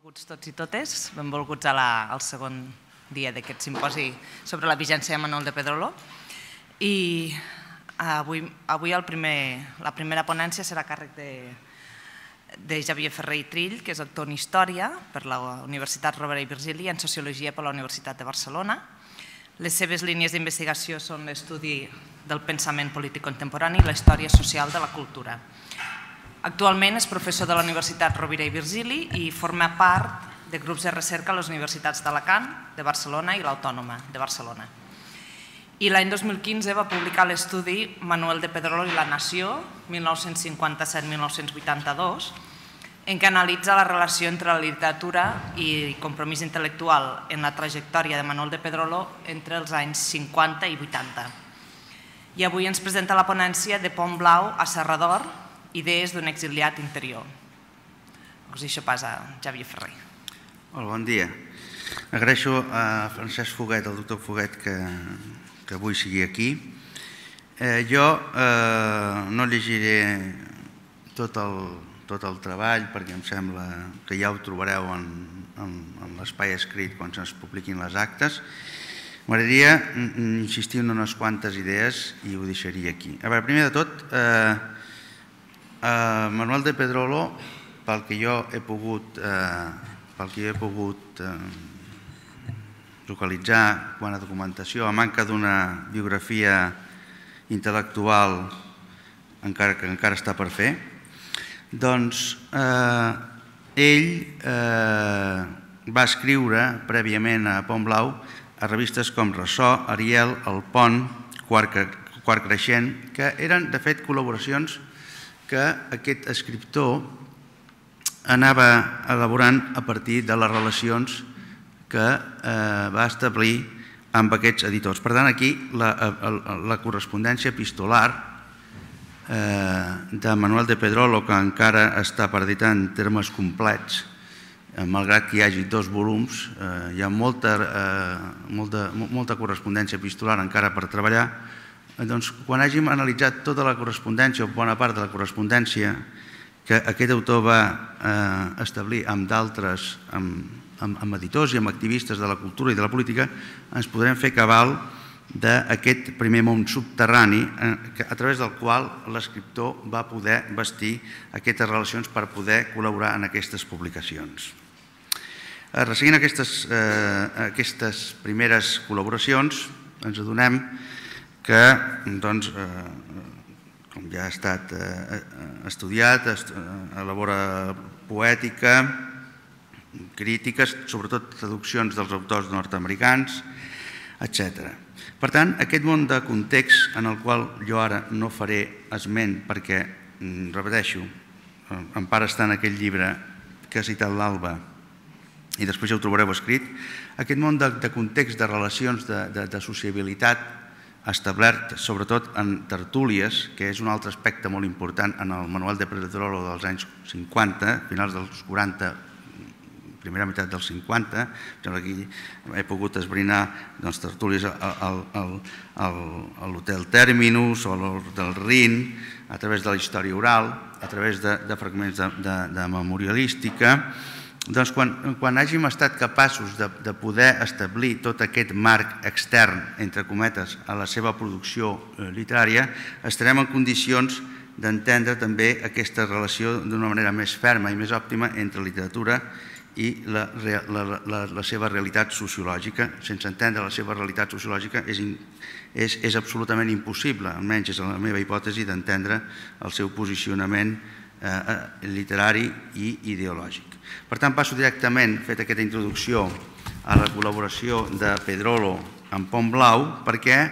Benvolguts tots i totes, benvolguts a la, al segon dia d'aquest simposi sobre la vigència de Manuel de Pedrolo. I avui, avui el primer, la primera ponència serà a càrrec de, de Javier Ferrer i Trill, que és doctor en Història per la Universitat Rovira i Virgili i en Sociologia per la Universitat de Barcelona. Les seves línies d'investigació són l'estudi del pensament polític contemporani i la història social de la cultura. Actualment és professor de la Universitat Rovira i Virgili i forma part de grups de recerca a les universitats d'Alacant, de Barcelona i l'Autònoma de Barcelona. I l'any 2015 va publicar l'estudi Manuel de Pedrolo i la Nació, 1957-1982, en què analitza la relació entre la literatura i compromís intel·lectual en la trajectòria de Manuel de Pedrolo entre els anys 50 i 80. I avui ens presenta la ponència de Pont Blau a Serrador, idees d'un exiliat interior. Us deixo pas a Javier Ferrer. Hola, bon dia. Agraeixo a Francesc Foguet, al doctor Foguet, que, que avui sigui aquí. Eh, jo eh, no llegiré tot el, tot el treball perquè em sembla que ja ho trobareu en, en, en l'espai escrit quan se'ns publiquin les actes. M'agradaria insistir en unes quantes idees i ho deixaria aquí. A veure, primer de tot, eh, Uh, Manuel de Pedrolo, pel que jo he pogut, uh, pel que jo he pogut uh, localitzar quan a documentació, a manca d'una biografia intel·lectual encara que encara està per fer, doncs eh, ell eh, va escriure prèviament a Pont Blau a revistes com Ressò, Ariel, El Pont, Quart, Quart Creixent, que eren de fet col·laboracions que aquest escriptor anava elaborant a partir de les relacions que eh, va establir amb aquests editors. Per tant, aquí la, la correspondència epistolar eh, de Manuel de Pedrolo, que encara està per editar en termes complets, eh, malgrat que hi hagi dos volums, eh, hi ha molta, eh, molta, molta correspondència epistolar encara per treballar, doncs, quan hàgim analitzat tota la correspondència o bona part de la correspondència que aquest autor va eh, establir amb d'altres, amb, amb, amb editors i amb activistes de la cultura i de la política, ens podrem fer cabal d'aquest primer món subterrani eh, a través del qual l'escriptor va poder vestir aquestes relacions per poder col·laborar en aquestes publicacions. Eh, resseguint aquestes, eh, aquestes primeres col·laboracions, ens adonem doncs, eh, com ja ha estat eh, estudiat, est elabora poètica, crítiques, sobretot traduccions dels autors nord-americans, etc. Per tant, aquest món de context en el qual jo ara no faré esment perquè, repeteixo, en part està en aquell llibre que ha citat l'Alba i després ja ho trobareu escrit, aquest món de, de context, de relacions, de, de, de sociabilitat establert sobretot en tertúlies, que és un altre aspecte molt important en el manual de Pedrolo dels anys 50, finals dels 40, primera meitat dels 50, aquí he pogut esbrinar doncs, tertúlies a l'Hotel Terminus o a l'Hotel Rin, a través de la història oral, a través de, de fragments de, de, de memorialística, doncs quan, quan hàgim estat capaços de, de poder establir tot aquest marc extern, entre cometes, a la seva producció eh, literària, estarem en condicions d'entendre també aquesta relació d'una manera més ferma i més òptima entre literatura i la, la, la, seva realitat sociològica. Sense entendre la seva realitat sociològica és, és, és absolutament impossible, almenys és la meva hipòtesi, d'entendre el seu posicionament eh, eh literari i ideològic. Per tant, passo directament, fet aquesta introducció, a la col·laboració de Pedrolo amb Pont Blau, perquè eh,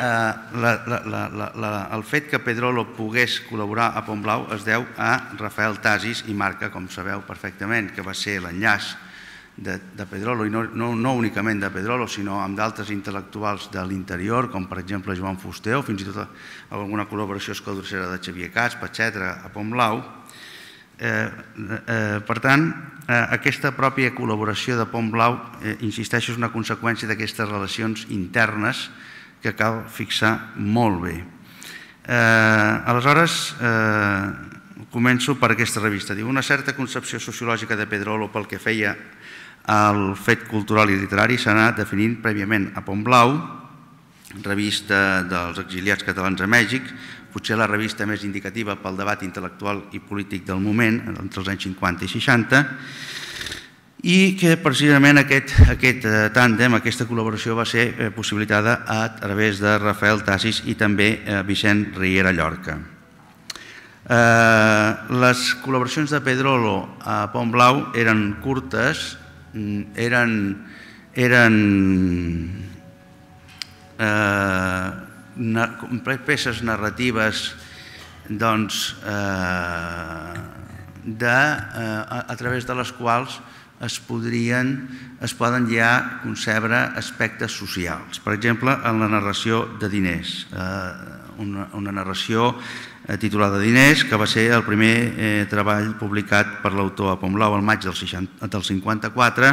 la, la, la, el fet que Pedrolo pogués col·laborar a Pont Blau es deu a Rafael Tasis i marca, com sabeu perfectament, que va ser l'enllaç de, de Pedrolo, i no, únicament de Pedrolo, sinó amb d'altres intel·lectuals de l'interior, com per exemple Joan Fuster, o fins i tot alguna col·laboració escadrocera de Xavier Casp, etc., a Pont Blau, Eh, eh, per tant, eh, aquesta pròpia col·laboració de Pont Blau, eh, insisteixo, és una conseqüència d'aquestes relacions internes que cal fixar molt bé. Eh, aleshores, eh, començo per aquesta revista. Diu, una certa concepció sociològica de Pedrolo pel que feia al fet cultural i literari s'ha anat definint prèviament a Pont Blau, revista dels exiliats catalans a Mèxic, potser la revista més indicativa pel debat intel·lectual i polític del moment, entre els anys 50 i 60, i que precisament aquest, aquest eh, tàndem, aquesta col·laboració va ser eh, possibilitada a través de Rafael Tassis i també eh, Vicent Riera Llorca. Les col·laboracions de Pedrolo a Pont Blau eren curtes, mm, eren, eren eh, peces narratives doncs, eh, de, eh, a, través de les quals es, podrien, es poden ja concebre aspectes socials. Per exemple, en la narració de diners, eh, una, una narració eh, titulada Diners, que va ser el primer eh, treball publicat per l'autor a Pomblau al maig del, 60, del 54,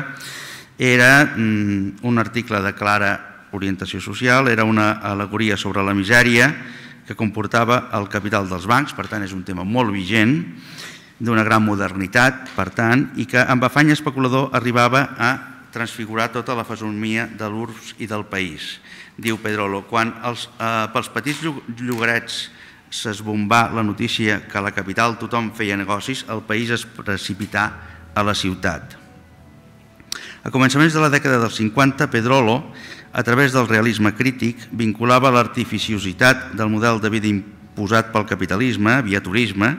era mm, un article de Clara orientació social, era una alegoria sobre la misèria que comportava el capital dels bancs, per tant és un tema molt vigent, d'una gran modernitat, per tant, i que amb afany especulador arribava a transfigurar tota la fesomia de l'URBS i del país. Diu Pedrolo, quan els, eh, pels petits llogarets s'esbombà la notícia que a la capital tothom feia negocis, el país es precipità a la ciutat. A començaments de la dècada dels 50, Pedrolo a través del realisme crític, vinculava l'artificiositat del model de vida imposat pel capitalisme, via turisme,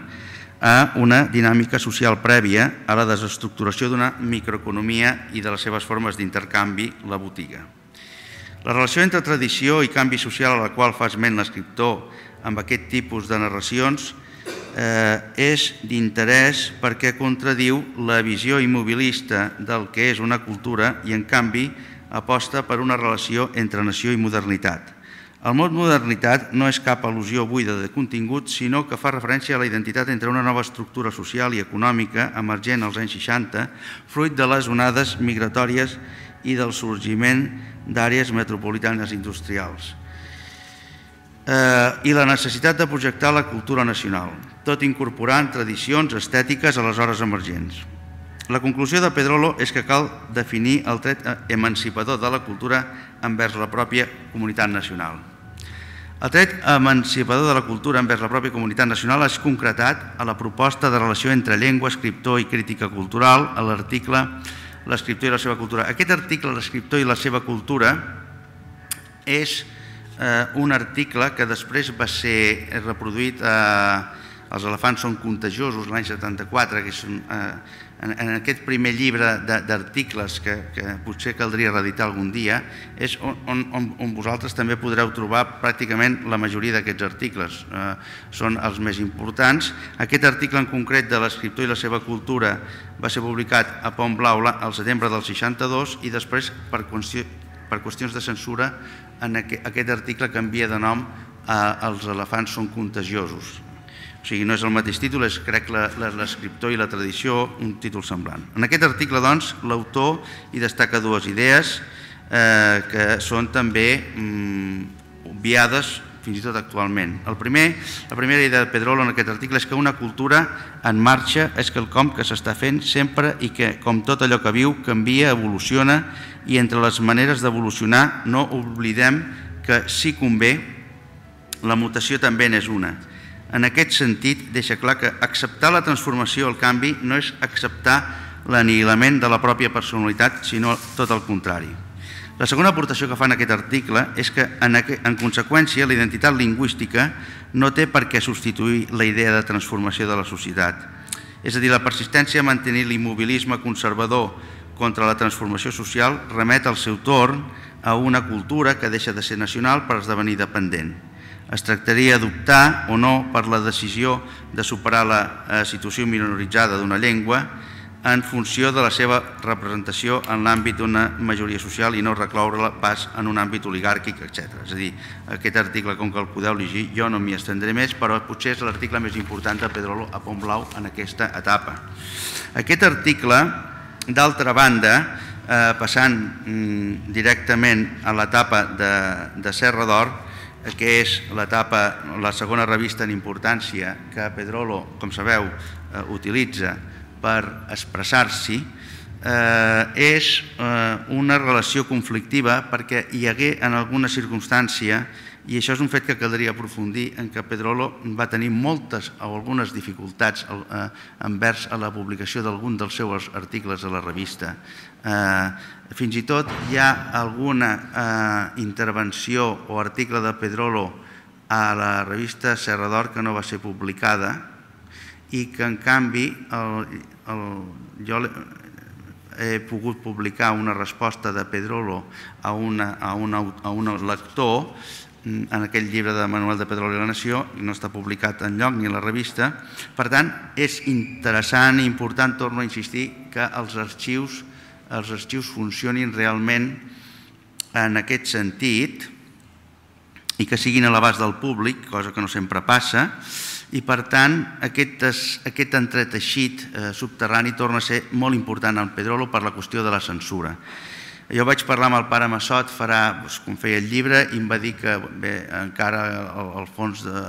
a una dinàmica social prèvia a la desestructuració d'una microeconomia i de les seves formes d'intercanvi, la botiga. La relació entre tradició i canvi social a la qual fa esment l'escriptor amb aquest tipus de narracions eh, és d'interès perquè contradiu la visió immobilista del que és una cultura i, en canvi, aposta per una relació entre nació i modernitat. El mot modernitat no és cap al·lusió buida de contingut, sinó que fa referència a la identitat entre una nova estructura social i econòmica emergent als anys 60, fruit de les onades migratòries i del sorgiment d'àrees metropolitanes industrials. Eh, I la necessitat de projectar la cultura nacional, tot incorporant tradicions estètiques aleshores emergents. La conclusió de Pedrolo és que cal definir el tret emancipador de la cultura envers la pròpia comunitat nacional. El tret emancipador de la cultura envers la pròpia comunitat nacional és concretat a la proposta de relació entre llengua, escriptor i crítica cultural, a l'article L'escriptor i la seva cultura. Aquest article, L'escriptor i la seva cultura, és eh, un article que després va ser reproduït a eh, Els elefants són contagiosos l'any 74, que és un, eh, en, aquest primer llibre d'articles que, que potser caldria reeditar algun dia, és on, on, on vosaltres també podreu trobar pràcticament la majoria d'aquests articles. Eh, són els més importants. Aquest article en concret de l'escriptor i la seva cultura va ser publicat a Pont Blau al setembre del 62 i després, per, per qüestions de censura, en aquest, aquest article canvia de nom a Els elefants són contagiosos o sigui, no és el mateix títol, és, crec, l'escriptor i la tradició, un títol semblant. En aquest article, doncs, l'autor hi destaca dues idees eh, que són també mm, obviades fins i tot actualment. El primer, la primera idea de Pedrolo en aquest article és que una cultura en marxa és quelcom que s'està fent sempre i que, com tot allò que viu, canvia, evoluciona i entre les maneres d'evolucionar no oblidem que, si convé, la mutació també n'és una en aquest sentit, deixa clar que acceptar la transformació, el canvi, no és acceptar l'anihilament de la pròpia personalitat, sinó tot el contrari. La segona aportació que fa en aquest article és que, en, en conseqüència, la identitat lingüística no té per què substituir la idea de transformació de la societat. És a dir, la persistència a mantenir l'immobilisme conservador contra la transformació social remet al seu torn a una cultura que deixa de ser nacional per esdevenir dependent es tractaria d'optar o no per la decisió de superar la eh, situació minoritzada d'una llengua en funció de la seva representació en l'àmbit d'una majoria social i no recloure-la pas en un àmbit oligàrquic, etc. És a dir, aquest article, com que el podeu llegir, jo no m'hi estendré més, però potser és l'article més important de Pedrolo a Pont Blau en aquesta etapa. Aquest article, d'altra banda, eh, passant mm, directament a l'etapa de, de Serra d'Or, que és l'etapa, la segona revista en importància que Pedrolo, com sabeu, eh, utilitza per expressar-s'hi, eh, és eh, una relació conflictiva perquè hi hagué en alguna circumstància i això és un fet que caldria aprofundir en què Pedrolo va tenir moltes o algunes dificultats eh, envers a la publicació d'algun dels seus articles a la revista. Eh, fins i tot hi ha alguna eh, intervenció o article de Pedrolo a la revista Serra d'Or que no va ser publicada i que en canvi el, el, jo he pogut publicar una resposta de Pedrolo a, una, a, a un lector en aquell llibre de Manuel de Petroli i la Nació, i no està publicat en lloc ni a la revista. Per tant, és interessant i important, torno a insistir, que els arxius, els arxius funcionin realment en aquest sentit i que siguin a l'abast del públic, cosa que no sempre passa, i per tant aquest, aquest entreteixit eh, subterrani torna a ser molt important en Pedrolo per la qüestió de la censura. Jo vaig parlar amb el pare Massot, farà, doncs, com feia el llibre, i em va dir que bé, encara el, el fons de,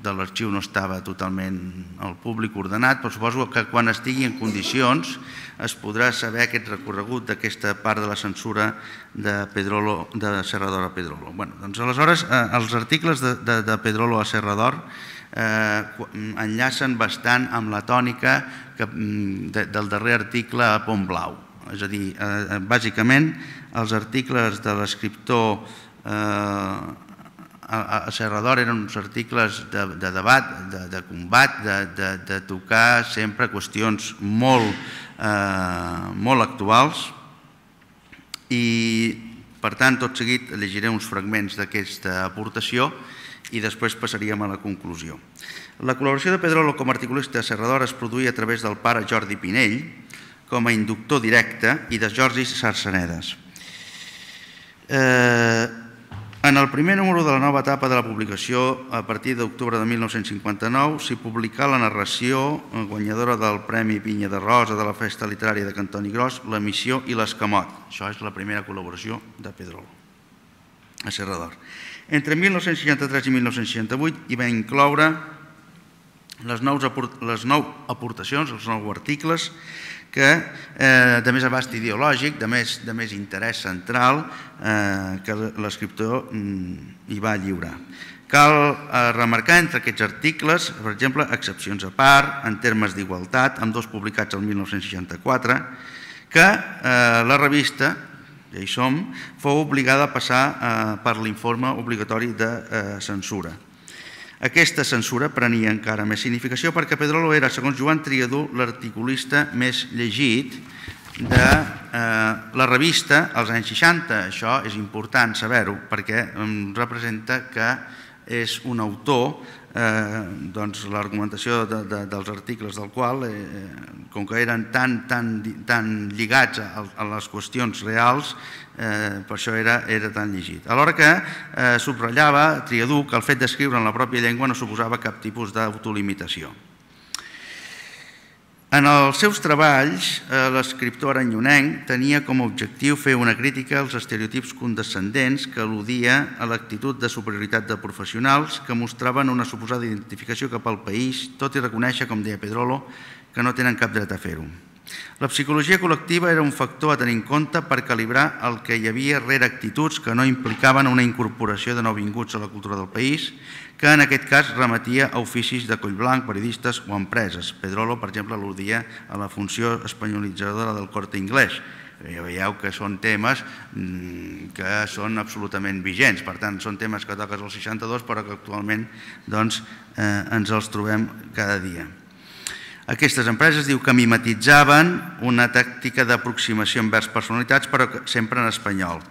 de l'arxiu no estava totalment al públic ordenat, però suposo que quan estigui en condicions es podrà saber aquest recorregut d'aquesta part de la censura de, Pedrolo, de Serrador a Pedrolo. Bueno, doncs aleshores, eh, els articles de, de, de Pedrolo a Serrador eh, enllacen bastant amb la tònica que, mm, de, del darrer article a Pont Blau és a dir, eh, bàsicament els articles de l'escriptor eh, a, a Serrador eren uns articles de, de debat, de, de combat, de, de, tocar sempre qüestions molt, eh, molt actuals i per tant tot seguit llegiré uns fragments d'aquesta aportació i després passaríem a la conclusió. La col·laboració de Pedrolo com a articulista a Serrador es produïa a través del pare Jordi Pinell, com a inductor directe i de Jordi Sarsenedes. Eh, en el primer número de la nova etapa de la publicació, a partir d'octubre de 1959, s'hi publicà la narració guanyadora del Premi Pinya de Rosa de la Festa Literària de Cantoni Gros, La Missió i l'Escamot. Això és la primera col·laboració de Pedrolo, a Serrador. Entre 1963 i 1968 hi va incloure les, les nou aportacions, els nou articles que eh, de més abast ideològic, de més, de més interès central eh, que l'escriptor mm, hi va lliurar. Cal eh, remarcar entre aquests articles, per exemple, excepcions a part, en termes d'igualtat, amb dos publicats el 1964, que eh, la revista, ja hi som, fou obligada a passar eh, per l'informe obligatori de eh, censura. Aquesta censura prenia encara més significació perquè Pedrolo era, segons Joan Triadú, l'articulista més llegit de eh, la revista als anys 60. Això és important saber-ho perquè representa que és un autor, eh, doncs l'argumentació de, de, dels articles del qual, eh, com que eren tan, tan, tan lligats a, a les qüestions reals, eh, per això era, era tan llegit. Alhora que eh, subratllava Triadú que el fet d'escriure en la pròpia llengua no suposava cap tipus d'autolimitació. En els seus treballs, eh, l'escriptor aranyonenc tenia com a objectiu fer una crítica als estereotips condescendents que al·ludia a l'actitud de superioritat de professionals que mostraven una suposada identificació cap al país, tot i reconèixer, com deia Pedrolo, que no tenen cap dret a fer-ho. La psicologia col·lectiva era un factor a tenir en compte per calibrar el que hi havia rere actituds que no implicaven una incorporació de nouvinguts a la cultura del país, que en aquest cas remetia a oficis de coll blanc, periodistes o empreses. Pedrolo, per exemple, al·ludia a la funció espanyolitzadora del corte inglès. Ja veieu que són temes mm, que són absolutament vigents, per tant, són temes que toques al 62 però que actualment doncs, eh, ens els trobem cada dia. Aquestes empreses diu que mimetitzaven una tàctica d'aproximació envers personalitats, però sempre en espanyol.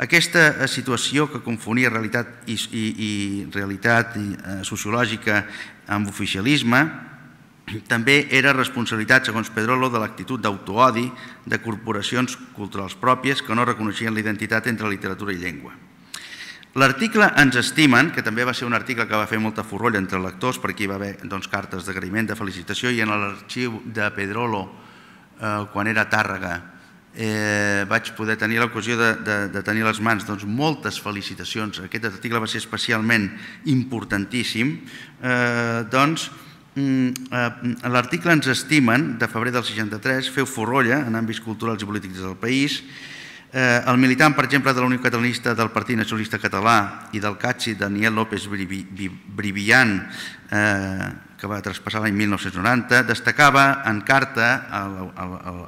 Aquesta eh, situació que confonia realitat i, i, i realitat eh, sociològica amb oficialisme també era responsabilitat, segons Pedrolo, de l'actitud d'autoodi de corporacions culturals pròpies que no reconeixien la identitat entre literatura i llengua. L'article Ens estimen, que també va ser un article que va fer molta forrolla entre lectors perquè hi va haver doncs, cartes d'agraïment, de felicitació i en l'arxiu de Pedrolo, eh, quan era Tàrrega, eh, vaig poder tenir l'ocasió de, de, de tenir les mans doncs, moltes felicitacions. Aquest article va ser especialment importantíssim. Eh, doncs, mm, eh, L'article Ens estimen, de febrer del 63, feu forrolla en àmbits culturals i polítics del país. Eh, el militant, per exemple, de la Unió Catalanista del Partit Nacionalista Català i del CATSI, Daniel López Brivillant, eh, que va traspassar l'any 1990, destacava en carta a,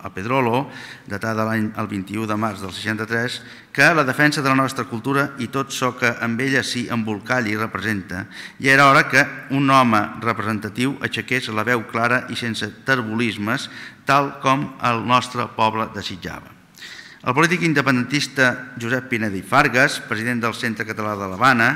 a, Pedrolo, datada l'any el 21 de març del 63, que la defensa de la nostra cultura i tot so que amb ella s'hi embolcalla i representa, i era hora que un home representatiu aixequés la veu clara i sense terbolismes, tal com el nostre poble desitjava. El polític independentista Josep Pineda i Fargas, president del Centre Català de l'Havana,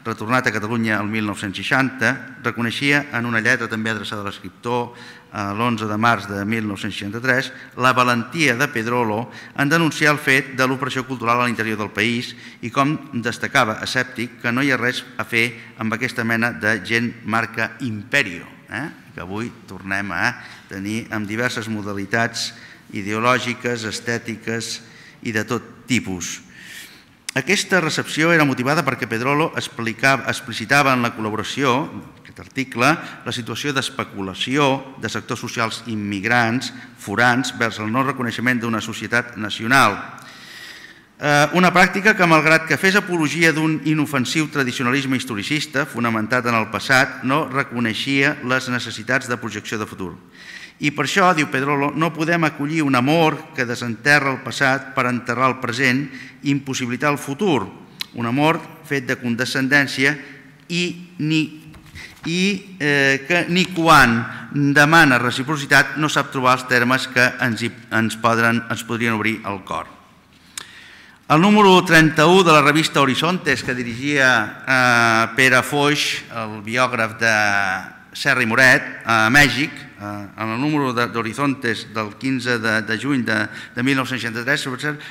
retornat a Catalunya el 1960, reconeixia en una lletra també adreçada a l'escriptor l'11 de març de 1963 la valentia de Pedrolo en denunciar el fet de l'opressió cultural a l'interior del país i com destacava escèptic que no hi ha res a fer amb aquesta mena de gent marca imperio, eh? que avui tornem a tenir amb diverses modalitats ideològiques, estètiques i de tot tipus. Aquesta recepció era motivada perquè Pedrolo explicitava en la col·laboració, aquest article, la situació d'especulació de sectors socials immigrants, forans, vers el no reconeixement d'una societat nacional. Eh, una pràctica que, malgrat que fes apologia d'un inofensiu tradicionalisme historicista fonamentat en el passat, no reconeixia les necessitats de projecció de futur. I per això, diu Pedrolo, no podem acollir un amor que desenterra el passat per enterrar el present i impossibilitar el futur. Un amor fet de condescendència i ni i eh, que ni quan demana reciprocitat no sap trobar els termes que ens, ens, ens podrien obrir el cor. El número 31 de la revista Horizontes que dirigia eh, Pere Foix, el biògraf de Serra i Moret, a Mèxic, en el número d'Horizontes del 15 de, de juny de, de 1963,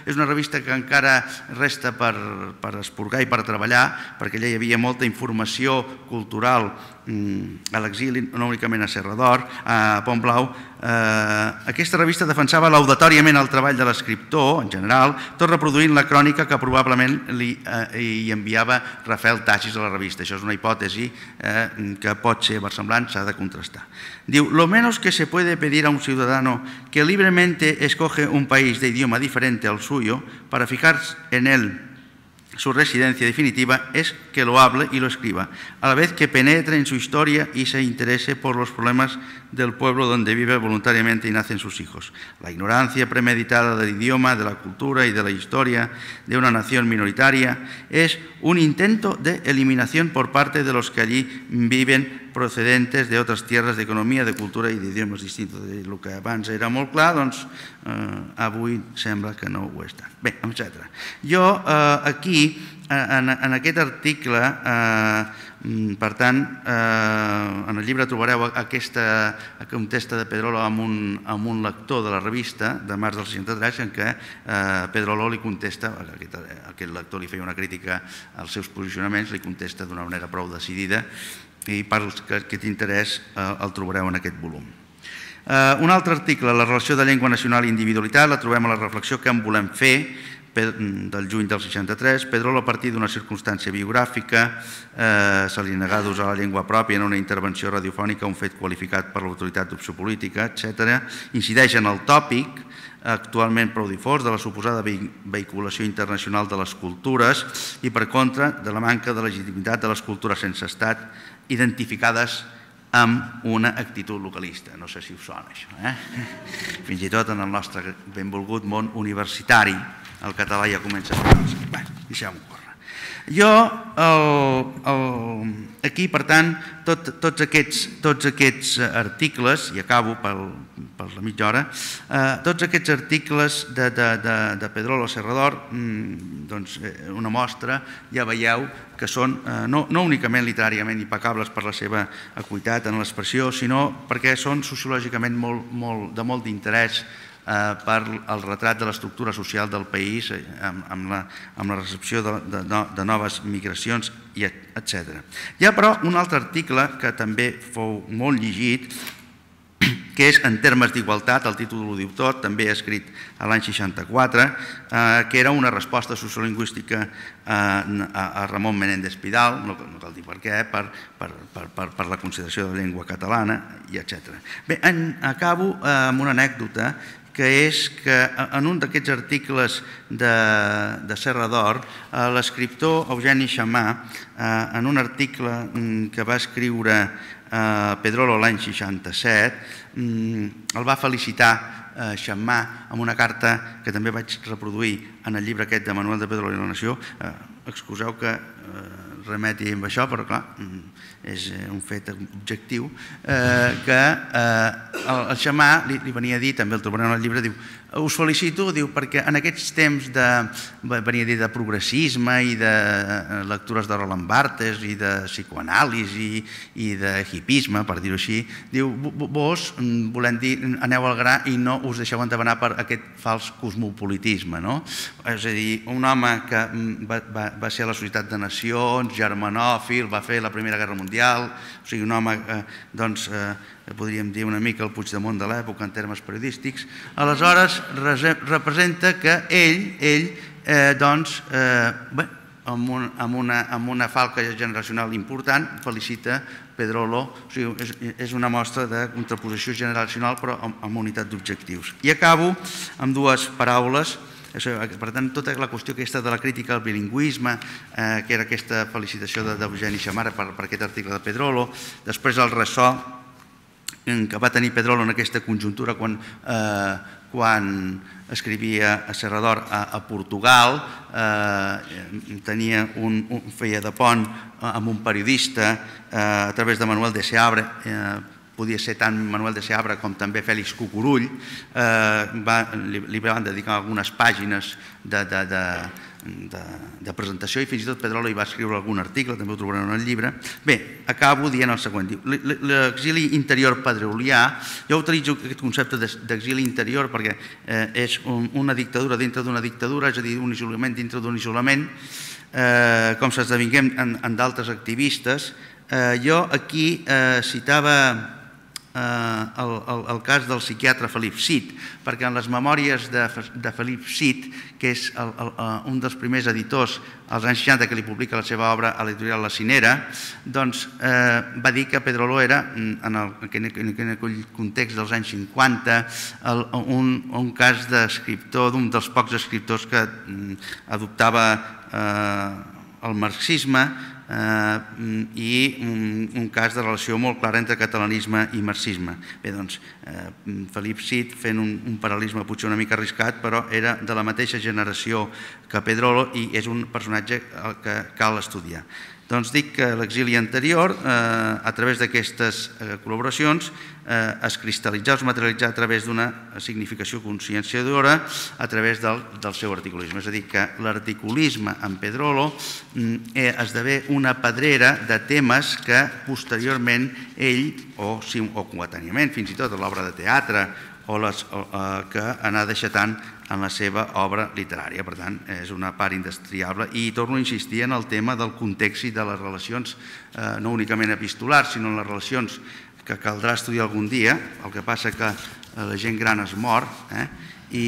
és una revista que encara resta per, per esporgar i per treballar, perquè allà hi havia molta informació cultural a l'exili, no únicament a Serra d'Or, a Pont Blau. Eh, aquesta revista defensava laudatòriament el treball de l'escriptor, en general, tot reproduint la crònica que probablement li, eh, enviava Rafael Tassis a la revista. Això és una hipòtesi eh, que pot ser versemblant, s'ha de contrastar. Diu, lo menos que se puede pedir a un ciudadano que libremente escoge un país de idioma diferente al suyo para fijar en él su residencia definitiva es que lo hable y lo escriba, a la vez que penetre en su historia y se interese por los problemas del pueblo donde vive voluntariamente y nacen sus hijos. La ignorancia premeditada del idioma, de la cultura y de la historia de una nación minoritaria es un intento de eliminación por parte de los que allí viven procedentes d'altres tierres d'economia, de cultura i d'idiomes distintos. El que abans era molt clar, doncs eh, avui sembla que no ho està. Bé, etc. Jo eh, aquí, en, en aquest article, eh, mm, per tant, eh, en el llibre trobareu aquesta contesta de Pedrolo amb un, un lector de la revista de març del 63 en què eh, Pedrolo li contesta, aquest lector li feia una crítica als seus posicionaments, li contesta d'una manera prou decidida i per que, t'interès eh, el trobareu en aquest volum. Eh, un altre article, la relació de llengua nacional i individualitat, la trobem a la reflexió que en volem fer del juny del 63. Pedrolo, a partir d'una circumstància biogràfica, eh, se li negà d'usar la llengua pròpia en una intervenció radiofònica, un fet qualificat per l'autoritat d'opció política, etc. Incideix en el tòpic, actualment prou difós, de la suposada vehiculació internacional de les cultures i, per contra, de la manca de legitimitat de les cultures sense estat identificades amb una actitud localista. No sé si us sona això. Eh? Fins i tot en el nostre benvolgut món universitari el català ja comença a fer Bé, deixem-ho córrer. Jo, el, el, aquí, per tant, tot, tots, aquests, tots aquests articles, i acabo per, per la mitja hora, eh, tots aquests articles de, de, de, de Pedrolo Serrador, mm, doncs, eh, una mostra, ja veieu que són eh, no, no únicament literàriament impecables per la seva equitat en l'expressió, sinó perquè són sociològicament molt, molt, de molt d'interès per el retrat de l'estructura social del país eh, amb, amb, la, amb la recepció de, de, noves migracions, i etc. Hi ha però un altre article que també fou molt llegit que és En termes d'igualtat, el títol ho diu tot, també escrit l'any 64, eh, que era una resposta sociolingüística eh, a, a Ramon Menéndez Pidal, no, no cal dir per què, per, per, per, per, la consideració de la llengua catalana, i etc. Bé, acabo eh, amb una anècdota que és que en un d'aquests articles de, de Serra d'Or, eh, l'escriptor Eugeni Xamà, eh, en un article mm, que va escriure eh, Pedrolo l'any 67, mm, el va felicitar Xamà amb una carta que també vaig reproduir en el llibre aquest de Manuel de Pedrolo i la Nació. Excuseu que remeti amb això, però clar, mm, és eh, un fet objectiu, eh, que eh, el, el xamà li, venia a dir, també el trobarem al llibre, diu, us felicito, diu, perquè en aquests temps de, venia a dir, de progressisme i de eh, lectures de Roland Barthes i de psicoanàlisi i, de hipisme, per dir-ho així, diu, vos, mm, volem dir, aneu al gra i no us deixeu entabanar per aquest fals cosmopolitisme, no? És a dir, un home que mm, va, va, va ser a la Societat de Nacions, germanòfil, va fer la Primera Guerra Mundial, o sigui, un home, eh, doncs, eh, podríem dir una mica el Puigdemont de l'època en termes periodístics, aleshores representa que ell, ell eh, doncs, eh, bé, amb, un, amb, una, amb una falca generacional important, felicita Pedrolo, o sigui, és, és una mostra de contraposició generacional però amb, amb unitat d'objectius. I acabo amb dues paraules, per tant, tota la qüestió aquesta de la crítica al bilingüisme, eh, que era aquesta felicitació d'Eugeni Xamara per, per aquest article de Pedrolo, després el ressò que va tenir Pedrolo en aquesta conjuntura quan, eh, quan escrivia a Serrador a, a Portugal, eh, tenia un, un, feia de pont amb un periodista eh, a través de Manuel de Seabre, eh, podia ser tant Manuel de Seabra com també Fèlix Cucurull, eh, va, li, li van dedicar algunes pàgines de, de, de, de, presentació i fins i tot Pedrola hi va escriure algun article, també ho trobaran en el llibre. Bé, acabo dient el següent. L'exili interior pedrolià, jo utilitzo aquest concepte d'exili interior perquè eh, és un, una dictadura dintre d'una dictadura, és a dir, un isolament dintre d'un isolament, eh, com s'esdevinguem en, d'altres activistes. Eh, jo aquí eh, citava el, el, el cas del psiquiatre Felip Cid, perquè en les memòries de, de Felip Cid, que és el, el, uh, un dels primers editors als anys 60 que li publica la seva obra a l'editorial La Cinera, doncs eh, va dir que Pedrolo era, mm, en, el, en, aquell context dels anys 50, el, un, un cas d'escriptor, d'un dels pocs escriptors que mm, adoptava eh, el marxisme, eh, i un, un cas de relació molt clara entre catalanisme i marxisme. Bé, doncs, eh, Felip Cid, fent un, un paral·lelisme potser una mica arriscat, però era de la mateixa generació que Pedrolo i és un personatge que cal estudiar. Doncs dic que l'exili anterior, eh, a través d'aquestes eh, col·laboracions, eh, es cristal·litzar, es materialitzar a través d'una significació conscienciadora a través del, del seu articulisme. És a dir, que l'articulisme en Pedrolo mm, eh, esdevé una pedrera de temes que posteriorment ell, o, o coetàniament, fins i tot a l'obra de teatre, o les, eh, que anà deixatant en la seva obra literària. Per tant, és una part indestriable i torno a insistir en el tema del context i de les relacions eh, no únicament epistolars, sinó en les relacions que caldrà estudiar algun dia, el que passa que eh, la gent gran es mor, eh? I,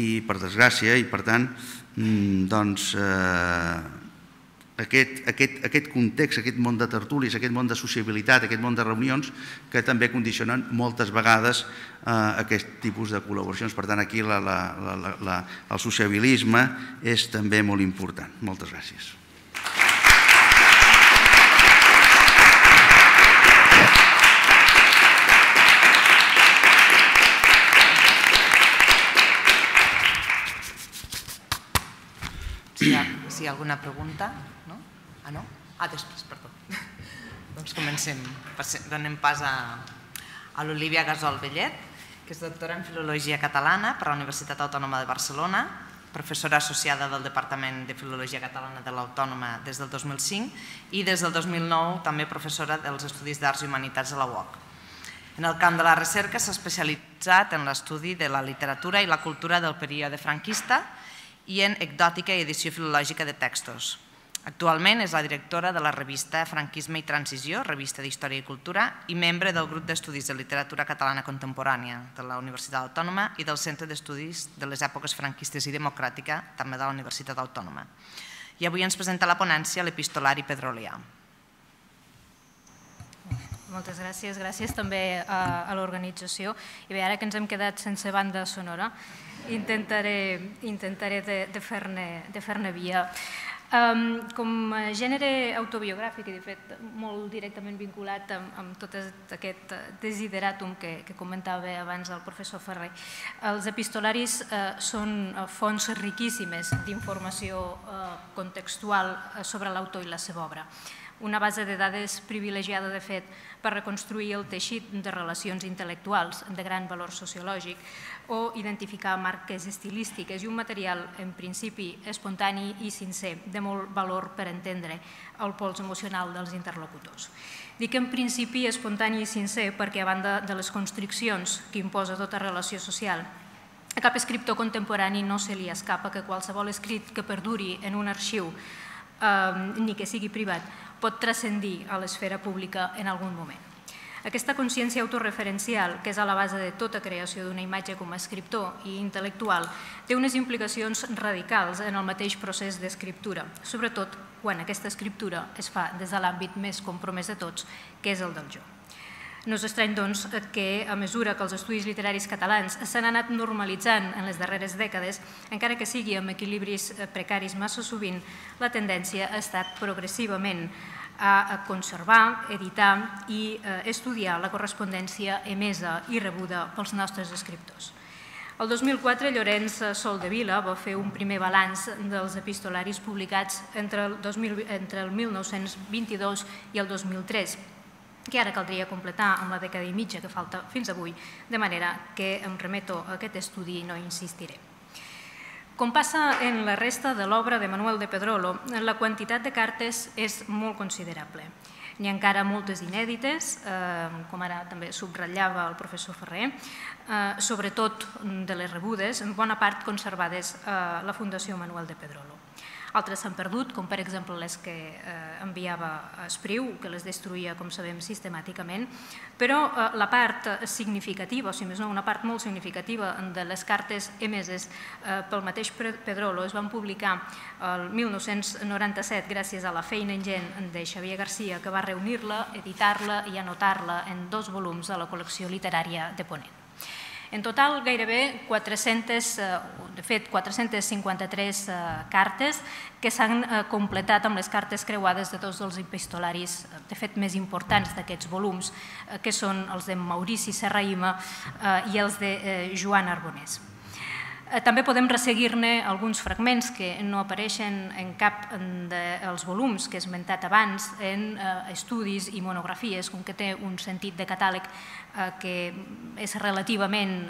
i per desgràcia, i per tant, mm, doncs, eh, aquest, aquest, aquest context, aquest món de tertulis, aquest món de sociabilitat, aquest món de reunions, que també condicionen moltes vegades eh, aquest tipus de col·laboracions. Per tant, aquí la, la, la, la, el sociabilisme és també molt important. Moltes gràcies. Ha, si hi ha alguna pregunta... Ah, no? Ah, després, perdó. doncs comencem. Donem pas a, a l'Olivia Gasol Bellet, que és doctora en Filologia Catalana per la Universitat Autònoma de Barcelona, professora associada del Departament de Filologia Catalana de l'Autònoma des del 2005 i des del 2009 també professora dels Estudis d'Arts i Humanitats a la UOC. En el camp de la recerca s'ha especialitzat en l'estudi de la literatura i la cultura del període franquista i en ecdòtica i edició filològica de textos. Actualment és la directora de la revista Franquisme i Transició, revista d'Història i Cultura, i membre del grup d'estudis de literatura catalana contemporània de la Universitat Autònoma i del Centre d'Estudis de les èpoques franquistes i democràtica, també de la Universitat Autònoma. I avui ens presenta la ponència l'epistolari Pedrolià. Moltes gràcies. Gràcies també a, a l'organització. I bé, ara que ens hem quedat sense banda sonora, intentaré, intentaré de, de fer-ne fer via. Um, com a gènere autobiogràfic i de fet molt directament vinculat amb, amb tot aquest desideratum que, que comentava abans el professor Ferrer, els epistolaris uh, són uh, fonts riquíssimes d'informació uh, contextual sobre l'autor i la seva obra una base de dades privilegiada, de fet, per reconstruir el teixit de relacions intel·lectuals de gran valor sociològic o identificar marques estilístiques i un material, en principi, espontani i sincer, de molt valor per entendre el pols emocional dels interlocutors. Dic en principi espontani i sincer perquè, a banda de les constriccions que imposa tota relació social, a cap escriptor contemporani no se li escapa que qualsevol escrit que perduri en un arxiu eh, ni que sigui privat, pot transcendir a l'esfera pública en algun moment. Aquesta consciència autorreferencial, que és a la base de tota creació d'una imatge com a escriptor i intel·lectual, té unes implicacions radicals en el mateix procés d'escriptura, sobretot quan aquesta escriptura es fa des de l'àmbit més compromès de tots, que és el del jo. No és estrany, doncs, que a mesura que els estudis literaris catalans s'han anat normalitzant en les darreres dècades, encara que sigui amb equilibris precaris massa sovint, la tendència ha estat progressivament a conservar, editar i eh, estudiar la correspondència emesa i rebuda pels nostres escriptors. El 2004, Llorenç Sol de Vila va fer un primer balanç dels epistolaris publicats entre el, 2000, entre el 1922 i el 2003 que ara caldria completar amb la dècada i mitja que falta fins avui, de manera que em remeto a aquest estudi i no insistiré. Com passa en la resta de l'obra de Manuel de Pedrolo, la quantitat de cartes és molt considerable. N'hi ha encara moltes inèdites, eh, com ara també subratllava el professor Ferrer, eh, sobretot de les rebudes, en bona part conservades a la Fundació Manuel de Pedrolo. Altres s'han perdut, com per exemple les que eh, enviava Espriu, que les destruïa, com sabem, sistemàticament, però eh, la part significativa, o si més no, una part molt significativa de les cartes emeses eh, pel mateix Pedrolo es van publicar el 1997 gràcies a la feina ingent de Xavier Garcia, que va reunir-la, editar-la i anotar-la en dos volums de la col·lecció literària de Ponent. En total, gairebé 400, eh, de fet, 453 eh, cartes que s'han eh, completat amb les cartes creuades de tots els epistolaris, de fet, més importants d'aquests volums, que són els de Maurici Serraïma i els de Joan Arbonès. Eh, també podem resseguir-ne alguns fragments que no apareixen en cap dels volums que he esmentat abans en estudis i monografies, com que té un sentit de catàleg que és relativament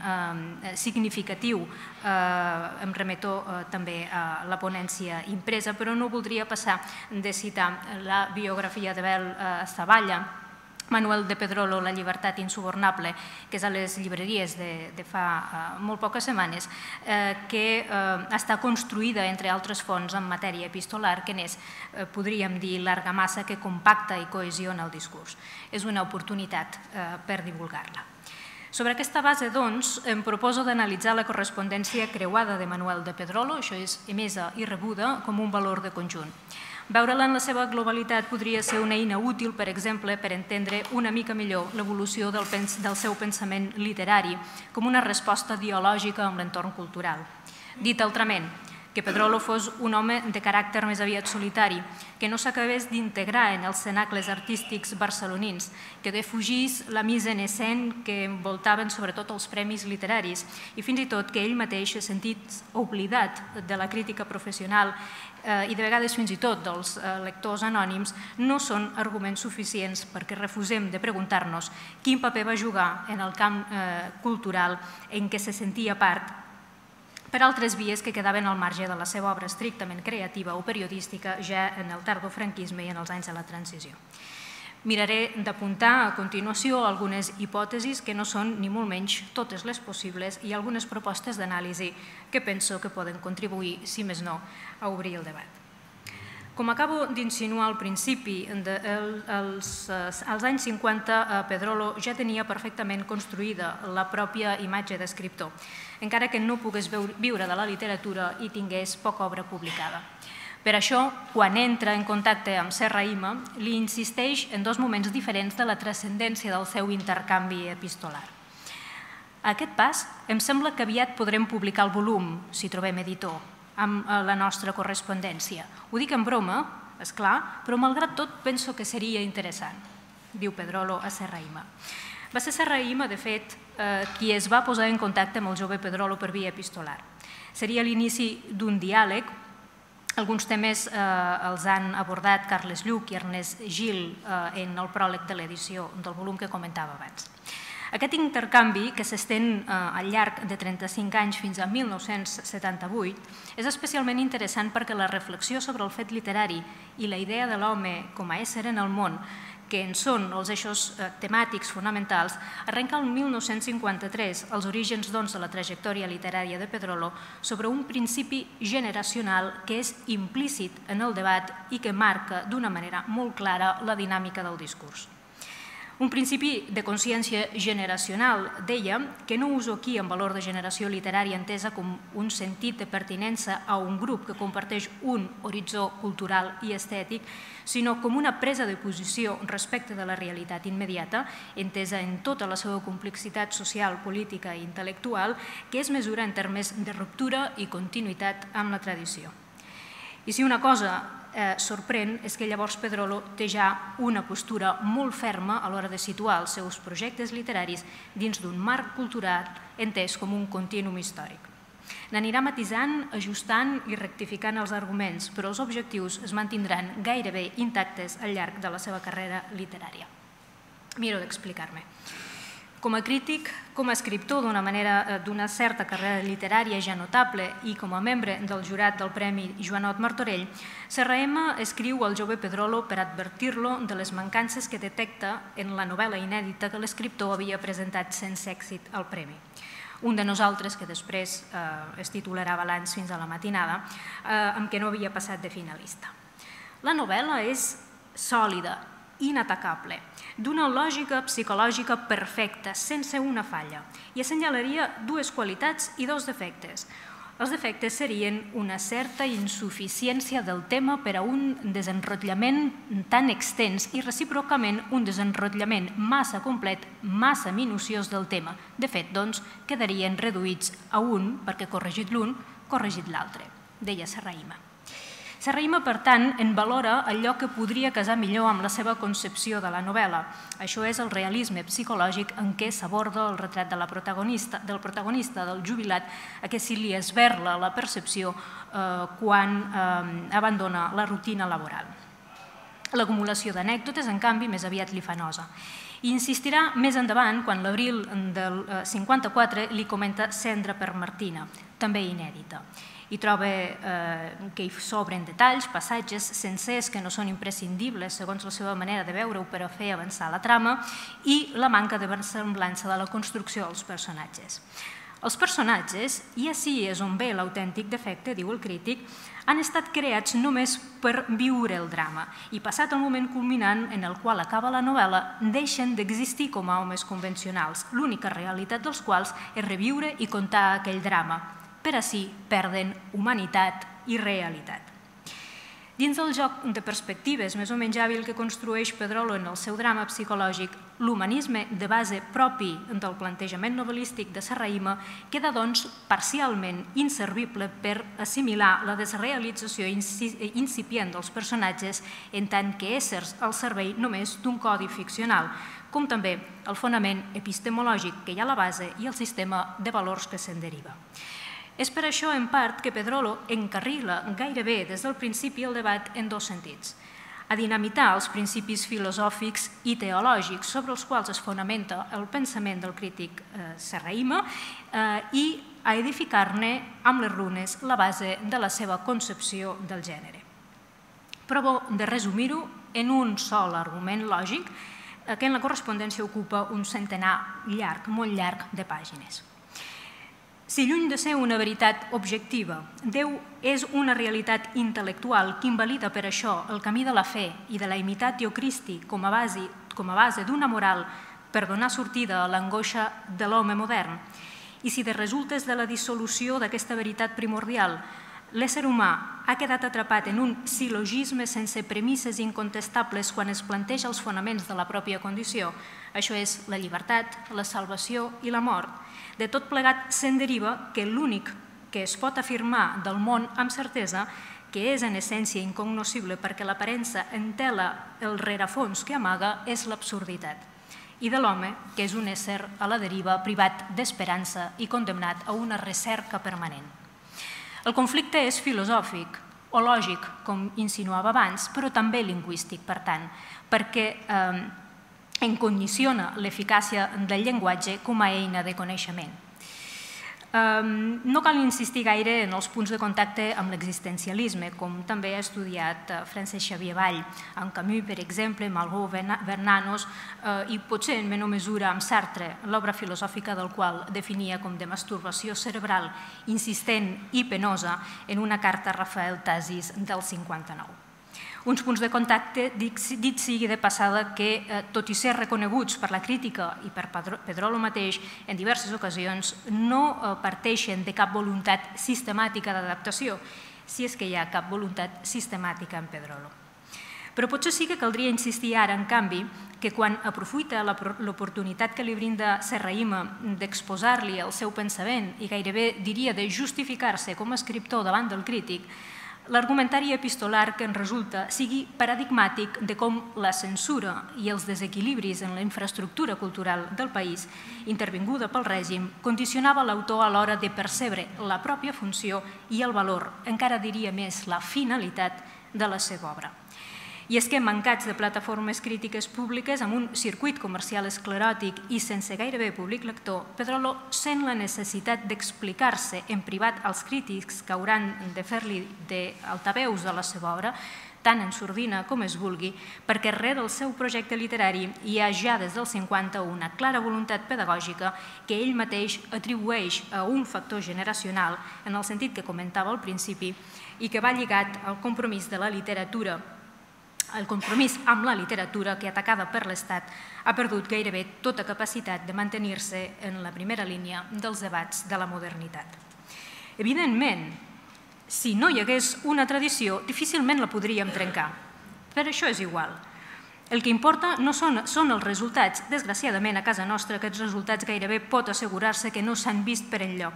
significatiu. Em remeto també a la ponència impresa, però no voldria passar de citar la biografia de Bel Estavalla, Manuel de Pedrolo, La llibertat insubornable, que és a les llibreries de, de fa uh, molt poques setmanes, eh, que uh, està construïda, entre altres fonts, en matèria epistolar, que n'és, uh, podríem dir, l'argamassa que compacta i cohesiona el discurs. És una oportunitat uh, per divulgar-la. Sobre aquesta base, doncs, em proposo d'analitzar la correspondència creuada de Manuel de Pedrolo, això és emesa i rebuda, com un valor de conjunt. Veure-la en la seva globalitat podria ser una eina útil, per exemple, per entendre una mica millor l'evolució del, del seu pensament literari com una resposta dialògica amb l'entorn cultural. Dit altrament, que Pedrolo fos un home de caràcter més aviat solitari, que no s'acabés d'integrar en els cenacles artístics barcelonins, que defugís la mise en escène que envoltaven sobretot els premis literaris i fins i tot que ell mateix se sentit oblidat de la crítica professional eh, i de vegades fins i tot dels eh, lectors anònims, no són arguments suficients perquè refusem de preguntar-nos quin paper va jugar en el camp eh, cultural en què se sentia part per altres vies que quedaven al marge de la seva obra estrictament creativa o periodística ja en el tardofranquisme i en els anys de la transició. Miraré d'apuntar a continuació algunes hipòtesis que no són ni molt menys totes les possibles i algunes propostes d'anàlisi que penso que poden contribuir, si més no, a obrir el debat. Com acabo d'insinuar al principi, de, el, els, als anys 50 eh, Pedrolo ja tenia perfectament construïda la pròpia imatge d'escriptor, encara que no pogués viure de la literatura i tingués poca obra publicada. Per això, quan entra en contacte amb Serra Ima, li insisteix en dos moments diferents de la transcendència del seu intercanvi epistolar. A aquest pas, em sembla que aviat podrem publicar el volum, si trobem editor, amb eh, la nostra correspondència. Ho dic en broma, és clar, però malgrat tot penso que seria interessant, diu Pedrolo a Serraïma. Va ser Serraïma, de fet, eh, qui es va posar en contacte amb el jove Pedrolo per via epistolar. Seria l'inici d'un diàleg alguns temes eh, els han abordat Carles Lluc i Ernest Gil eh, en el pròleg de l'edició del volum que comentava abans. Aquest intercanvi, que s'estén eh, al llarg de 35 anys fins a 1978, és especialment interessant perquè la reflexió sobre el fet literari i la idea de l'home com a ésser en el món que en són els eixos eh, temàtics fonamentals, arrenca el 1953 els orígens doncs, de la trajectòria literària de Pedrolo sobre un principi generacional que és implícit en el debat i que marca d'una manera molt clara la dinàmica del discurs. Un principi de consciència generacional, deia, que no uso aquí en valor de generació literària entesa com un sentit de pertinença a un grup que comparteix un horitzó cultural i estètic, sinó com una presa de posició respecte de la realitat immediata, entesa en tota la seva complexitat social, política i intel·lectual, que es mesura en termes de ruptura i continuïtat amb la tradició. I si una cosa eh, sorprèn és que llavors Pedrolo té ja una postura molt ferma a l'hora de situar els seus projectes literaris dins d'un marc cultural entès com un contínuum històric. N'anirà matisant, ajustant i rectificant els arguments, però els objectius es mantindran gairebé intactes al llarg de la seva carrera literària. Miro d'explicar-me. Com a crític, com a escriptor d'una manera eh, d'una certa carrera literària ja notable i com a membre del jurat del Premi Joanot Martorell, Serraema escriu al jove Pedrolo per advertir-lo de les mancances que detecta en la novel·la inèdita que l'escriptor havia presentat sense èxit al Premi. Un de nosaltres, que després eh, es titularà Balanç fins a la matinada, eh, amb què no havia passat de finalista. La novel·la és sòlida, inatacable, d'una lògica psicològica perfecta, sense una falla, i assenyalaria dues qualitats i dos defectes. Els defectes serien una certa insuficiència del tema per a un desenrotllament tan extens i recíprocament un desenrotllament massa complet, massa minuciós del tema. De fet, doncs, quedarien reduïts a un, perquè corregit l'un, corregit l'altre, deia Serraïma. Serraima, per tant, en valora allò que podria casar millor amb la seva concepció de la novel·la. Això és el realisme psicològic en què s'aborda el retrat de la protagonista, del protagonista, del jubilat, a què si li esberla la percepció eh, quan eh, abandona la rutina laboral. L'acumulació d'anècdotes, en canvi, més aviat li fa nosa. I insistirà més endavant quan l'abril del 54 li comenta Cendra per Martina, també inèdita i troba eh, que hi sobren detalls, passatges sencers que no són imprescindibles segons la seva manera de veure-ho per a fer avançar la trama i la manca de semblança de la construcció dels personatges. Els personatges, i així és on ve l'autèntic defecte, diu el crític, han estat creats només per viure el drama i passat el moment culminant en el qual acaba la novel·la deixen d'existir com a homes convencionals, l'única realitat dels quals és reviure i contar aquell drama, per així perden humanitat i realitat. Dins del joc de perspectives més o menys hàbil que construeix Pedrolo en el seu drama psicològic, l'humanisme de base propi del plantejament novel·lístic de Serraïma queda, doncs, parcialment inservible per assimilar la desrealització incipient dels personatges en tant que éssers al servei només d'un codi ficcional, com també el fonament epistemològic que hi ha a la base i el sistema de valors que se'n deriva. És per això, en part, que Pedrolo encarrila gairebé des del principi el debat en dos sentits. A dinamitar els principis filosòfics i teològics sobre els quals es fonamenta el pensament del crític eh, Serraïma eh, i a edificar-ne amb les runes la base de la seva concepció del gènere. Provo de resumir-ho en un sol argument lògic eh, que en la correspondència ocupa un centenar llarg, molt llarg de pàgines. Si lluny de ser una veritat objectiva, Déu és una realitat intel·lectual que invalida per això el camí de la fe i de la imitatio Christi com a base, com a base d'una moral per donar sortida a l'angoixa de l'home modern, i si de resultes de la dissolució d'aquesta veritat primordial l'ésser humà ha quedat atrapat en un silogisme sense premisses incontestables quan es planteja els fonaments de la pròpia condició, això és la llibertat, la salvació i la mort. De tot plegat se'n deriva que l'únic que es pot afirmar del món amb certesa que és en essència incognoscible perquè l'aparença entela el rerefons que amaga és l'absurditat i de l'home, que és un ésser a la deriva privat d'esperança i condemnat a una recerca permanent. El conflicte és filosòfic o lògic, com insinuava abans, però també lingüístic, per tant, perquè eh, en condiciona l'eficàcia del llenguatge com a eina de coneixement. No cal insistir gaire en els punts de contacte amb l'existencialisme, com també ha estudiat eh, Francesc Xavier Vall, amb Camus, per exemple, Malraux, Bernanos eh, i potser en menor mesura amb Sartre, l'obra filosòfica del qual definia com de masturbació cerebral insistent i penosa en una carta a Rafael Tasis del 59 uns punts de contacte, dit, sigui de passada, que, eh, tot i ser reconeguts per la crítica i per Pedrolo mateix en diverses ocasions, no eh, parteixen de cap voluntat sistemàtica d'adaptació, si és que hi ha cap voluntat sistemàtica en Pedrolo. Però potser sí que caldria insistir ara, en canvi, que quan aprofita l'oportunitat que li brinda Serraïma d'exposar-li el seu pensament i gairebé diria de justificar-se com a escriptor davant del crític, l'argumentari epistolar que en resulta sigui paradigmàtic de com la censura i els desequilibris en la infraestructura cultural del país, intervinguda pel règim, condicionava l'autor a l'hora de percebre la pròpia funció i el valor, encara diria més la finalitat, de la seva obra. I és que, mancats de plataformes crítiques públiques, amb un circuit comercial escleròtic i sense gairebé públic lector, Pedrolo sent la necessitat d'explicar-se en privat als crítics que hauran de fer-li d'altaveus de la seva obra, tant en sordina com es vulgui, perquè rere el seu projecte literari hi ha ja des del 50 una clara voluntat pedagògica que ell mateix atribueix a un factor generacional, en el sentit que comentava al principi, i que va lligat al compromís de la literatura el compromís amb la literatura que, atacada per l'Estat, ha perdut gairebé tota capacitat de mantenir-se en la primera línia dels debats de la modernitat. Evidentment, si no hi hagués una tradició, difícilment la podríem trencar. Per això és igual. El que importa no són, són els resultats. Desgraciadament, a casa nostra, aquests resultats gairebé pot assegurar-se que no s'han vist per enlloc.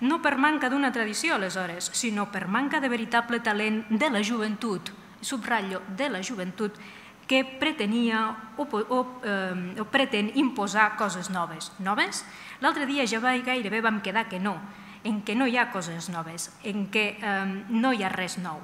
No per manca d'una tradició, aleshores, sinó per manca de veritable talent de la joventut, subratllo, de la joventut que pretenia o, o, eh, o pretén imposar coses noves. Noves? L'altre dia ja gairebé vam quedar que no, en què no hi ha coses noves, en què eh, no hi ha res nou.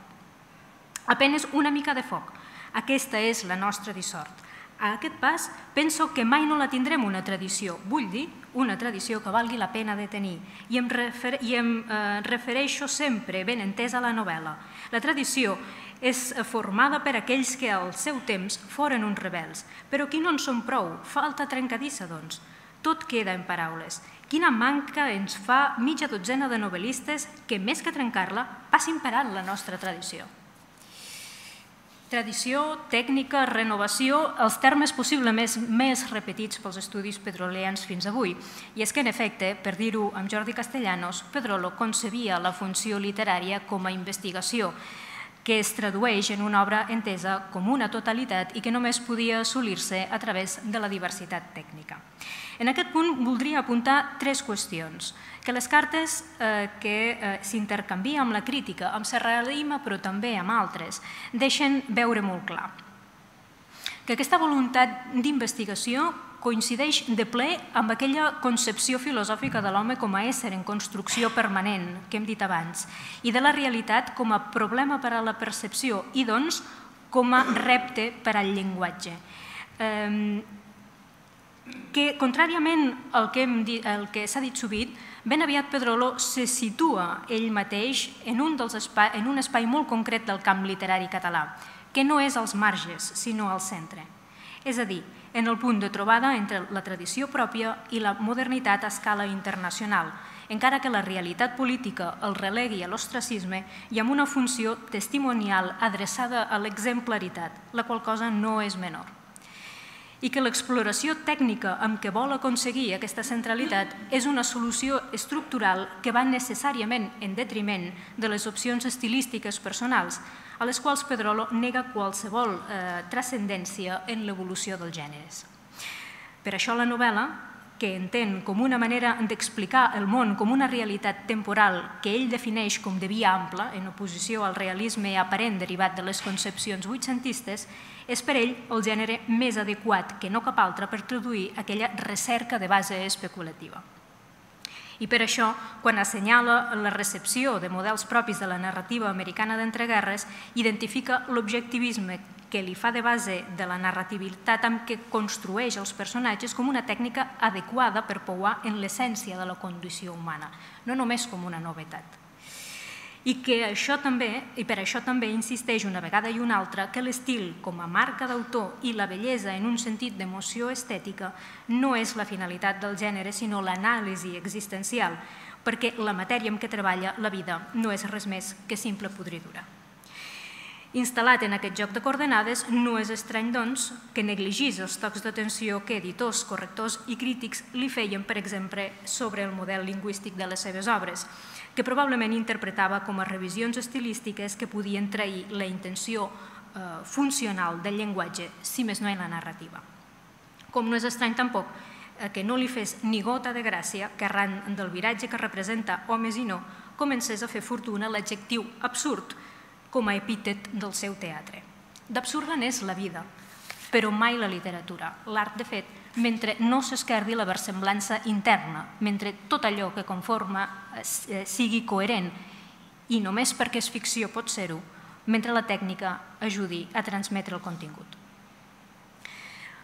Apenes una mica de foc. Aquesta és la nostra dissort. A aquest pas penso que mai no la tindrem una tradició, vull dir, una tradició que valgui la pena de tenir. I em, eh, refereixo sempre, ben entesa, a la novel·la. La tradició és formada per aquells que al seu temps foren uns rebels, però qui no en són prou, falta trencadissa, doncs. Tot queda en paraules. Quina manca ens fa mitja dotzena de novel·listes que, més que trencar-la, passin per alt la nostra tradició. Tradició, tècnica, renovació, els termes possiblement més, més repetits pels estudis pedroleans fins avui. I és que, en efecte, per dir-ho amb Jordi Castellanos, Pedrolo concebia la funció literària com a investigació que es tradueix en una obra entesa com una totalitat i que només podia assolir-se a través de la diversitat tècnica. En aquest punt voldria apuntar tres qüestions, que les cartes eh, que eh, s'intercanvia amb la crítica, amb Serralima, però també amb altres, deixen veure molt clar que aquesta voluntat d'investigació coincideix de ple amb aquella concepció filosòfica de l'home com a ésser en construcció permanent, que hem dit abans, i de la realitat com a problema per a la percepció i, doncs, com a repte per al llenguatge. que, contràriament al que, hem dit, que s'ha dit sovint, ben aviat Pedrolo se situa ell mateix en un, dels espai, en un espai molt concret del camp literari català, que no és als marges, sinó al centre. És a dir, en el punt de trobada entre la tradició pròpia i la modernitat a escala internacional, encara que la realitat política el relegui a l'ostracisme i amb una funció testimonial adreçada a l'exemplaritat, la qual cosa no és menor. I que l'exploració tècnica amb què vol aconseguir aquesta centralitat és una solució estructural que va necessàriament en detriment de les opcions estilístiques personals, a les quals Pedrolo nega qualsevol eh, transcendència en l'evolució dels gèneres. Per això la novel·la, que entén com una manera d'explicar el món com una realitat temporal que ell defineix com de via ampla, en oposició al realisme aparent derivat de les concepcions vuitcentistes, és per ell el gènere més adequat que no cap altre per traduir aquella recerca de base especulativa. I per això, quan assenyala la recepció de models propis de la narrativa americana d'entreguerres, identifica l'objectivisme que li fa de base de la narrativitat amb què construeix els personatges com una tècnica adequada per pouar en l'essència de la condició humana, no només com una novetat i que això també, i per això també insisteix una vegada i una altra que l'estil com a marca d'autor i la bellesa en un sentit d'emoció estètica no és la finalitat del gènere, sinó l'anàlisi existencial, perquè la matèria amb què treballa la vida no és res més que simple podridura. Instal·lat en aquest joc de coordenades, no és estrany, doncs, que negligís els tocs d'atenció que editors, correctors i crítics li feien, per exemple, sobre el model lingüístic de les seves obres, que probablement interpretava com a revisions estilístiques que podien trair la intenció eh, funcional del llenguatge, si més no en la narrativa. Com no és estrany tampoc eh, que no li fes ni gota de gràcia que arran del viratge que representa homes i no, comencés a fer fortuna l'adjectiu absurd com a epítet del seu teatre. D'absurda n'és la vida, però mai la literatura. L'art, de fet, mentre no s'esquerdi la versemblança interna, mentre tot allò que conforma eh, sigui coherent i només perquè és ficció pot ser-ho, mentre la tècnica ajudi a transmetre el contingut.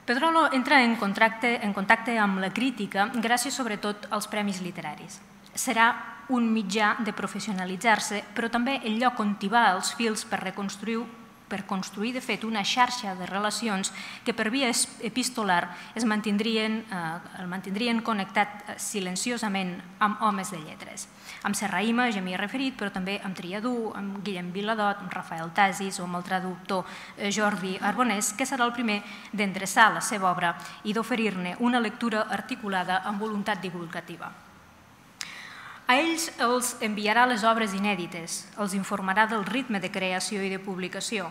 Pedrolo entra en contacte, en contacte amb la crítica gràcies sobretot als premis literaris. Serà un mitjà de professionalitzar-se, però també el lloc on tibar els fils per reconstruir per construir, de fet, una xarxa de relacions que per via epistolar es mantindrien, eh, el mantindrien connectat eh, silenciosament amb homes de lletres. Amb Serraïma, ja m'hi he referit, però també amb Triadú, amb Guillem Viladot, amb Rafael Tasis o amb el traductor eh, Jordi Arbonès, que serà el primer d'endreçar la seva obra i d'oferir-ne una lectura articulada amb voluntat divulgativa. A ells els enviarà les obres inèdites, els informarà del ritme de creació i de publicació,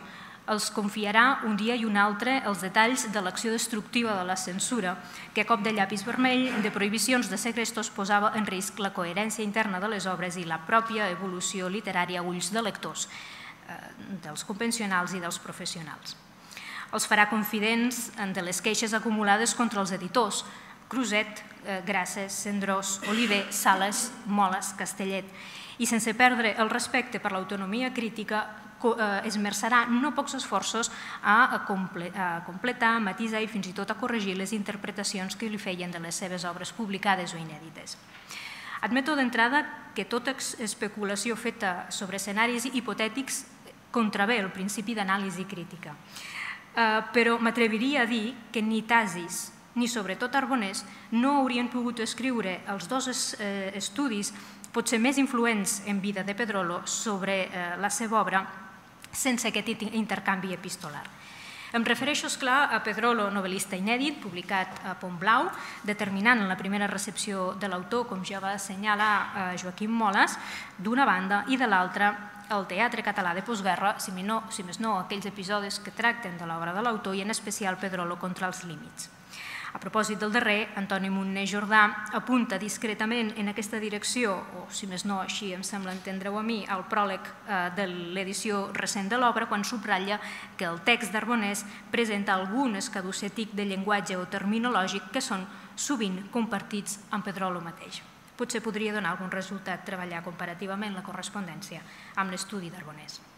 els confiarà un dia i un altre els detalls de l'acció destructiva de la censura, que a cop de llapis vermell, de prohibicions de segrestos, posava en risc la coherència interna de les obres i la pròpia evolució literària a ulls de lectors, eh, dels convencionals i dels professionals. Els farà confidents de les queixes acumulades contra els editors, Cruzet, eh, Grasses, Cendrós, Oliver, Sales, Moles, Castellet, i sense perdre el respecte per l'autonomia crítica, eh, esmerçarà no pocs esforços a, completar, a matisar i fins i tot a corregir les interpretacions que li feien de les seves obres publicades o inèdites. Admeto d'entrada que tota especulació feta sobre escenaris hipotètics contravé el principi d'anàlisi crítica. Eh, però m'atreviria a dir que ni Tasis ni sobretot Arbonès, no haurien pogut escriure els dos eh, estudis potser més influents en vida de Pedrolo sobre eh, la seva obra sense aquest intercanvi epistolar. Em refereixo, és clar, a Pedrolo, novel·lista inèdit, publicat a Pont Blau, determinant en la primera recepció de l'autor, com ja va assenyalar eh, Joaquim Moles, d'una banda, i de l'altra, el teatre català de postguerra, si, si més no, aquells episodis que tracten de l'obra de l'autor i en especial Pedrolo contra els límits. A propòsit del darrer, Antoni Montner Jordà apunta discretament en aquesta direcció, o si més no així em sembla entendre-ho a mi, al pròleg eh, de l'edició recent de l'obra, quan subratlla que el text d'Arbonès presenta algun escaducètic de llenguatge o terminològic que són sovint compartits amb Pedrolo mateix. Potser podria donar algun resultat treballar comparativament la correspondència amb l'estudi d'Arbonès.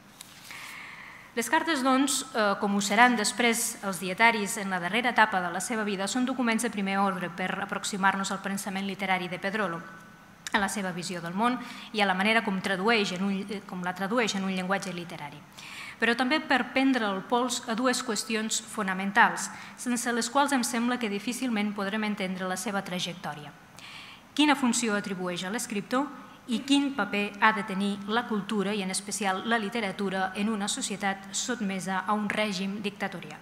Les cartes, doncs, eh, com ho seran després els dietaris en la darrera etapa de la seva vida, són documents de primer ordre per aproximar-nos al pensament literari de Pedrolo, a la seva visió del món i a la manera com, tradueix en un, eh, com la tradueix en un llenguatge literari. Però també per prendre el pols a dues qüestions fonamentals, sense les quals em sembla que difícilment podrem entendre la seva trajectòria. quina funció atribueix a l'escriptor i quin paper ha de tenir la cultura i en especial la literatura en una societat sotmesa a un règim dictatorial.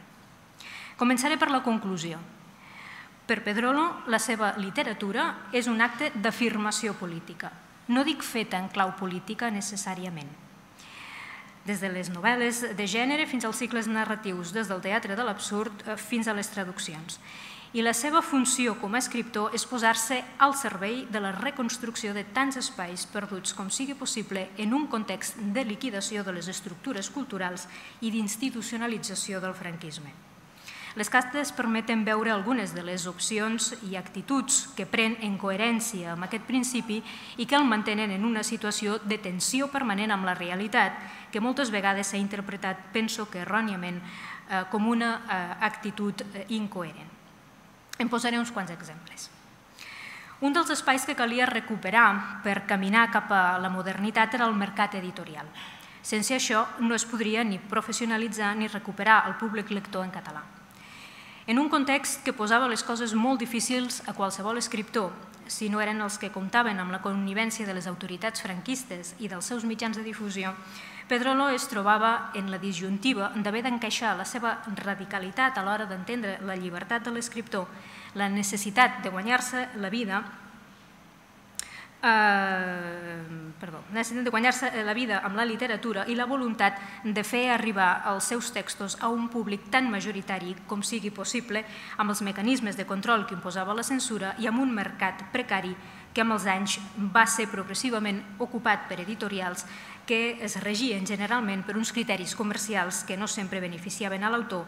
Començaré per la conclusió. Per Pedrolo, la seva literatura és un acte d'afirmació política. No dic feta en clau política necessàriament. Des de les novel·les de gènere fins als cicles narratius, des del teatre de l'absurd eh, fins a les traduccions i la seva funció com a escriptor és posar-se al servei de la reconstrucció de tants espais perduts com sigui possible en un context de liquidació de les estructures culturals i d'institucionalització del franquisme. Les castes permeten veure algunes de les opcions i actituds que pren en coherència amb aquest principi i que el mantenen en una situació de tensió permanent amb la realitat que moltes vegades s'ha interpretat, penso que erròniament, eh, com una eh, actitud eh, incoherent. En posaré uns quants exemples. Un dels espais que calia recuperar per caminar cap a la modernitat era el mercat editorial. Sense això no es podria ni professionalitzar ni recuperar el públic lector en català. En un context que posava les coses molt difícils a qualsevol escriptor, si no eren els que comptaven amb la connivència de les autoritats franquistes i dels seus mitjans de difusió, Pedrolo es trobava en la disjuntiva d'haver d'encaixar la seva radicalitat a l'hora d'entendre la llibertat de l'escriptor, la necessitat de guanyar-se la vida eh, perdó, necessitat de guanyar-se la vida amb la literatura i la voluntat de fer arribar els seus textos a un públic tan majoritari com sigui possible amb els mecanismes de control que imposava la censura i amb un mercat precari que amb els anys va ser progressivament ocupat per editorials que es regien generalment per uns criteris comercials que no sempre beneficiaven a l'autor.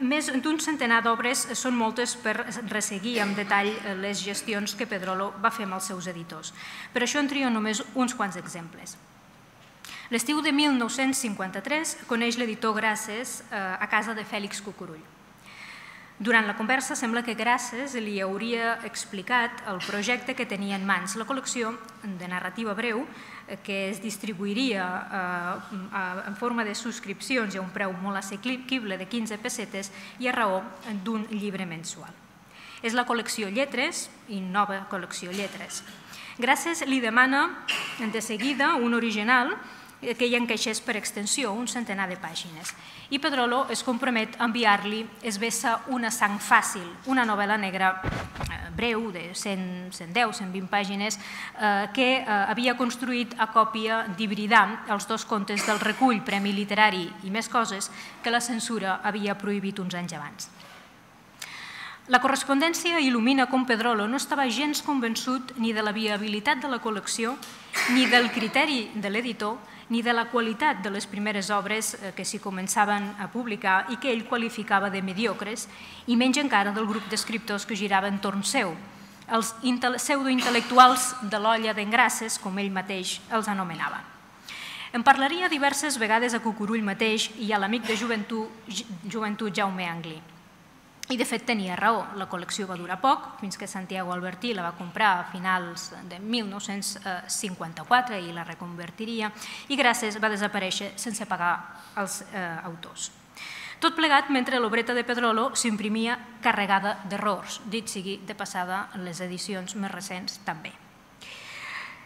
Més d'un centenar d'obres són moltes per resseguir amb detall les gestions que Pedrolo va fer amb els seus editors. Per això en trio només uns quants exemples. L'estiu de 1953 coneix l'editor Grasses eh, a casa de Fèlix Cucurull. Durant la conversa sembla que Grasses li hauria explicat el projecte que tenia en mans, la col·lecció de narrativa breu eh, que es distribuiria eh, en forma de subscripcions i a un preu molt assequible de 15 pessetes i a raó d'un llibre mensual. És la col·lecció Lletres i nova col·lecció Lletres. Gràcies li demana de seguida un original que hi encaixés per extensió, un centenar de pàgines. I Pedrolo es compromet a enviar-li Es vessa una sang fàcil, una novel·la negra eh, breu de 100, 110, 120 pàgines, eh, que eh, havia construït a còpia d'hibridar els dos contes del recull Premi Literari i més coses que la censura havia prohibit uns anys abans. La correspondència il·lumina com Pedrolo no estava gens convençut ni de la viabilitat de la col·lecció ni del criteri de l'editor ni de la qualitat de les primeres obres eh, que s'hi començaven a publicar i que ell qualificava de mediocres, i menys encara del grup d'escriptors que girava entorn seu, els pseudointel·lectuals de l'olla d'engrasses, com ell mateix els anomenava. En parlaria diverses vegades a Cucurull mateix i a l'amic de joventut, joventut Jaume Angli. I de fet tenia raó, la col·lecció va durar poc, fins que Santiago Albertí la va comprar a finals de 1954 i la reconvertiria, i gràcies va desaparèixer sense pagar els eh, autors. Tot plegat mentre l'obreta de Pedrolo s'imprimia carregada d'errors, dit sigui de passada les edicions més recents també.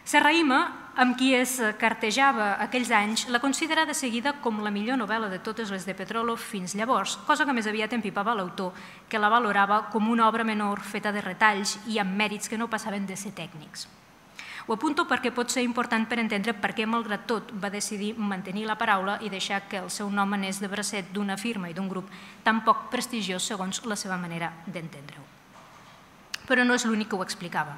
Serraïma, amb qui es cartejava aquells anys, la considera de seguida com la millor novel·la de totes les de Petrolo fins llavors, cosa que més aviat empipava l'autor, que la valorava com una obra menor feta de retalls i amb mèrits que no passaven de ser tècnics. Ho apunto perquè pot ser important per entendre per què, malgrat tot, va decidir mantenir la paraula i deixar que el seu nom anés de bracet d'una firma i d'un grup tan poc prestigiós segons la seva manera d'entendre-ho. Però no és l'únic que ho explicava.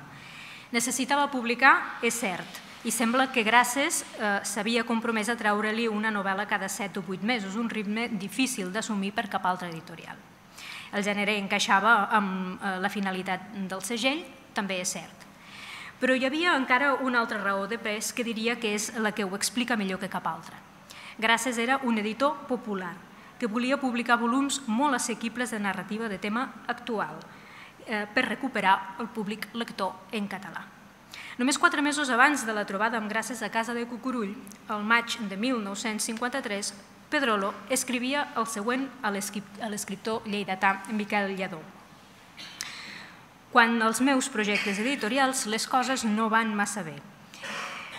Necessitava publicar, és cert, i sembla que Gràcies eh, s'havia compromès a treure-li una novel·la cada 7 o 8 mesos, un ritme difícil d'assumir per cap altre editorial. El gènere encaixava amb eh, la finalitat del segell, també és cert. Però hi havia encara una altra raó de pes que diria que és la que ho explica millor que cap altra. Gràcies era un editor popular, que volia publicar volums molt assequibles de narrativa de tema actual, eh, per recuperar el públic lector en català. Només quatre mesos abans de la trobada amb gràcies a casa de Cucurull, el maig de 1953, Pedrolo escrivia el següent a l'escriptor lleidatà Miquel Lledó. quan els meus projectes editorials les coses no van massa bé.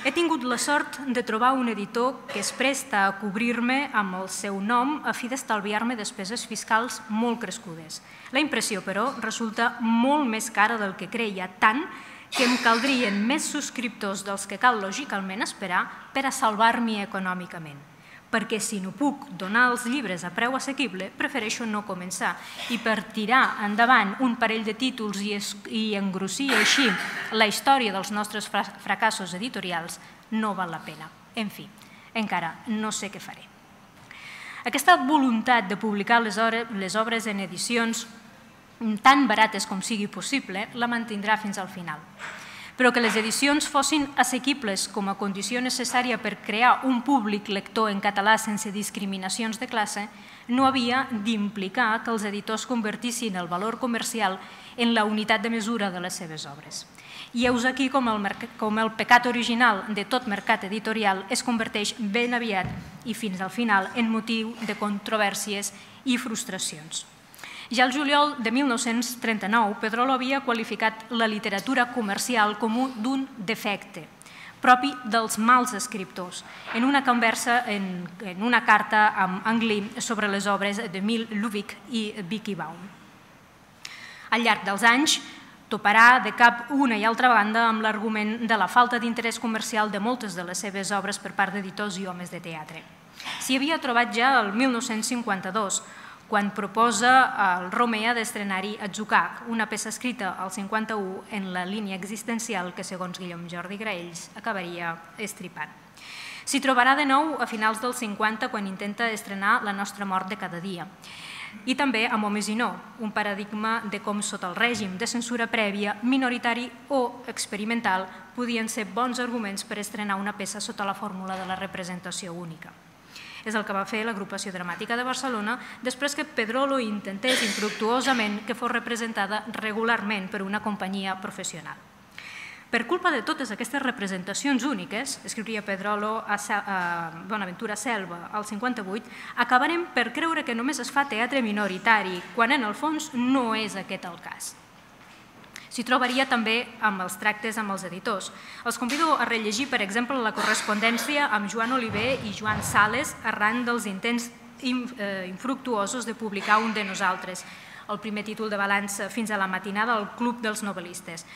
He tingut la sort de trobar un editor que es presta a cobrir-me amb el seu nom a fi d'estalviar-me despeses fiscals molt crescudes. La impressió, però, resulta molt més cara del que creia, tant que em caldrien més subscriptors dels que cal lògicament esperar per a salvar-m'hi econòmicament. Perquè si no puc donar els llibres a preu assequible, prefereixo no començar. I per tirar endavant un parell de títols i, i engrossir així la història dels nostres fracassos editorials, no val la pena. En fi, encara no sé què faré. Aquesta voluntat de publicar les, les obres en edicions tan barates com sigui possible, la mantindrà fins al final. Però que les edicions fossin assequibles com a condició necessària per crear un públic lector en català sense discriminacions de classe, no havia d'implicar que els editors convertissin el valor comercial en la unitat de mesura de les seves obres. I heus aquí com el, com el pecat original de tot mercat editorial es converteix ben aviat i fins al final en motiu de controvèrsies i frustracions. Ja el juliol de 1939, Pedrolo havia qualificat la literatura comercial com d'un defecte, propi dels mals escriptors, en una conversa, en, en una carta amb Anglí sobre les obres d'Emil Lubick i Vicky Baum. Al llarg dels anys, toparà de cap una i altra banda amb l'argument de la falta d'interès comercial de moltes de les seves obres per part d'editors i homes de teatre. S'hi havia trobat ja el 1952, quan proposa el Romea d'estrenar-hi Atzucac, una peça escrita al 51 en la línia existencial que, segons Guillaume Jordi Graells, acabaria estripant. S'hi trobarà de nou a finals dels 50 quan intenta estrenar La nostra mort de cada dia. I també amb Homes i no, un paradigma de com sota el règim de censura prèvia, minoritari o experimental, podien ser bons arguments per estrenar una peça sota la fórmula de la representació única és el que va fer l'agrupació dramàtica de Barcelona després que Pedrolo intentés infructuosament que fos representada regularment per una companyia professional. Per culpa de totes aquestes representacions úniques, escriuria Pedrolo a, Bonaventura Selva al 58, acabarem per creure que només es fa teatre minoritari, quan en el fons no és aquest el cas. S'hi trobaria també amb els tractes amb els editors. Els convido a rellegir, per exemple, la correspondència amb Joan Oliver i Joan Sales arran dels intents eh, infructuosos de publicar un de nosaltres, el primer títol de balanç fins a la matinada al Club dels Novel·listes.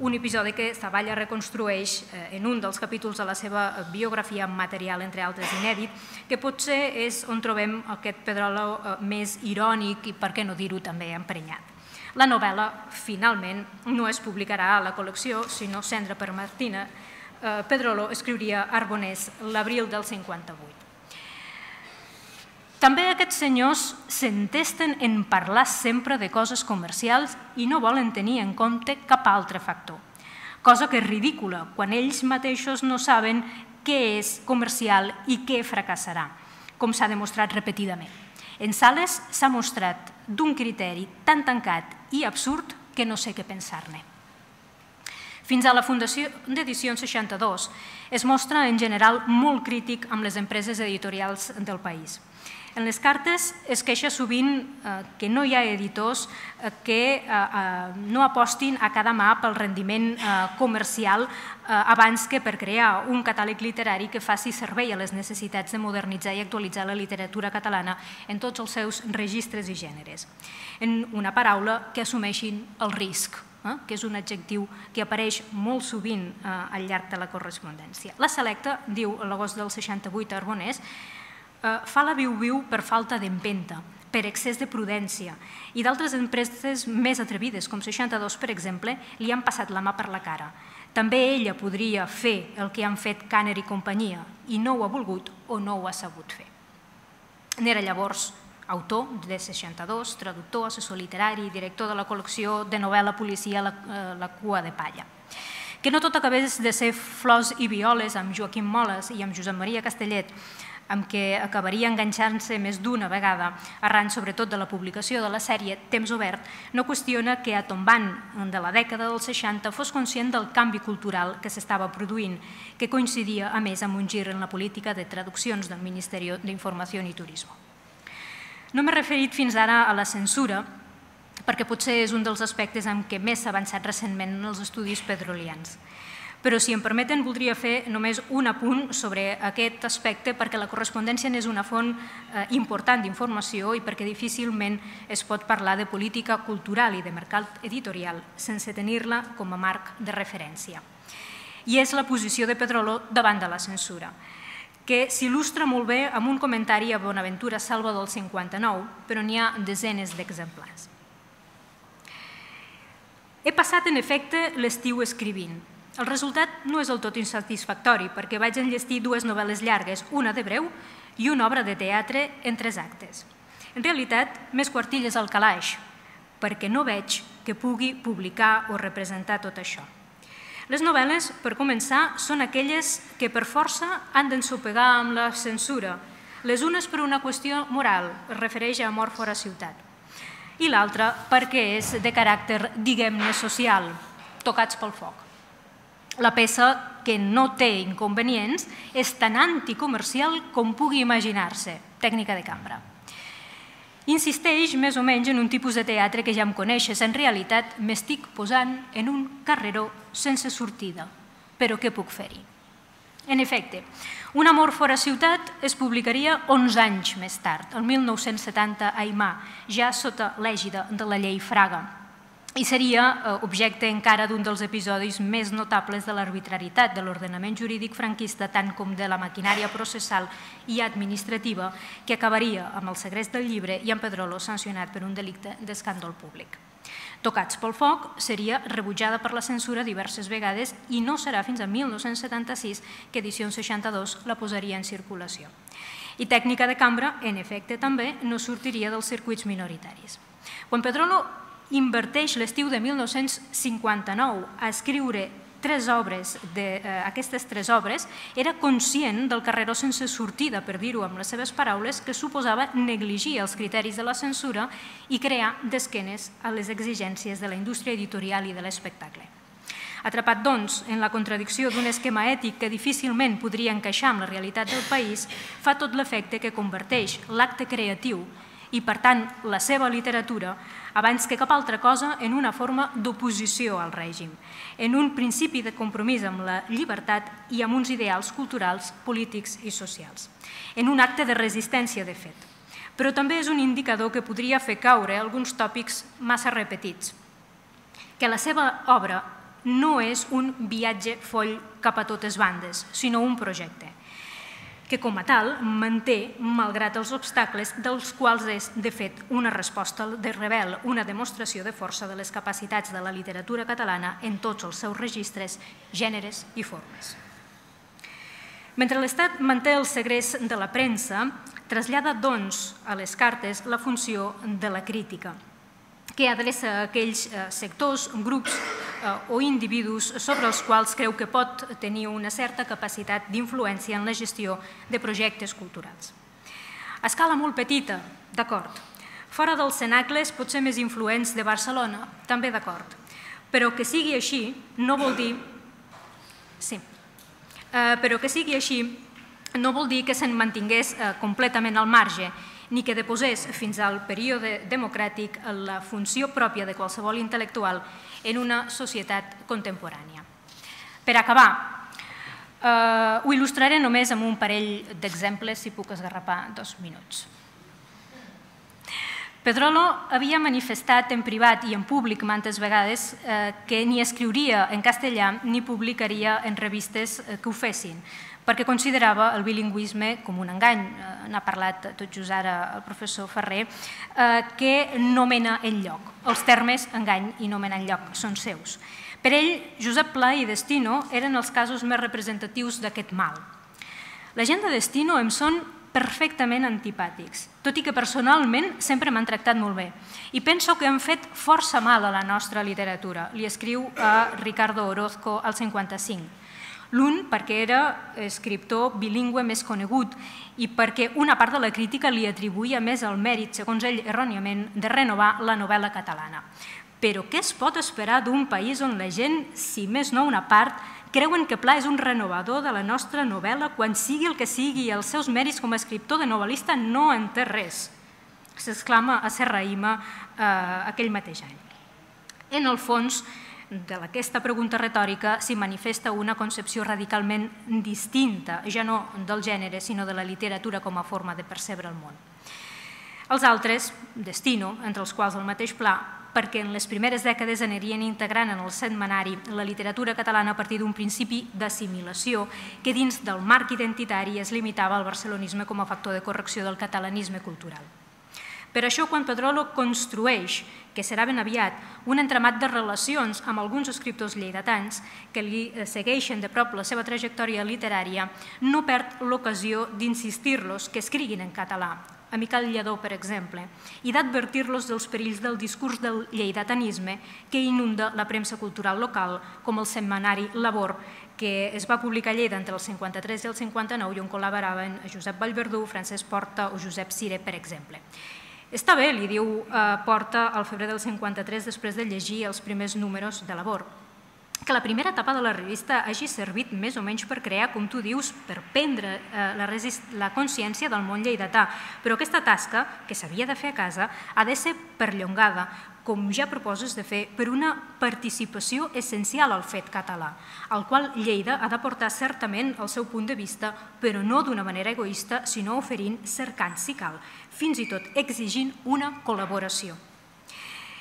Un episodi que Zavalla reconstrueix eh, en un dels capítols de la seva biografia material, entre altres inèdit, que potser és on trobem aquest Pedrolo eh, més irònic i, per què no dir-ho, també emprenyat. La novel·la, finalment, no es publicarà a la col·lecció, sinó Cendra per Martina. Eh, Pedrolo escriuria Arbonès l'abril del 58. També aquests senyors s'entesten en parlar sempre de coses comercials i no volen tenir en compte cap altre factor, cosa que és ridícula quan ells mateixos no saben què és comercial i què fracassarà, com s'ha demostrat repetidament. En Sales s'ha mostrat d'un criteri tan tancat i absurd que no sé què pensar-ne. Fins a la Fundació d'Edicions 62 es mostra en general molt crític amb les empreses editorials del país. En les cartes es queixa sovint eh, que no hi ha editors eh, que eh, no apostin a cada mà pel rendiment comercial abans que per crear un catàleg literari que faci servei a les necessitats de modernitzar i actualitzar la literatura catalana en tots els seus registres i gèneres. En una paraula, que assumeixin el risc, que és un adjectiu que apareix molt sovint al llarg de la correspondència. La selecta, diu l'agost del 68 a Arbonès, Eh, fa la viu-viu per falta d'empenta, per excés de prudència, i d'altres empreses més atrevides, com 62, per exemple, li han passat la mà per la cara. També ella podria fer el que han fet Canner i companyia, i no ho ha volgut o no ho ha sabut fer. N'era llavors autor de 62, traductor, assessor literari, director de la col·lecció de novel·la policia La, eh, la cua de palla. Que no tot acabés de ser flors i violes amb Joaquim Moles i amb Josep Maria Castellet, amb què acabaria enganxant-se més d'una vegada, arran sobretot de la publicació de la sèrie Temps Obert, no qüestiona que a tombant de la dècada dels 60 fos conscient del canvi cultural que s'estava produint, que coincidia a més amb un gir en la política de traduccions del Ministeri d'Informació i Turisme. No m'he referit fins ara a la censura, perquè potser és un dels aspectes en què més s'ha avançat recentment en els estudis pedrolians. Però si em permeten, voldria fer només un apunt sobre aquest aspecte perquè la correspondència n'és una font eh, important d'informació i perquè difícilment es pot parlar de política cultural i de mercat editorial sense tenir-la com a marc de referència. I és la posició de Pedrolo davant de la censura que s'il·lustra molt bé amb un comentari a Bonaventura Salva del 59, però n'hi ha desenes d'exemplars. He passat, en efecte, l'estiu escrivint, el resultat no és el tot insatisfactori perquè vaig enllestir dues novel·les llargues, una de breu i una obra de teatre en tres actes. En realitat, més quartilles al calaix, perquè no veig que pugui publicar o representar tot això. Les novel·les, per començar, són aquelles que per força han d'ensopegar amb la censura, les unes per una qüestió moral, es refereix a Amor fora ciutat, i l'altra perquè és de caràcter, diguem-ne, social, tocats pel foc. La peça que no té inconvenients és tan anticomercial com pugui imaginar-se, tècnica de cambra. Insisteix més o menys en un tipus de teatre que ja em coneixes. En realitat m'estic posant en un carreró sense sortida. Però què puc fer-hi? En efecte, Un amor fora ciutat es publicaria 11 anys més tard, el 1970 a Aimà, ja sota l'ègida de la llei Fraga, i seria eh, objecte encara d'un dels episodis més notables de l'arbitraritat de l'ordenament jurídic franquista, tant com de la maquinària processal i administrativa, que acabaria amb el segrest del llibre i en Pedrolo sancionat per un delicte d'escàndol públic. Tocats pel foc, seria rebutjada per la censura diverses vegades i no serà fins a 1976 que Edició 62 la posaria en circulació. I tècnica de cambra, en efecte, també no sortiria dels circuits minoritaris. Quan Pedrolo inverteix l'estiu de 1959 a escriure tres obres, de, eh, aquestes tres obres, era conscient del carreró sense sortida, per dir-ho amb les seves paraules, que suposava negligir els criteris de la censura i crear d'esquenes a les exigències de la indústria editorial i de l'espectacle. Atrapat, doncs, en la contradicció d'un esquema ètic que difícilment podria encaixar amb la realitat del país, fa tot l'efecte que converteix l'acte creatiu i, per tant, la seva literatura, abans que cap altra cosa, en una forma d'oposició al règim, en un principi de compromís amb la llibertat i amb uns ideals culturals, polítics i socials, en un acte de resistència, de fet. Però també és un indicador que podria fer caure alguns tòpics massa repetits, que la seva obra no és un viatge foll cap a totes bandes, sinó un projecte que com a tal manté, malgrat els obstacles, dels quals és, de fet, una resposta de rebel, una demostració de força de les capacitats de la literatura catalana en tots els seus registres, gèneres i formes. Mentre l'Estat manté el segrest de la premsa, trasllada, doncs, a les cartes la funció de la crítica, que adreça a aquells eh, sectors, grups eh, o individus sobre els quals creu que pot tenir una certa capacitat d'influència en la gestió de projectes culturals. A escala molt petita, d'acord. Fora dels cenacles, potser més influents de Barcelona, també d'acord. Però que sigui així no vol dir... Sí. Eh, però que sigui així no vol dir que se'n mantingués completament al marge ni que deposés fins al període democràtic la funció pròpia de qualsevol intel·lectual en una societat contemporània. Per acabar, eh, ho il·lustraré només amb un parell d'exemples, si puc esgarrapar dos minuts. Pedrolo havia manifestat en privat i en públic mantes vegades eh, que ni escriuria en castellà ni publicaria en revistes eh, que ho fessin, perquè considerava el bilingüisme com un engany, eh, n'ha parlat tot just ara el professor Ferrer, eh, que no mena enlloc. Els termes engany i no mena enlloc són seus. Per ell, Josep Pla i Destino eren els casos més representatius d'aquest mal. La gent de Destino em són perfectament antipàtics, tot i que personalment sempre m'han tractat molt bé. I penso que han fet força mal a la nostra literatura, li escriu a Ricardo Orozco al 55. L'un perquè era escriptor bilingüe més conegut i perquè una part de la crítica li atribuïa més el mèrit, segons ell erròniament, de renovar la novel·la catalana. Però què es pot esperar d'un país on la gent, si més no una part, creuen que Pla és un renovador de la nostra novel·la quan sigui el que sigui i els seus mèrits com a escriptor de novel·lista no en té res. s'exclama a Serraïma eh, aquell mateix any. En el fons, d'aquesta pregunta retòrica s'hi manifesta una concepció radicalment distinta, ja no del gènere, sinó de la literatura com a forma de percebre el món. Els altres, destino, entre els quals el mateix pla, perquè en les primeres dècades anirien integrant en el setmanari la literatura catalana a partir d'un principi d'assimilació que dins del marc identitari es limitava al barcelonisme com a factor de correcció del catalanisme cultural. Per això, quan Pedrolo construeix, que serà ben aviat, un entramat de relacions amb alguns escriptors lleidatans que li eh, segueixen de prop la seva trajectòria literària, no perd l'ocasió d'insistir-los que escriguin en català, a Miquel Lledó, per exemple, i d'advertir-los dels perills del discurs del lleidatanisme que inunda la premsa cultural local, com el setmanari Labor, que es va publicar a Lleida entre el 53 i el 59 i on col·laboraven Josep Vallverdú, Francesc Porta o Josep Cire, per exemple. Està bé, li diu eh, Porta al febrer del 53 després de llegir els primers números de Labor, que la primera etapa de la revista hagi servit més o menys per crear, com tu dius, per prendre eh, la, la consciència del món lleidatà. Però aquesta tasca, que s'havia de fer a casa, ha de ser perllongada, com ja proposes de fer, per una participació essencial al fet català, al qual Lleida ha d'aportar certament el seu punt de vista, però no d'una manera egoista, sinó oferint, cercant, si cal, fins i tot exigint una col·laboració.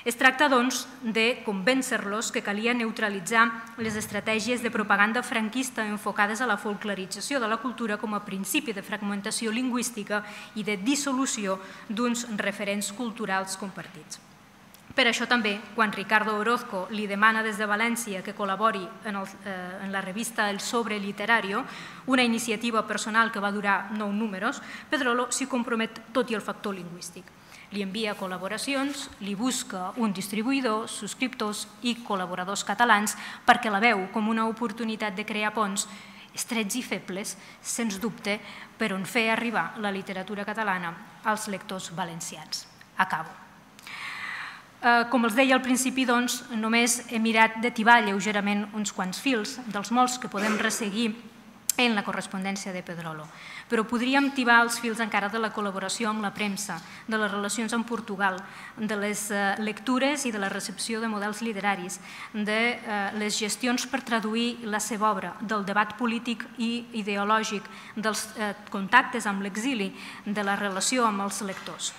Es tracta, doncs, de convèncer-los que calia neutralitzar les estratègies de propaganda franquista enfocades a la folclorització de la cultura com a principi de fragmentació lingüística i de dissolució d'uns referents culturals compartits. Per això també, quan Ricardo Orozco li demana des de València que col·labori en, el, eh, en la revista El Sobre Literario, una iniciativa personal que va durar nou números, Pedrolo s'hi compromet tot i el factor lingüístic. Li envia col·laboracions, li busca un distribuïdor, subscriptors i col·laboradors catalans perquè la veu com una oportunitat de crear ponts estrets i febles, sens dubte, per on fer arribar la literatura catalana als lectors valencians. Acabo. Eh, com els deia al principi, doncs, només he mirat de tibar lleugerament uns quants fils dels molts que podem resseguir en la correspondència de Pedrolo. Però podríem tibar els fils encara de la col·laboració amb la premsa, de les relacions amb Portugal, de les eh, lectures i de la recepció de models literaris, de eh, les gestions per traduir la seva obra, del debat polític i ideològic, dels contactes amb l'exili, de la relació amb els lectors.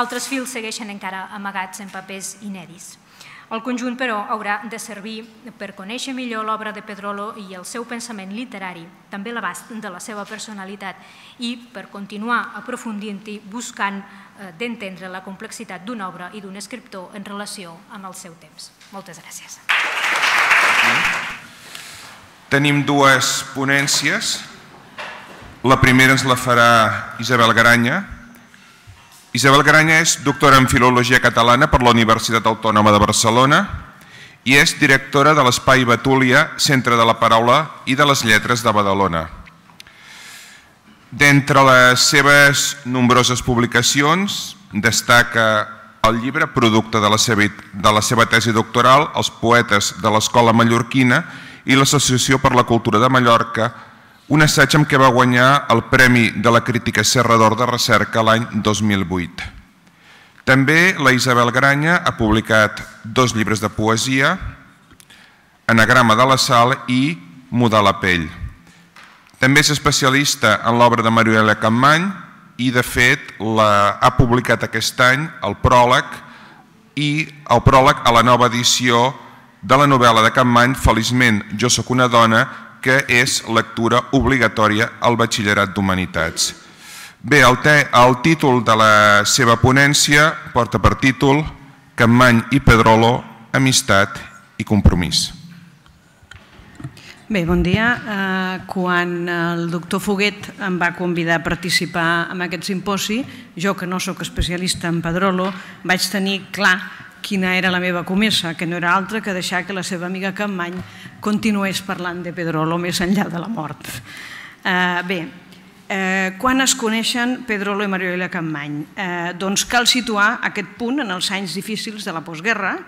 Altres fils segueixen encara amagats en papers inèdits. El conjunt, però, haurà de servir per conèixer millor l'obra de Pedrolo i el seu pensament literari, també l'abast de la seva personalitat, i per continuar aprofundint-hi buscant eh, d'entendre la complexitat d'una obra i d'un escriptor en relació amb el seu temps. Moltes gràcies. Tenim dues ponències. La primera ens la farà Isabel Garanya, Isabel Granya és doctora en Filologia Catalana per la Universitat Autònoma de Barcelona i és directora de l'Espai Betúlia, Centre de la Paraula i de les Lletres de Badalona. D'entre les seves nombroses publicacions destaca el llibre producte de la seva, de la seva tesi doctoral, Els poetes de l'Escola Mallorquina i l'Associació per la Cultura de Mallorca, un assaig amb què va guanyar el Premi de la Crítica Serra d'Or de Recerca l'any 2008. També la Isabel Granya ha publicat dos llibres de poesia, Anagrama de la Sal i Mudar la pell. També és especialista en l'obra de Mariela Campmany i, de fet, la, ha publicat aquest any el pròleg i el pròleg a la nova edició de la novel·la de Campmany Feliçment, jo sóc una dona, que és lectura obligatòria al batxillerat d'Humanitats. Bé, el, te, el títol de la seva ponència porta per títol Campmany i Pedrolo, amistat i compromís. Bé, bon dia. Eh, quan el doctor Foguet em va convidar a participar en aquest simposi, jo que no sóc especialista en Pedrolo, vaig tenir clar quina era la meva comesa, que no era altra que deixar que la seva amiga Campmany continués parlant de Pedrolo més enllà de la mort. Eh, bé, eh, quan es coneixen Pedrolo i Mariola Campmany? Eh, doncs cal situar aquest punt en els anys difícils de la postguerra,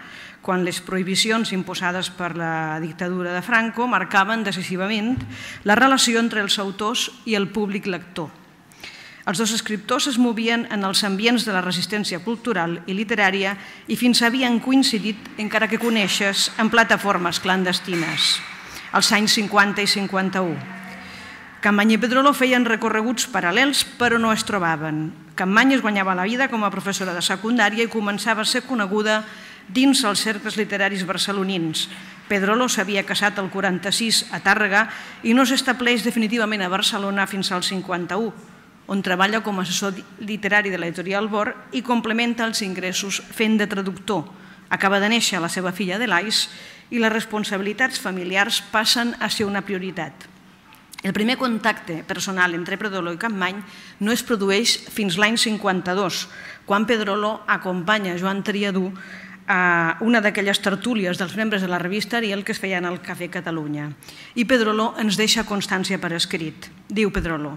quan les prohibicions imposades per la dictadura de Franco marcaven decisivament la relació entre els autors i el públic lector Els dos escriptors es movien en els ambients de la resistència cultural i literària i fins havien coincidit, encara que coneixes, en plataformes clandestines, als anys 50 i 51. Campany i Pedrolo feien recorreguts paral·lels però no es trobaven. Campany es guanyava la vida com a professora de secundària i començava a ser coneguda dins els cercles literaris barcelonins. Pedrolo s'havia casat el 46 a Tàrrega i no s'estableix definitivament a Barcelona fins al 51, on treballa com a assessor literari de l'editorial Bor i complementa els ingressos fent de traductor. Acaba de néixer la seva filla Delais i les responsabilitats familiars passen a ser una prioritat. El primer contacte personal entre Pedrolo i Campmany no es produeix fins l'any 52, quan Pedrolo acompanya Joan Triadú a una d'aquelles tertúlies dels membres de la revista Ariel que es feien al Cafè Catalunya. I Pedrolo ens deixa constància per escrit. Diu Pedrolo,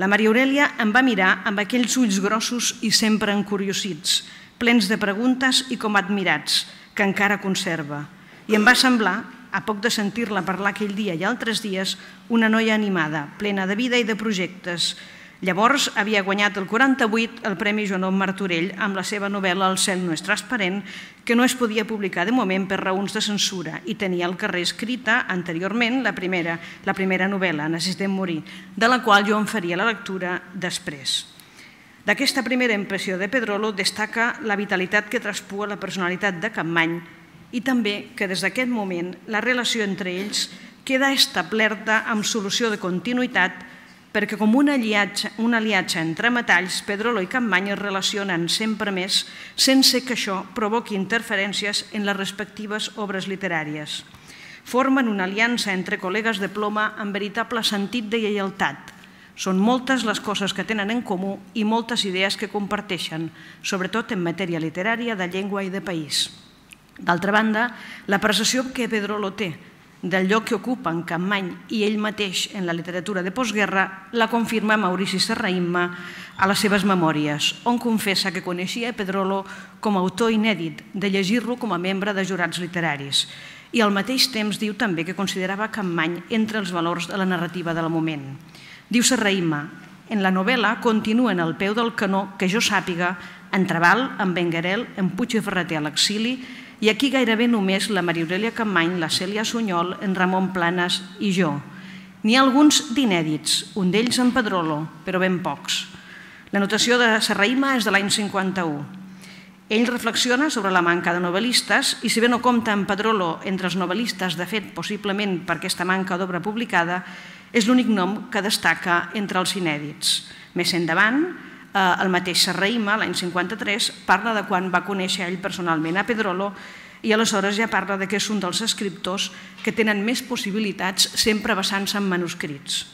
la Maria Aurelia em va mirar amb aquells ulls grossos i sempre encuriosits, plens de preguntes i com admirats, que encara conserva. I em va semblar, a poc de sentir-la parlar aquell dia i altres dies, una noia animada, plena de vida i de projectes, Llavors havia guanyat el 48 el Premi Joanom Martorell amb la seva novel·la El cel no és transparent, que no es podia publicar de moment per raons de censura i tenia al carrer escrita anteriorment la primera, la primera novel·la, Necessitem morir, de la qual jo en faria la lectura després. D'aquesta primera impressió de Pedrolo destaca la vitalitat que traspua la personalitat de Campmany i també que des d'aquest moment la relació entre ells queda establerta amb solució de continuïtat perquè com un aliatge, un aliatge entre metalls, Pedrolo i Campmany es relacionen sempre més sense que això provoqui interferències en les respectives obres literàries. Formen una aliança entre col·legues de ploma amb veritable sentit de lleialtat. Són moltes les coses que tenen en comú i moltes idees que comparteixen, sobretot en matèria literària, de llengua i de país. D'altra banda, la precisió que Pedrolo té del lloc que ocupa en Campmany i ell mateix en la literatura de postguerra la confirma Maurici Serraïmma a les seves memòries, on confessa que coneixia Pedrolo com a autor inèdit, de llegir-lo com a membre de jurats literaris. I al mateix temps diu també que considerava Campmany entre els valors de la narrativa del moment. Diu Serraïmma, en la novel·la continuen al peu del canó que jo sàpiga en Trabal, en Benguerel, en Puig i Ferreter a l'exili i aquí gairebé només la Maria Aurelia Campany, la Cèlia Sunyol, en Ramon Planes i jo. N'hi ha alguns d'inèdits, un d'ells en Pedrolo, però ben pocs. La notació de Serraïma és de l'any 51. Ell reflexiona sobre la manca de novel·listes i si bé no compta en Pedrolo entre els novel·listes, de fet, possiblement per aquesta manca d'obra publicada, és l'únic nom que destaca entre els inèdits. Més endavant, el mateix Serraïma, l'any 53, parla de quan va conèixer ell personalment a Pedrolo i aleshores ja parla de que és un dels escriptors que tenen més possibilitats sempre basant-se en manuscrits.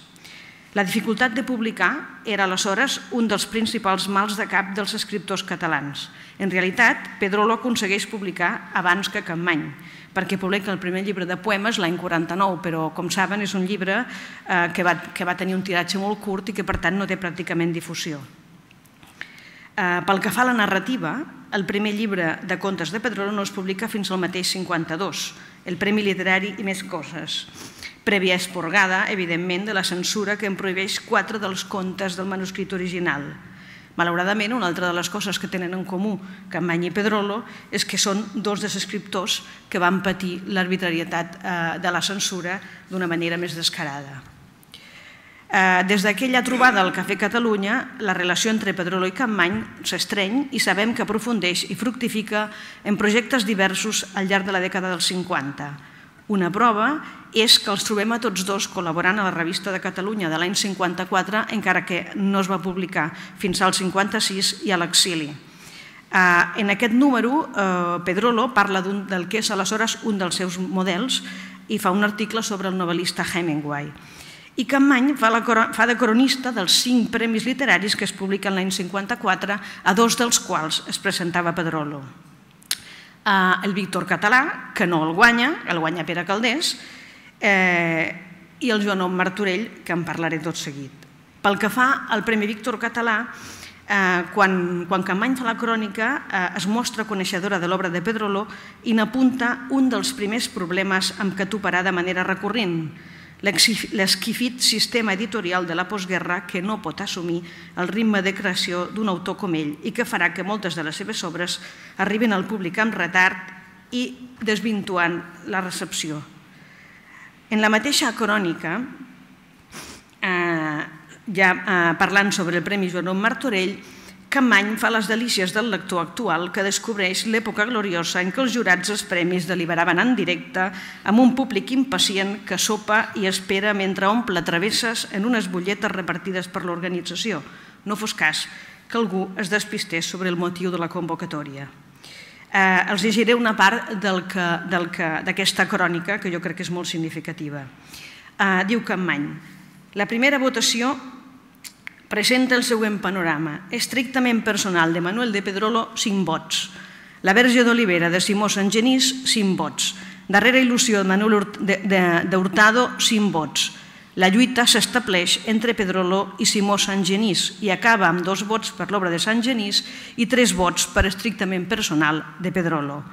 La dificultat de publicar era aleshores un dels principals mals de cap dels escriptors catalans. En realitat, Pedrolo aconsegueix publicar abans que Campmany, perquè publica el primer llibre de poemes l'any 49, però com saben és un llibre eh, que, va, que va tenir un tiratge molt curt i que per tant no té pràcticament difusió. Eh, pel que fa a la narrativa, el primer llibre de contes de Pedrolo no es publica fins al mateix 52, el Premi Literari i més coses, prèvia esporgada, evidentment, de la censura que en prohibeix quatre dels contes del manuscrit original. Malauradament, una altra de les coses que tenen en comú Campany i Pedrolo és que són dos dels escriptors que van patir l'arbitrarietat eh, de la censura d'una manera més descarada. Eh, des d'aquella trobada al Cafè Catalunya, la relació entre Pedrolo i Campmany s'estreny i sabem que aprofundeix i fructifica en projectes diversos al llarg de la dècada dels 50. Una prova és que els trobem a tots dos col·laborant a la revista de Catalunya de l'any 54, encara que no es va publicar fins al 56 i a l'exili. Eh, en aquest número, eh, Pedrolo parla del que és aleshores un dels seus models i fa un article sobre el novel·lista Hemingway i Campmany fa, la, fa de cronista dels cinc premis literaris que es publiquen l'any 54, a dos dels quals es presentava Pedrolo. Uh, el Víctor Català, que no el guanya, el guanya Pere Caldés, eh, i el Joan Martorell, que en parlaré tot seguit. Pel que fa al Premi Víctor Català, eh, quan, quan Campany fa la crònica eh, es mostra coneixedora de l'obra de Pedrolo i n'apunta un dels primers problemes amb què toparà de manera recurrent, l'esquifit sistema editorial de la postguerra que no pot assumir el ritme de creació d'un autor com ell i que farà que moltes de les seves obres arriben al públic amb retard i desvintuant la recepció. En la mateixa crònica, eh, ja eh, parlant sobre el Premi Joan Martorell, Campany fa les delícies del lector actual que descobreix l'època gloriosa en què els jurats els premis deliberaven en directe amb un públic impacient que sopa i espera mentre omple travesses en unes butlletes repartides per l'organització. No fos cas que algú es despistés sobre el motiu de la convocatòria. Eh, els llegiré una part d'aquesta crònica que jo crec que és molt significativa. Eh, diu Campany, la primera votació presenta el següent panorama. Estrictament personal de Manuel de Pedrolo, 5 vots. La Verge d'Olivera de Simó Sant Genís, 5 vots. Darrera il·lusió de Manuel d'Hurtado, 5 vots. La lluita s'estableix entre Pedrolo i Simó Sant Genís i acaba amb dos vots per l'obra de Sant Genís i tres vots per estrictament personal de Pedrolo.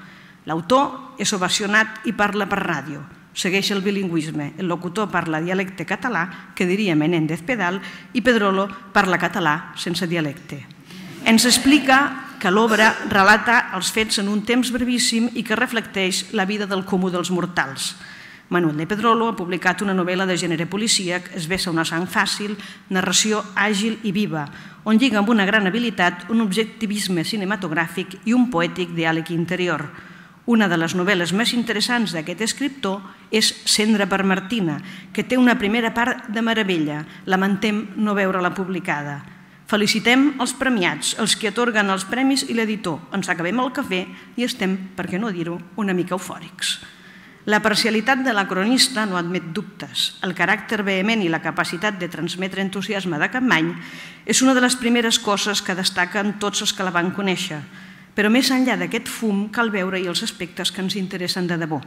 L'autor és ovacionat i parla per ràdio segueix el bilingüisme. El locutor parla dialecte català, que diria Menéndez Pedal, i Pedrolo parla català sense dialecte. Ens explica que l'obra relata els fets en un temps brevíssim i que reflecteix la vida del comú dels mortals. Manuel de Pedrolo ha publicat una novel·la de gènere policíac, Es vessa una sang fàcil, narració àgil i viva, on lliga amb una gran habilitat un objectivisme cinematogràfic i un poètic diàleg interior. Una de les novel·les més interessants d'aquest escriptor és Cendra per Martina, que té una primera part de meravella. Lamentem no veure-la publicada. Felicitem els premiats, els que atorguen els premis i l'editor. Ens acabem el cafè i estem, per què no dir-ho, una mica eufòrics. La parcialitat de la cronista no admet dubtes. El caràcter vehement i la capacitat de transmetre entusiasme de Capmany és una de les primeres coses que destaquen tots els que la van conèixer. Però més enllà d'aquest fum cal veure-hi els aspectes que ens interessen de debò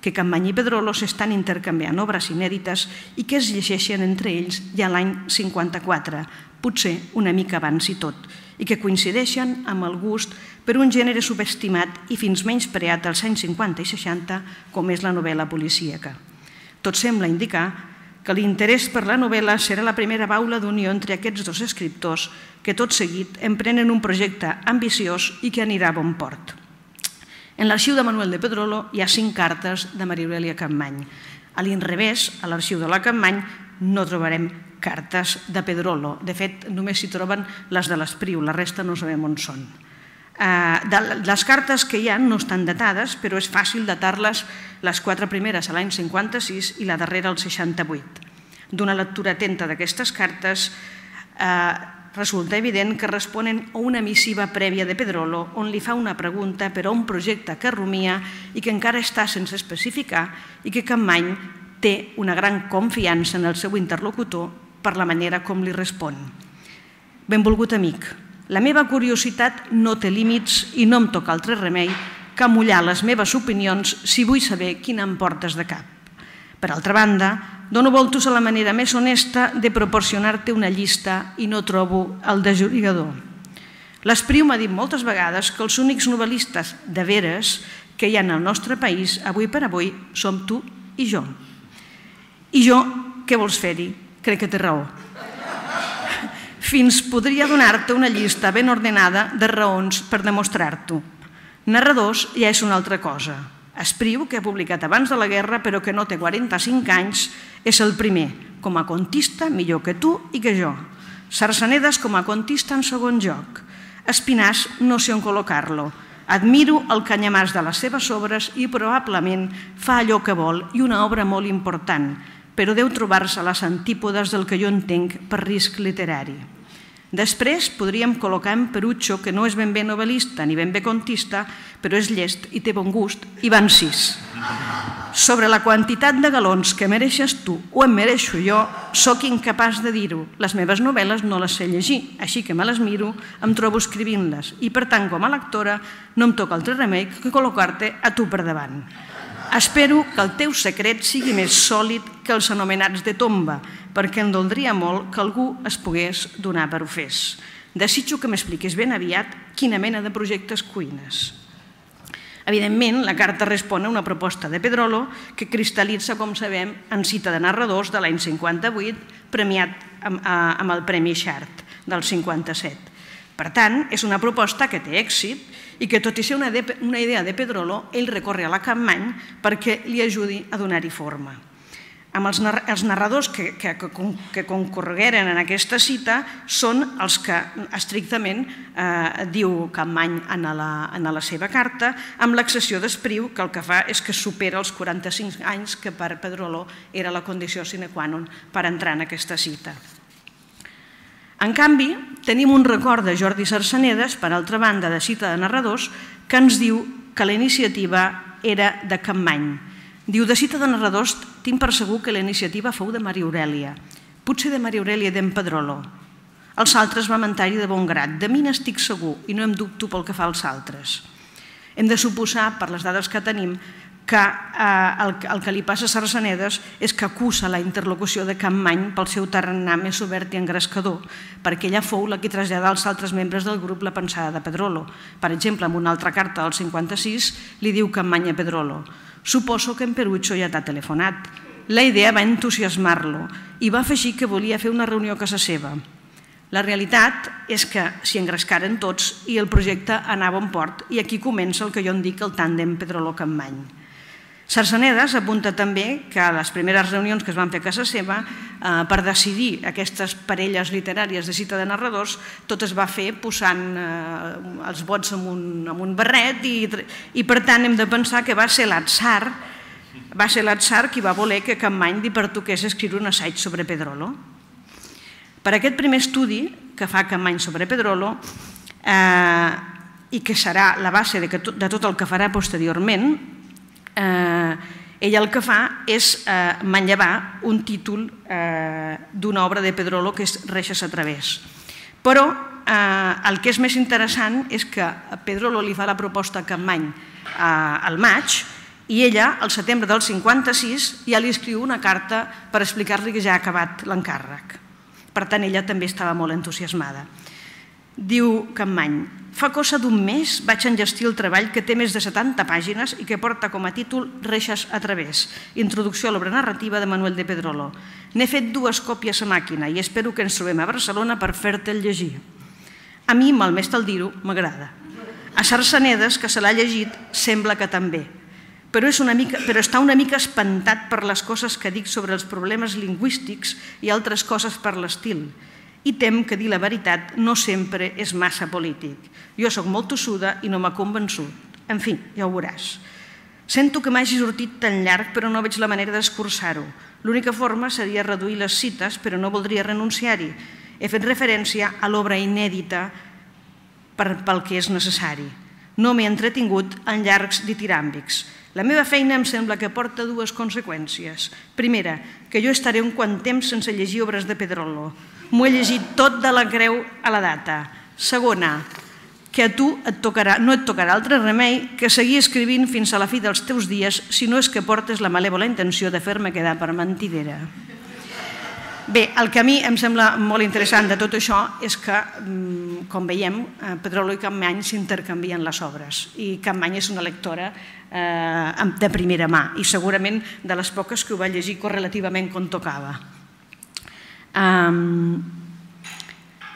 que Campany i Pedrolo s'estan intercanviant obres inèdites i que es llegeixen entre ells ja l'any 54, potser una mica abans i tot, i que coincideixen amb el gust per un gènere subestimat i fins menys preat als anys 50 i 60, com és la novel·la policíaca. Tot sembla indicar que l'interès per la novel·la serà la primera baula d'unió entre aquests dos escriptors que tot seguit emprenen un projecte ambiciós i que anirà a bon port. En l'arxiu de Manuel de Pedrolo hi ha cinc cartes de Maria Aurelia Campmany. A l'inrevés, a l'arxiu de la Campmany, no trobarem cartes de Pedrolo. De fet, només s'hi troben les de l'Espriu, la resta no sabem on són. Eh, les cartes que hi ha no estan datades, però és fàcil datar-les les quatre primeres a l'any 56 i la darrera al 68. D'una lectura atenta d'aquestes cartes, eh, resulta evident que responen a una missiva prèvia de Pedrolo on li fa una pregunta per a un projecte que rumia i que encara està sense especificar i que Campmany té una gran confiança en el seu interlocutor per la manera com li respon. Benvolgut amic, la meva curiositat no té límits i no em toca altre remei que amullar les meves opinions si vull saber quina em portes de cap. Per altra banda, dono voltos a la manera més honesta de proporcionar-te una llista i no trobo el desjudigador. L'Espriu m'ha dit moltes vegades que els únics novel·listes de veres que hi ha al nostre país, avui per avui, som tu i jo. I jo, què vols fer-hi? Crec que té raó fins podria donar-te una llista ben ordenada de raons per demostrar-t'ho. Narradors ja és una altra cosa. Espriu, que ha publicat abans de la guerra però que no té 45 anys, és el primer, com a contista millor que tu i que jo. Sarsanedes com a contista en segon joc. Espinàs no sé on col·locar-lo. Admiro el canyamàs de les seves obres i probablement fa allò que vol i una obra molt important, però deu trobar-se a les antípodes del que jo entenc per risc literari. Després podríem col·locar en Perucho, que no és ben bé novel·lista ni ben bé contista, però és llest i té bon gust, i van sis. Sobre la quantitat de galons que mereixes tu o em mereixo jo, sóc incapaç de dir-ho. Les meves novel·les no les sé llegir, així que me les miro, em trobo escrivint-les, i per tant, com a lectora, no em toca altre remei que col·locar-te a tu per davant. Espero que el teu secret sigui més sòlid que els anomenats de tomba, perquè em doldria molt que algú es pogués donar per ofès. Desitjo que m'expliquis ben aviat quina mena de projectes cuines. Evidentment, la carta respon a una proposta de Pedrolo que cristal·litza, com sabem, en cita de narradors de l'any 58, premiat amb el Premi Xart del 57. Per tant, és una proposta que té èxit i que, tot i ser una, idea de Pedrolo, ell recorre a la Campmany perquè li ajudi a donar-hi forma amb els, els narradors que, que, que concorregueren en aquesta cita són els que estrictament eh, diu Campmany en la, en la seva carta, amb l'excessió d'Espriu, que el que fa és que supera els 45 anys que per Pedroló era la condició sine qua non per entrar en aquesta cita. En canvi, tenim un record de Jordi Sarsenedes, per altra banda, de cita de narradors, que ens diu que la iniciativa era de Campmany, Diu, de cita de narradors, tinc per segur que la iniciativa fou de Maria Aurelia, potser de Maria Aurelia d'en Pedrolo. Els altres mentar-hi de bon grat. De mi n'estic segur i no em dubto pel que fa als altres. Hem de suposar, per les dades que tenim, que eh, el, el que li passa a Sarsenedes és que acusa la interlocució de Campmany pel seu tarannà més obert i engrescador, perquè ella fou la que trasllada als altres membres del grup la pensada de Pedrolo. Per exemple, en una altra carta del 56 li diu Campmany a Pedrolo Suposo que en Perucho ja t'ha telefonat. La idea va entusiasmar-lo i va afegir que volia fer una reunió a casa seva. La realitat és que s'hi engrescaren tots i el projecte anava a un port i aquí comença el que jo en dic el tàndem Pedrolo-Campmany. Sarsenedes apunta també que a les primeres reunions que es van fer a casa seva, eh, per decidir aquestes parelles literàries de cita de narradors, tot es va fer posant eh, els vots en un, en un barret i, i per tant hem de pensar que va ser l'atzar va ser l'atzar qui va voler que Campmany li pertoqués escriure un assaig sobre Pedrolo. Per aquest primer estudi que fa Campmany sobre Pedrolo eh, i que serà la base de, que de tot el que farà posteriorment, eh, ella el que fa és eh, manllevar un títol eh, d'una obra de Pedrolo que és Reixes a través. Però eh, el que és més interessant és que Pedrolo li fa la proposta a Campmany eh, al maig i ella, al setembre del 56, ja li escriu una carta per explicar-li que ja ha acabat l'encàrrec. Per tant, ella també estava molt entusiasmada. Diu Campmany, fa cosa d'un mes vaig enllestir el treball que té més de 70 pàgines i que porta com a títol Reixes a través, introducció a l'obra narrativa de Manuel de Pedrolo. N'he fet dues còpies a màquina i espero que ens trobem a Barcelona per fer-te el llegir. A mi, malmès el dir-ho, m'agrada. A Sarsenedes, que se l'ha llegit, sembla que també, però, és una mica, però està una mica espantat per les coses que dic sobre els problemes lingüístics i altres coses per l'estil i tem que dir la veritat no sempre és massa polític. Jo sóc molt tossuda i no m'ha convençut. En fi, ja ho veuràs. Sento que m'hagi sortit tan llarg, però no veig la manera d'escurçar-ho. L'única forma seria reduir les cites, però no voldria renunciar-hi. He fet referència a l'obra inèdita per, pel que és necessari. No m'he entretingut en llargs ditiràmbics. La meva feina em sembla que porta dues conseqüències. Primera, que jo estaré un quant temps sense llegir obres de Pedrolo. M'ho he llegit tot de la creu a la data. Segona, que a tu et tocarà, no et tocarà altre remei que seguir escrivint fins a la fi dels teus dies si no és que portes la malèvola intenció de fer-me quedar per mentidera. Bé, el que a mi em sembla molt interessant de tot això és que, mm, com veiem, eh, Pedrolo i Campmany s'intercanvien les obres i Campmany és una lectora eh, de primera mà i segurament de les poques que ho va llegir correlativament com tocava.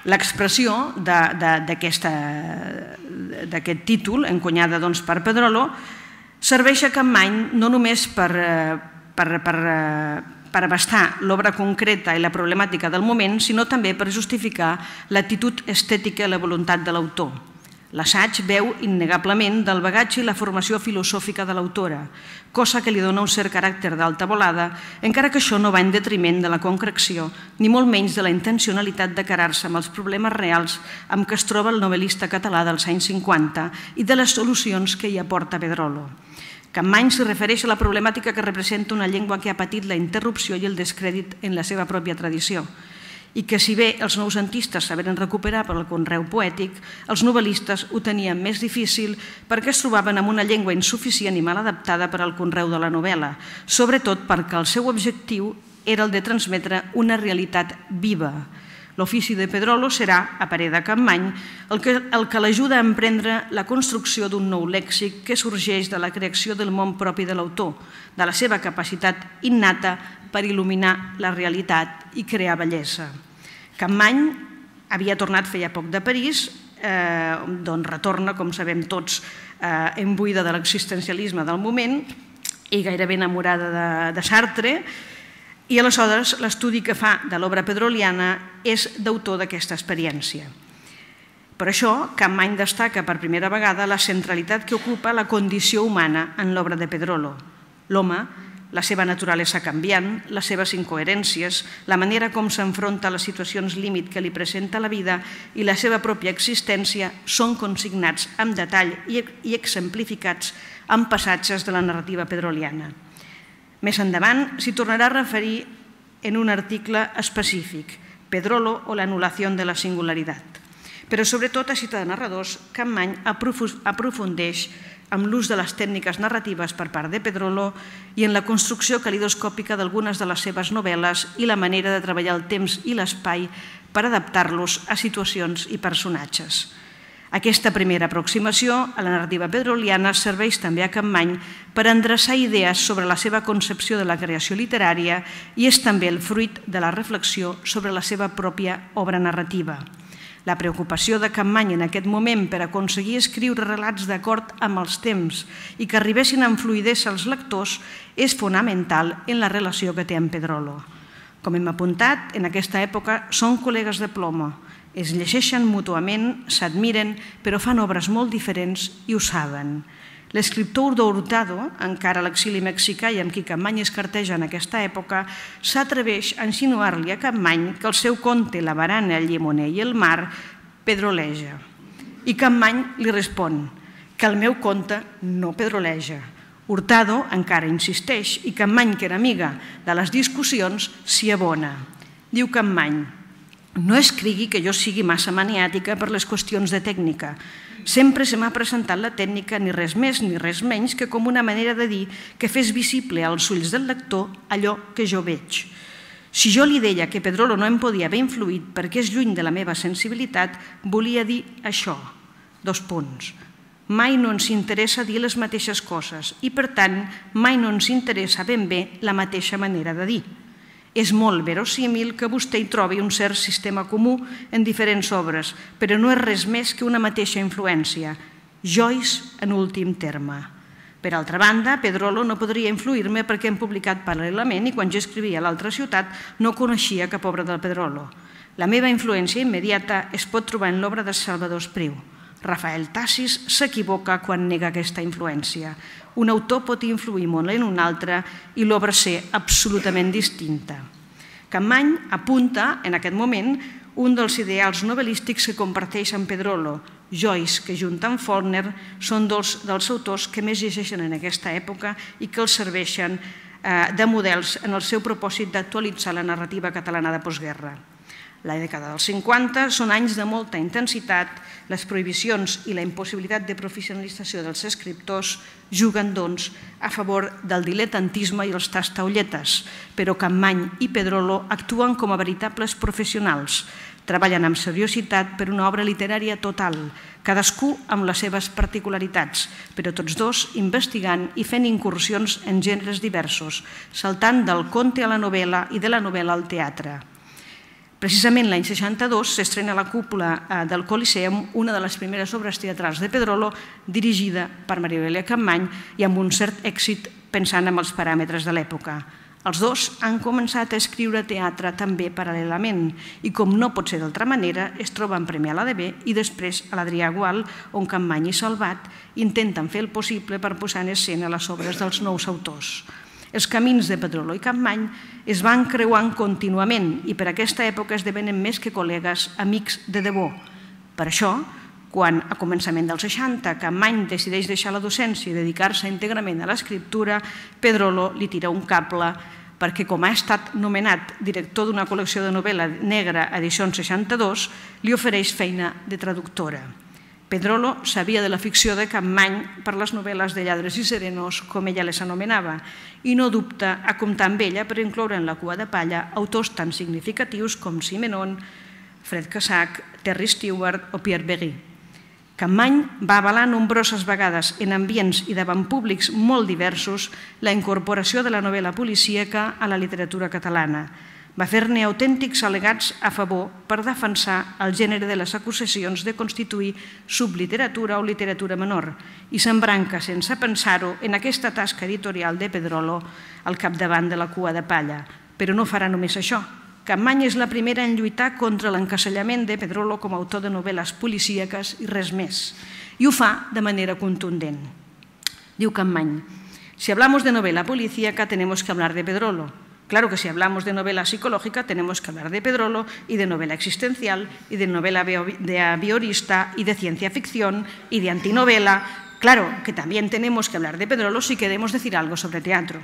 L'expressió d'aquest títol, encunyada doncs, per Pedrolo, serveix a Campmany no només per, eh, per, per, eh, per abastar l'obra concreta i la problemàtica del moment, sinó també per justificar l'actitud estètica i la voluntat de l'autor. L'assaig veu innegablement del bagatge i la formació filosòfica de l'autora, cosa que li dona un cert caràcter d'alta volada, encara que això no va en detriment de la concreció, ni molt menys de la intencionalitat de carar-se amb els problemes reals amb què es troba el novel·lista català dels anys 50 i de les solucions que hi aporta Pedrolo. Campmany s'hi refereix a la problemàtica que representa una llengua que ha patit la interrupció i el descrèdit en la seva pròpia tradició, i que si bé els noucentistes saberen recuperar per al conreu poètic, els novel·listes ho tenien més difícil perquè es trobaven amb una llengua insuficient i mal adaptada per al conreu de la novel·la, sobretot perquè el seu objectiu era el de transmetre una realitat viva, L'ofici de Pedrolo serà, a parer de Campmany, el que, el que l'ajuda a emprendre la construcció d'un nou lèxic que sorgeix de la creació del món propi de l'autor, de la seva capacitat innata per il·luminar la realitat i crear bellesa. Campmany havia tornat feia poc de París, eh, d'on retorna, com sabem tots, eh, embuida de l'existencialisme del moment i gairebé enamorada de, de Sartre, i aleshores l'estudi que fa de l'obra pedroliana és d'autor d'aquesta experiència. Per això, Campmany destaca per primera vegada la centralitat que ocupa la condició humana en l'obra de Pedrolo. L'home, la seva naturalesa canviant, les seves incoherències, la manera com s'enfronta a les situacions límit que li presenta la vida i la seva pròpia existència són consignats amb detall i exemplificats en passatges de la narrativa pedroliana. Més endavant s'hi tornarà a referir en un article específic, Pedrolo o l'anul·lació de la singularitat. Però sobretot a Cita de Narradors, Campmany aprofundeix amb l'ús de les tècniques narratives per part de Pedrolo i en la construcció calidoscòpica d'algunes de les seves novel·les i la manera de treballar el temps i l'espai per adaptar-los a situacions i personatges. Aquesta primera aproximació a la narrativa pedroliana serveix també a Campmany per endreçar idees sobre la seva concepció de la creació literària i és també el fruit de la reflexió sobre la seva pròpia obra narrativa. La preocupació de Campmany en aquest moment per aconseguir escriure relats d'acord amb els temps i que arribessin amb fluidesa als lectors és fonamental en la relació que té amb Pedrolo. Com hem apuntat, en aquesta època són col·legues de plomo, es llegeixen mútuament, s'admiren, però fan obres molt diferents i ho saben. L'escriptor Urdo Hurtado, encara a l'exili mexicà i amb qui Campany es carteja en aquesta època, s'atreveix a insinuar-li a Campany que el seu conte La barana, el llimoner i el mar pedroleja. I Campany li respon que el meu conte no pedroleja. Hurtado encara insisteix i Campany, que era amiga de les discussions, s'hi abona. Diu Campany, no escrigui que jo sigui massa maniàtica per les qüestions de tècnica. Sempre se m'ha presentat la tècnica ni res més ni res menys que com una manera de dir que fes visible als ulls del lector allò que jo veig. Si jo li deia que Pedrolo no em podia haver influït perquè és lluny de la meva sensibilitat, volia dir això. Dos punts. Mai no ens interessa dir les mateixes coses i, per tant, mai no ens interessa ben bé la mateixa manera de dir. És molt verosímil que vostè hi trobi un cert sistema comú en diferents obres, però no és res més que una mateixa influència. Joyce en últim terme. Per altra banda, Pedrolo no podria influir-me perquè hem publicat paral·lelament i quan jo escrivia a l'altra ciutat no coneixia cap obra del Pedrolo. La meva influència immediata es pot trobar en l'obra de Salvador Espriu. Rafael Tassis s'equivoca quan nega aquesta influència. Un autor pot influir molt en un altre i l'obra ser absolutament distinta. Campany apunta, en aquest moment, un dels ideals novel·lístics que comparteix amb Pedrolo, Joyce, que junt amb Faulkner són dos dels autors que més llegeixen en aquesta època i que els serveixen eh, de models en el seu propòsit d'actualitzar la narrativa catalana de postguerra. La dècada dels 50 són anys de molta intensitat, les prohibicions i la impossibilitat de professionalització dels escriptors juguen, doncs, a favor del diletantisme i els tastaulletes, però Campmany i Pedrolo actuen com a veritables professionals, treballen amb seriositat per una obra literària total, cadascú amb les seves particularitats, però tots dos investigant i fent incursions en gèneres diversos, saltant del conte a la novel·la i de la novel·la al teatre. Precisament l'any 62 s'estrena a la cúpula eh, del Coliseum una de les primeres obres teatrals de Pedrolo dirigida per Maria Aurelia Campmany i amb un cert èxit pensant en els paràmetres de l'època. Els dos han començat a escriure teatre també paral·lelament i, com no pot ser d'altra manera, es troben primer a l'ADB i després a l'Adrià Gual, on Campmany i Salvat intenten fer el possible per posar en escena les obres dels nous autors. Els camins de Pedrolo i Campmany es van creuant contínuament i per aquesta època esdevenen més que col·legues, amics de debò. Per això, quan a començament dels 60 Campmany decideix deixar la docència i dedicar-se íntegrament a l'escriptura, Pedrolo li tira un cable perquè com ha estat nomenat director d'una col·lecció de novel·la negra edició 62, li ofereix feina de traductora. Pedrolo sabia de la ficció de Campmany per les novel·les de lladres i serenos, com ella les anomenava, i no dubta a comptar amb ella per incloure en la cua de palla autors tan significatius com Simenon, Fred Cassac, Terry Stewart o Pierre Begui. Campmany va avalar nombroses vegades en ambients i davant públics molt diversos la incorporació de la novel·la policíaca a la literatura catalana. Va fer-ne autèntics al·legats a favor per defensar el gènere de les acusacions de constituir subliteratura o literatura menor i s'embranca, sense pensar-ho, en aquesta tasca editorial de Pedrolo al capdavant de la cua de palla. Però no farà només això, Campany és la primera en lluitar contra l'encasellament de Pedrolo com a autor de novel·les policíaques i res més. I ho fa de manera contundent. Diu Campany, si hablamos de novela policíaca tenemos que hablar de Pedrolo. Claro que si hablamos de novela psicológica tenemos que hablar de Pedrolo y de novela existencial y de novela de aviorista y de ciencia ficción y de antinovela. Claro que también tenemos que hablar de Pedrolo si queremos decir algo sobre teatro.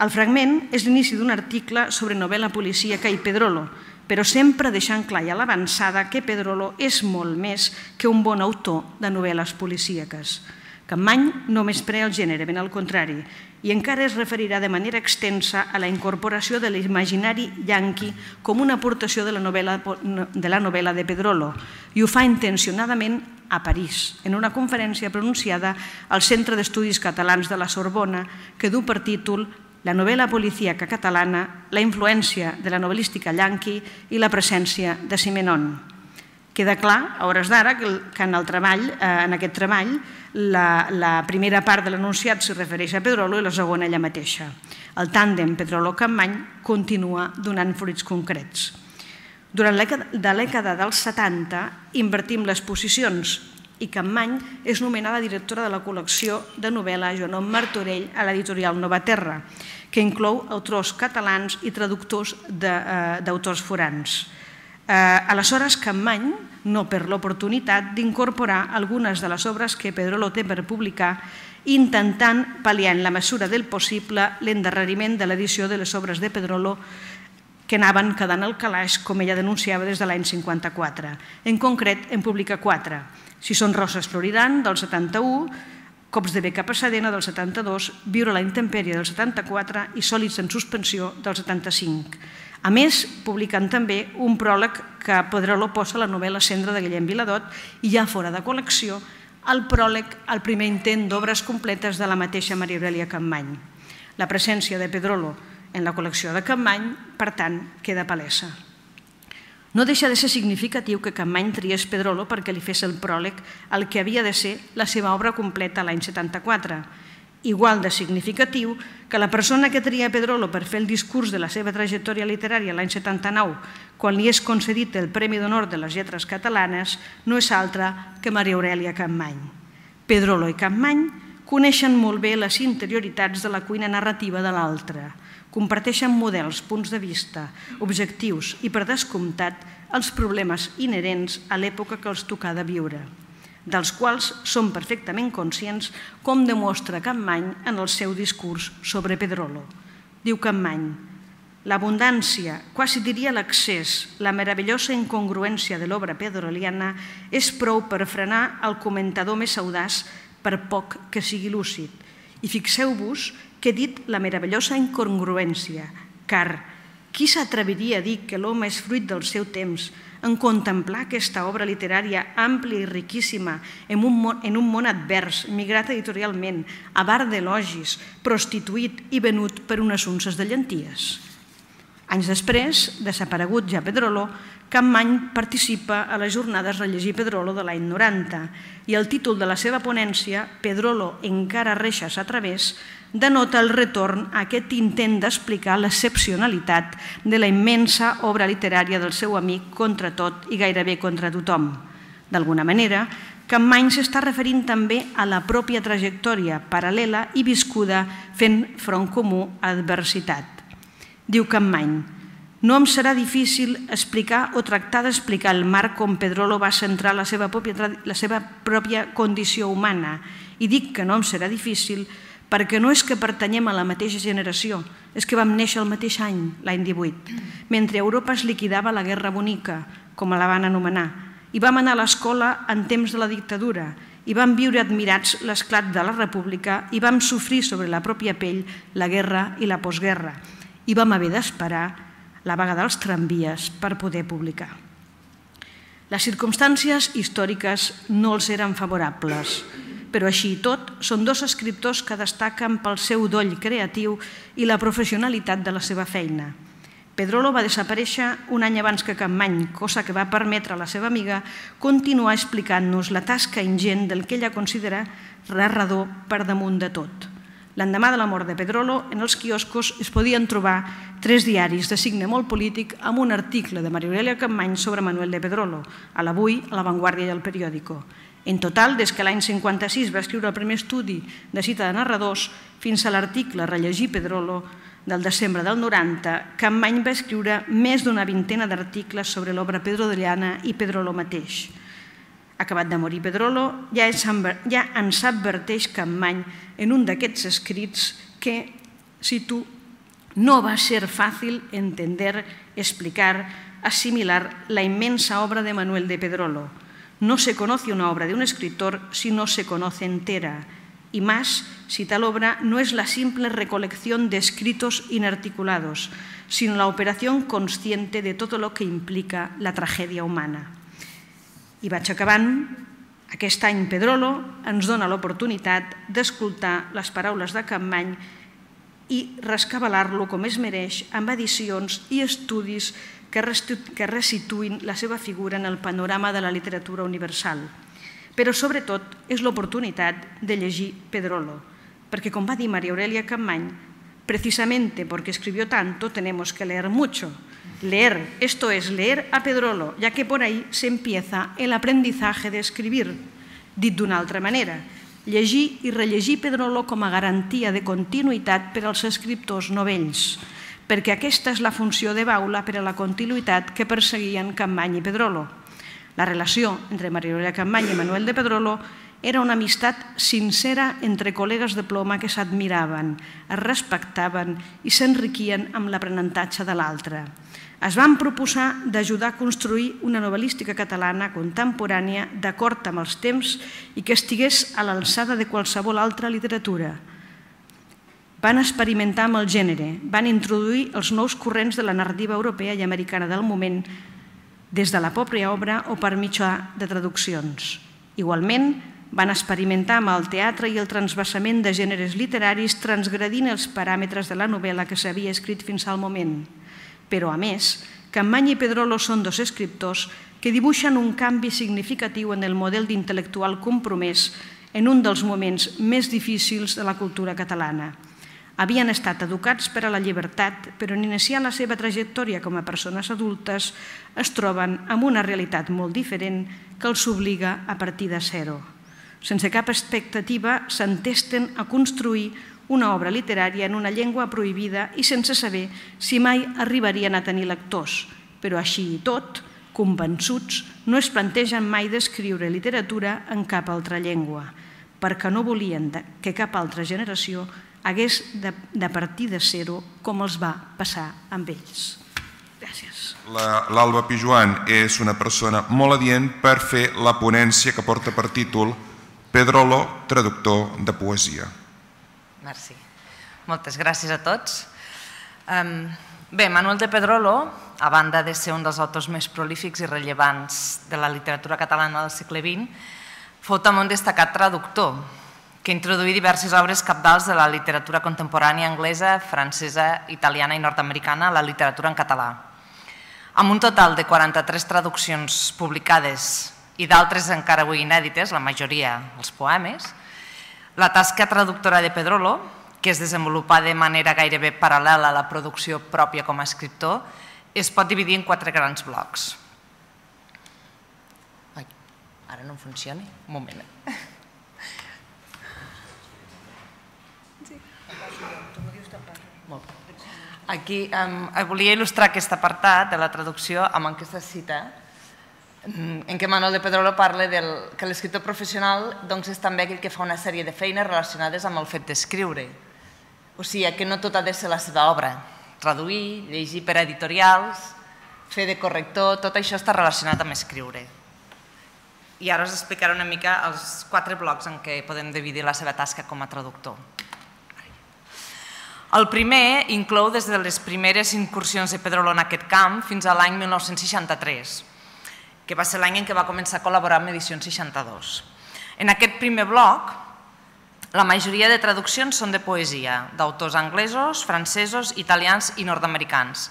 El fragment és l'inici d'un article sobre novel·la policíaca i Pedrolo, però sempre deixant clar i a l'avançada que Pedrolo és molt més que un bon autor de novel·les policíaques. Campany no menysprea el gènere, ben al contrari, i encara es referirà de manera extensa a la incorporació de l'imaginari yanqui com una aportació de la novel·la de, la novel·la de Pedrolo, i ho fa intencionadament a París, en una conferència pronunciada al Centre d'Estudis Catalans de la Sorbona, que du per títol la novel·la policíaca catalana, la influència de la novel·lística yanqui i la presència de Simenon. Queda clar, a hores d'ara, que en, el treball, eh, en aquest treball la, la primera part de l'enunciat s'hi refereix a Pedrolo i la segona ella mateixa. El tàndem Pedrolo-Campany continua donant fruits concrets. Durant la dècada dels 70 invertim les posicions i Campmany és nomenada directora de la col·lecció de novel·la Joanom Martorell a l'editorial Nova Terra, que inclou autors catalans i traductors eh, d'autors forans. Eh, aleshores, Campmany no per l'oportunitat d'incorporar algunes de les obres que Pedrolo té per publicar intentant pal·liar en la mesura del possible l'endarreriment de l'edició de les obres de Pedrolo que anaven quedant al calaix, com ella denunciava des de l'any 54. En concret, en publica quatre, si són Roses Floriran, del 71, Cops de beca passadena, del 72, Viure la intempèrie, del 74 i Sòlids en suspensió, del 75. A més, publicant també un pròleg que Pedrolo posa a la novel·la Cendra de Guillem Viladot i ja fora de col·lecció, el pròleg al primer intent d'obres completes de la mateixa Maria Aurelia Campmany. La presència de Pedrolo en la col·lecció de Campmany, per tant, queda palesa. No deixa de ser significatiu que Campmany triés Pedrolo perquè li fes el pròleg al que havia de ser la seva obra completa l'any 74. Igual de significatiu que la persona que tria Pedrolo per fer el discurs de la seva trajectòria literària l'any 79, quan li és concedit el Premi d'Honor de les Lletres Catalanes, no és altra que Maria Aurelia Campmany. Pedrolo i Campmany coneixen molt bé les interioritats de la cuina narrativa de l'altre, comparteixen models, punts de vista, objectius i, per descomptat, els problemes inherents a l'època que els tocava viure, dels quals són perfectament conscients com demostra Campmany en el seu discurs sobre Pedrolo. Diu Campmany, l'abundància, quasi diria l'accés, la meravellosa incongruència de l'obra pedroliana és prou per frenar el comentador més audaç per poc que sigui lúcid. I fixeu-vos que he dit la meravellosa incongruència, car qui s'atreviria a dir que l'home és fruit del seu temps en contemplar aquesta obra literària àmplia i riquíssima en un món, en un món advers, migrat editorialment, a bar d'elogis, prostituït i venut per unes unces de llenties? Anys després, desaparegut ja Pedrolo, Campmany participa a les jornades Rellegir Pedrolo de l'any 90 i el títol de la seva ponència, Pedrolo encara reixes a través, denota el retorn a aquest intent d'explicar l'excepcionalitat de la immensa obra literària del seu amic contra tot i gairebé contra tothom. D'alguna manera, Campmany s'està referint també a la pròpia trajectòria paral·lela i viscuda fent front comú a adversitat. Diu Campmany, no em serà difícil explicar o tractar d'explicar el marc com Pedrolo va centrar la seva, pròpia, la seva pròpia condició humana. I dic que no em serà difícil perquè no és que pertanyem a la mateixa generació, és que vam néixer el mateix any, l'any 18, mentre Europa es liquidava la Guerra Bonica, com la van anomenar, i vam anar a l'escola en temps de la dictadura, i vam viure admirats l'esclat de la República i vam sofrir sobre la pròpia pell la guerra i la postguerra, i vam haver d'esperar la vaga dels tramvies per poder publicar. Les circumstàncies històriques no els eren favorables, però així i tot són dos escriptors que destaquen pel seu doll creatiu i la professionalitat de la seva feina. Pedrolo va desaparèixer un any abans que Campmany, cosa que va permetre a la seva amiga continuar explicant-nos la tasca ingent del que ella considera narrador per damunt de tot. L'endemà de la mort de Pedrolo, en els quioscos es podien trobar tres diaris de signe molt polític amb un article de Maria Aurelia Campmany sobre Manuel de Pedrolo, a l'Avui, a La Vanguardia i al Periòdico. En total, des que l'any 56 va escriure el primer estudi de cita de narradors fins a l'article Rellegir Pedrolo del desembre del 90, Campmany va escriure més d'una vintena d'articles sobre l'obra pedrodellana i Pedrolo mateix. Acabat de morir Pedrolo, ja, ja ens en un d'aquests escrits que, cito, no va ser fàcil entender, explicar, asimilar la inmensa obra de Manuel de Pedrolo, No se conoce una obra de un escritor si no se conoce entera, y más si tal obra no es la simple recolección de escritos inarticulados, sino la operación consciente de todo lo que implica la tragedia humana. I vaig acabant. Aquest any Pedrolo ens dona l'oportunitat d'escoltar les paraules de Campmany i rescabalar-lo com es mereix amb edicions i estudis que resituïn la seva figura en el panorama de la literatura universal. Però, sobretot, és l'oportunitat de llegir Pedrolo, perquè, com va dir María Aurelia Campmany, precisamente porque escribió tanto, tenemos que leer mucho. Leer, esto es leer a Pedrolo, ya que por ahí se empieza el aprendizaje de escribir. Dit d'una altra manera, llegir i rellegir Pedrolo com a garantia de continuïtat per als escriptors novells, perquè aquesta és la funció de Baula per a la continuïtat que perseguien Campany i Pedrolo. La relació entre Maria Campany i Manuel de Pedrolo era una amistat sincera entre col·legues de ploma que s'admiraven, es respectaven i s'enriquien amb l'aprenentatge de l'altre. Es van proposar d'ajudar a construir una novel·lística catalana contemporània d'acord amb els temps i que estigués a l'alçada de qualsevol altra literatura – van experimentar amb el gènere, van introduir els nous corrents de la narrativa europea i americana del moment des de la pròpia obra o per mitjà de traduccions. Igualment, van experimentar amb el teatre i el transvasament de gèneres literaris transgredint els paràmetres de la novel·la que s'havia escrit fins al moment. Però, a més, Campany i Pedrolo són dos escriptors que dibuixen un canvi significatiu en el model d'intel·lectual compromès en un dels moments més difícils de la cultura catalana – havien estat educats per a la llibertat, però en iniciar la seva trajectòria com a persones adultes es troben amb una realitat molt diferent que els obliga a partir de zero. Sense cap expectativa s'entesten a construir una obra literària en una llengua prohibida i sense saber si mai arribarien a tenir lectors, però així i tot, convençuts, no es plantegen mai d'escriure literatura en cap altra llengua, perquè no volien que cap altra generació hagués de, partir de zero com els va passar amb ells. Gràcies. L'Alba Pijuan és una persona molt adient per fer la ponència que porta per títol Pedrolo, traductor de poesia. Merci. Moltes gràcies a tots. Bé, Manuel de Pedrolo, a banda de ser un dels autors més prolífics i rellevants de la literatura catalana del segle XX, fou també un destacat traductor, que introduí diverses obres capdals de la literatura contemporània anglesa, francesa, italiana i nord-americana a la literatura en català. Amb un total de 43 traduccions publicades i d'altres encara avui inèdites, la majoria els poemes, la tasca traductora de Pedrolo, que es desenvolupa de manera gairebé paral·lela a la producció pròpia com a escriptor, es pot dividir en quatre grans blocs. Ai, ara no funciona? Un moment. Eh? Aquí um, volia il·lustrar aquest apartat de la traducció amb aquesta cita en què Manuel de Pedrolo parla del, que l'escriptor professional doncs, és també aquell que fa una sèrie de feines relacionades amb el fet d'escriure. O sigui, que no tot ha de ser la seva obra. Traduir, llegir per editorials, fer de corrector, tot això està relacionat amb escriure. I ara us explicaré una mica els quatre blocs en què podem dividir la seva tasca com a traductor. El primer inclou des de les primeres incursions de Pedrolo en aquest camp fins a l'any 1963. Que va ser l'any en què va començar a col·laborar amb Edicions 62. En aquest primer bloc, la majoria de traduccions són de poesia, d'autors anglesos, francesos, italians i nord-americans.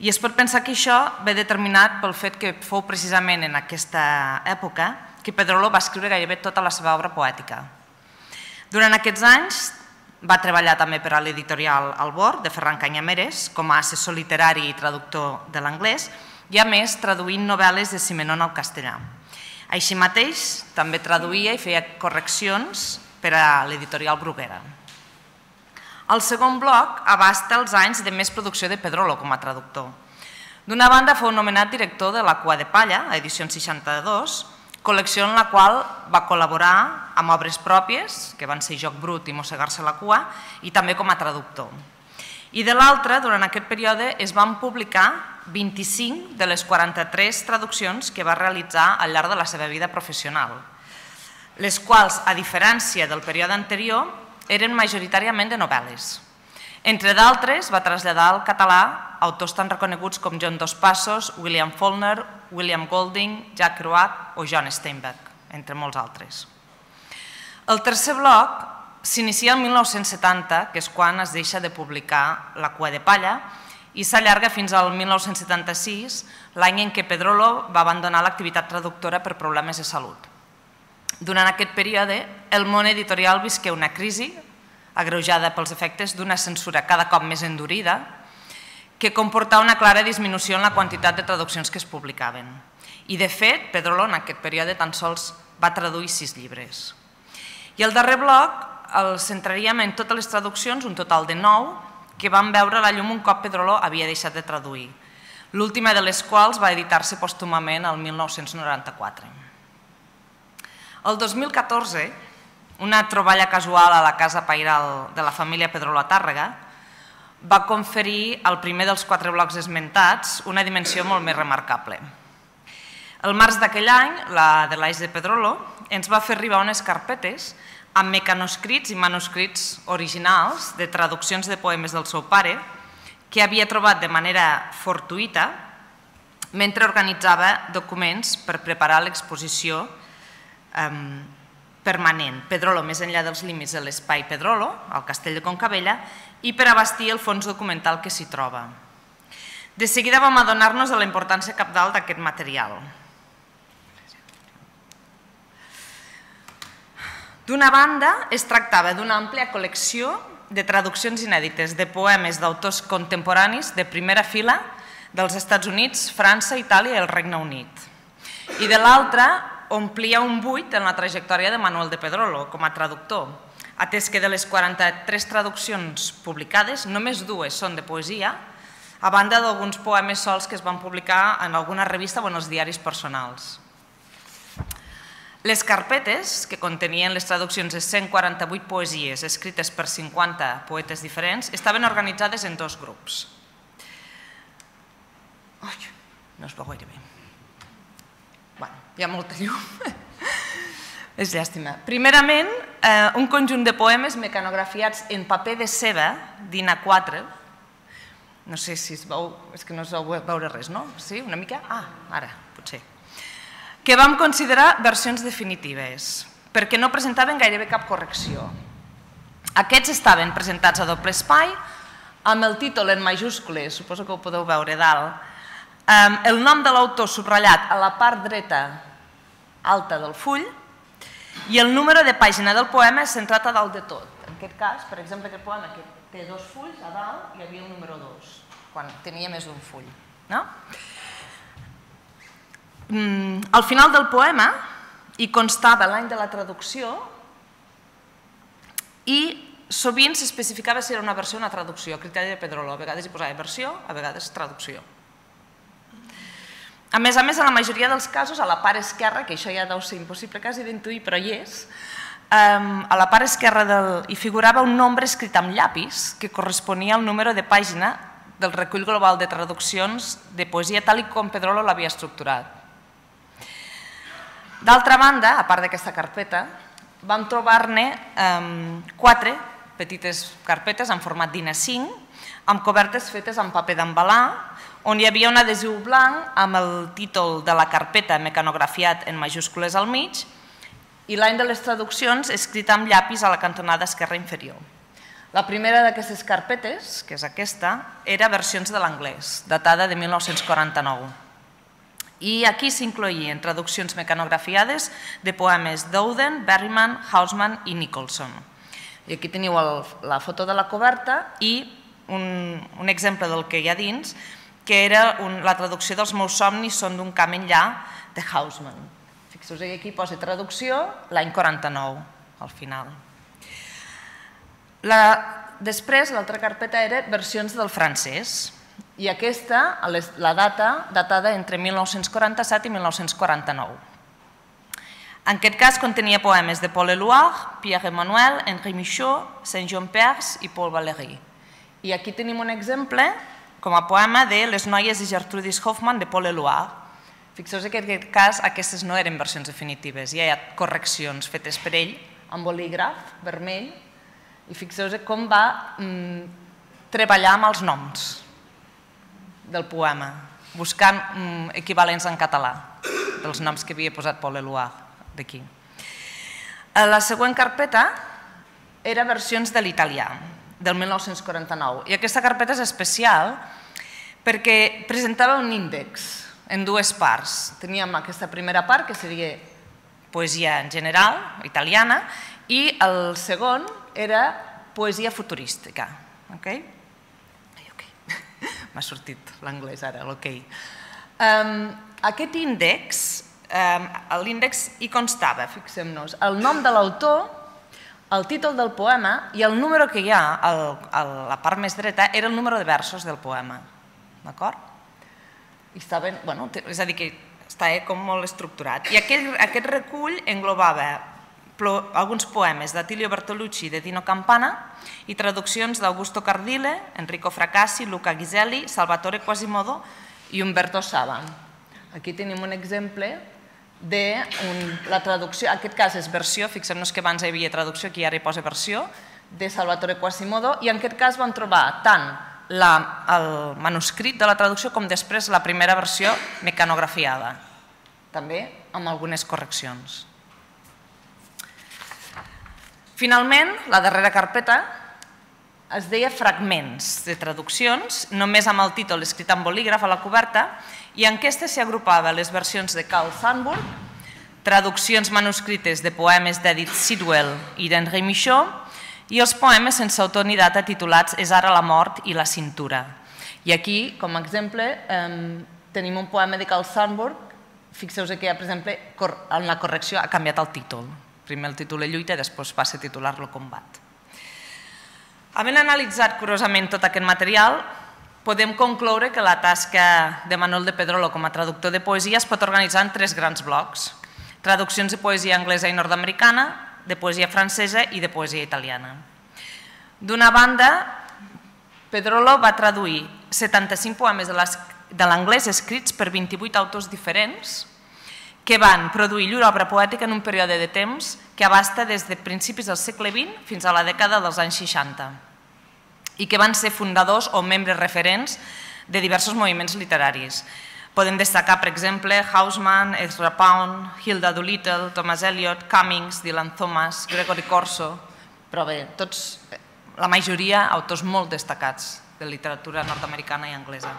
I es pot pensar que això ve determinat pel fet que fou precisament en aquesta època que Pedrolo va escriure gairebé tota la seva obra poètica. Durant aquests anys va treballar també per a l'editorial Albor, de Ferran Canyameres, com a assessor literari i traductor de l'anglès, i a més traduint novel·les de Simenon al castellà. Així mateix, també traduïa i feia correccions per a l'editorial Bruguera. El segon bloc abasta els anys de més producció de Pedrolo com a traductor. D'una banda fou nomenat director de La Cua de Palla, a edició 62, col·lecció en la qual va col·laborar amb obres pròpies, que van ser Joc Brut i Mossegar-se la Cua, i també com a traductor. I de l'altra, durant aquest període, es van publicar 25 de les 43 traduccions que va realitzar al llarg de la seva vida professional, les quals, a diferència del període anterior, eren majoritàriament de novel·les. Entre d'altres, va traslladar al català autors tan reconeguts com John Dos Passos, William Faulkner, William Golding, Jack Kerouac o John Steinbeck, entre molts altres. El tercer bloc s'inicia el 1970, que és quan es deixa de publicar La cua de palla, i s'allarga fins al 1976, l'any en què Pedrolo va abandonar l'activitat traductora per problemes de salut. Durant aquest període, el món editorial visqué una crisi agreujada pels efectes d'una censura cada cop més endurida, que comportava una clara disminució en la quantitat de traduccions que es publicaven. I de fet, Pedrolo en aquest període tan sols va traduir sis llibres. I el darrer bloc el centraríem en totes les traduccions, un total de nou, que van veure la llum un cop Pedrolo havia deixat de traduir, l'última de les quals va editar-se pòstumament el 1994. El 2014, una troballa casual a la casa pairal de la família Pedrolo a Tàrrega va conferir al primer dels quatre blocs esmentats una dimensió molt més remarcable. El març d'aquell any, la de l'Aix de Pedrolo, ens va fer arribar unes carpetes amb mecanoscrits i manuscrits originals de traduccions de poemes del seu pare, que havia trobat de manera fortuïta mentre organitzava documents per preparar l'exposició eh, permanent Pedrolo més enllà dels límits de l'espai Pedrolo, al castell de Concabella, i per abastir el fons documental que s'hi troba. De seguida vam adonar-nos de la importància capdalt d'aquest material. D'una banda, es tractava d'una àmplia col·lecció de traduccions inèdites de poemes d'autors contemporanis de primera fila dels Estats Units, França, Itàlia i el Regne Unit. I de l'altra, omplia un buit en la trajectòria de Manuel de Pedrolo com a traductor, atès que de les 43 traduccions publicades, només dues són de poesia, a banda d'alguns poemes sols que es van publicar en alguna revista o en els diaris personals. Les carpetes, que contenien les traduccions de 148 poesies escrites per 50 poetes diferents, estaven organitzades en dos grups. Ai, no es veu gaire bé. Bueno, hi ha molta llum. És llàstima. Primerament, eh, un conjunt de poemes mecanografiats en paper de ceba, d'INA 4, no sé si es veu, és que no es veu veure res, no? Sí, una mica? Ah, ara, potser. Que vam considerar versions definitives, perquè no presentaven gairebé cap correcció. Aquests estaven presentats a doble espai, amb el títol en majúscules, suposo que ho podeu veure dalt, el nom de l'autor subratllat a la part dreta alta del full, i el número de pàgina del poema centrat a dalt de tot. En aquest cas, per exemple, aquest poema que té dos fulls, a dalt hi havia el número 2, quan tenia més d'un full. No? Mm, al final del poema hi constava l'any de la traducció i sovint s'especificava si era una versió o una traducció, a criteri de Pedrolo. A vegades hi posava versió, a vegades traducció. A més a més, en la majoria dels casos, a la part esquerra, que això ja deu ser impossible quasi d'intuir, però hi és, a la part esquerra del, hi figurava un nombre escrit amb llapis que corresponia al número de pàgina del recull global de traduccions de poesia tal com Pedrolo l'havia estructurat. D'altra banda, a part d'aquesta carpeta, vam trobar-ne eh, quatre petites carpetes en format d'INA 5 amb cobertes fetes amb paper d'embalar on hi havia un adhesiu blanc amb el títol de la carpeta mecanografiat en majúscules al mig i l'any de les traduccions escrit amb llapis a la cantonada esquerra inferior. La primera d'aquestes carpetes, que és aquesta, era versions de l'anglès, datada de 1949. I aquí s'incloïen traduccions mecanografiades de poemes d'Ouden, Berryman, Hausman i Nicholson. I aquí teniu el, la foto de la coberta i un, un exemple del que hi ha dins, que era un, la traducció dels meus somnis són d'un camp enllà de Hausman. Fixeu-vos aquí posa traducció l'any 49, al final. La, després, l'altra carpeta era versions del francès, i aquesta, la data, datada entre 1947 i 1949. En aquest cas contenia poemes de Paul Éluard, Pierre Emmanuel, Henri Michaud, Saint-Jean Perse i Paul Valéry. I aquí tenim un exemple com a poema de Les noies de Gertrudis Hoffman de Paul Eluard. Fixeu-vos que en aquest cas aquestes no eren versions definitives, ja hi ha correccions fetes per ell amb bolígraf vermell i fixeu-vos com va mm, treballar amb els noms del poema, buscant mm, equivalents en català dels noms que havia posat Paul Eluard d'aquí. La següent carpeta era versions de l'italià, del 1949. I aquesta carpeta és especial perquè presentava un índex en dues parts. Teníem aquesta primera part, que seria poesia en general, italiana, i el segon era poesia futurística. Okay. M'ha sortit l'anglès ara, l'ok. Um, aquest índex, um, l'índex hi constava, fixem-nos, el nom de l'autor, el títol del poema i el número que hi ha a la part més dreta era el número de versos del poema. D'acord? I estaven, bueno, és a dir, que està eh, com molt estructurat. I aquest, aquest recull englobava alguns poemes d'Atilio Bertolucci i de Dino Campana i traduccions d'Augusto Cardile, Enrico Fracassi, Luca Ghiselli, Salvatore Quasimodo i Umberto Saba. Aquí tenim un exemple de un, la traducció, en aquest cas és versió, fixem-nos que abans hi havia traducció, aquí ara hi posa versió, de Salvatore Quasimodo, i en aquest cas van trobar tant la, el manuscrit de la traducció com després la primera versió mecanografiada, també amb algunes correccions. Finalment, la darrera carpeta es deia fragments de traduccions, només amb el títol escrit en bolígraf a la coberta, i en aquesta s'hi agrupava les versions de Carl Sandburg, traduccions manuscrites de poemes d'Edith Sidwell i d'Henri Michaud i els poemes sense autor ni data titulats És ara la mort i la cintura. I aquí, com a exemple, tenim un poema de Carl Sandburg, fixeu-vos que, per exemple, en la correcció ha canviat el títol. Primer el títol és lluita i després passa a titular-lo combat. Havent analitzat curosament tot aquest material, podem concloure que la tasca de Manuel de Pedrolo com a traductor de poesia es pot organitzar en tres grans blocs. Traduccions de poesia anglesa i nord-americana, de poesia francesa i de poesia italiana. D'una banda, Pedrolo va traduir 75 poemes de l'anglès escrits per 28 autors diferents que van produir llur obra poètica en un període de temps que abasta des de principis del segle XX fins a la dècada dels anys 60 i que van ser fundadors o membres referents de diversos moviments literaris. Podem destacar, per exemple, Hausman, Ezra Pound, Hilda Doolittle, Thomas Eliot, Cummings, Dylan Thomas, Gregory Corso, però bé, tots, la majoria, autors molt destacats de literatura nord-americana i anglesa.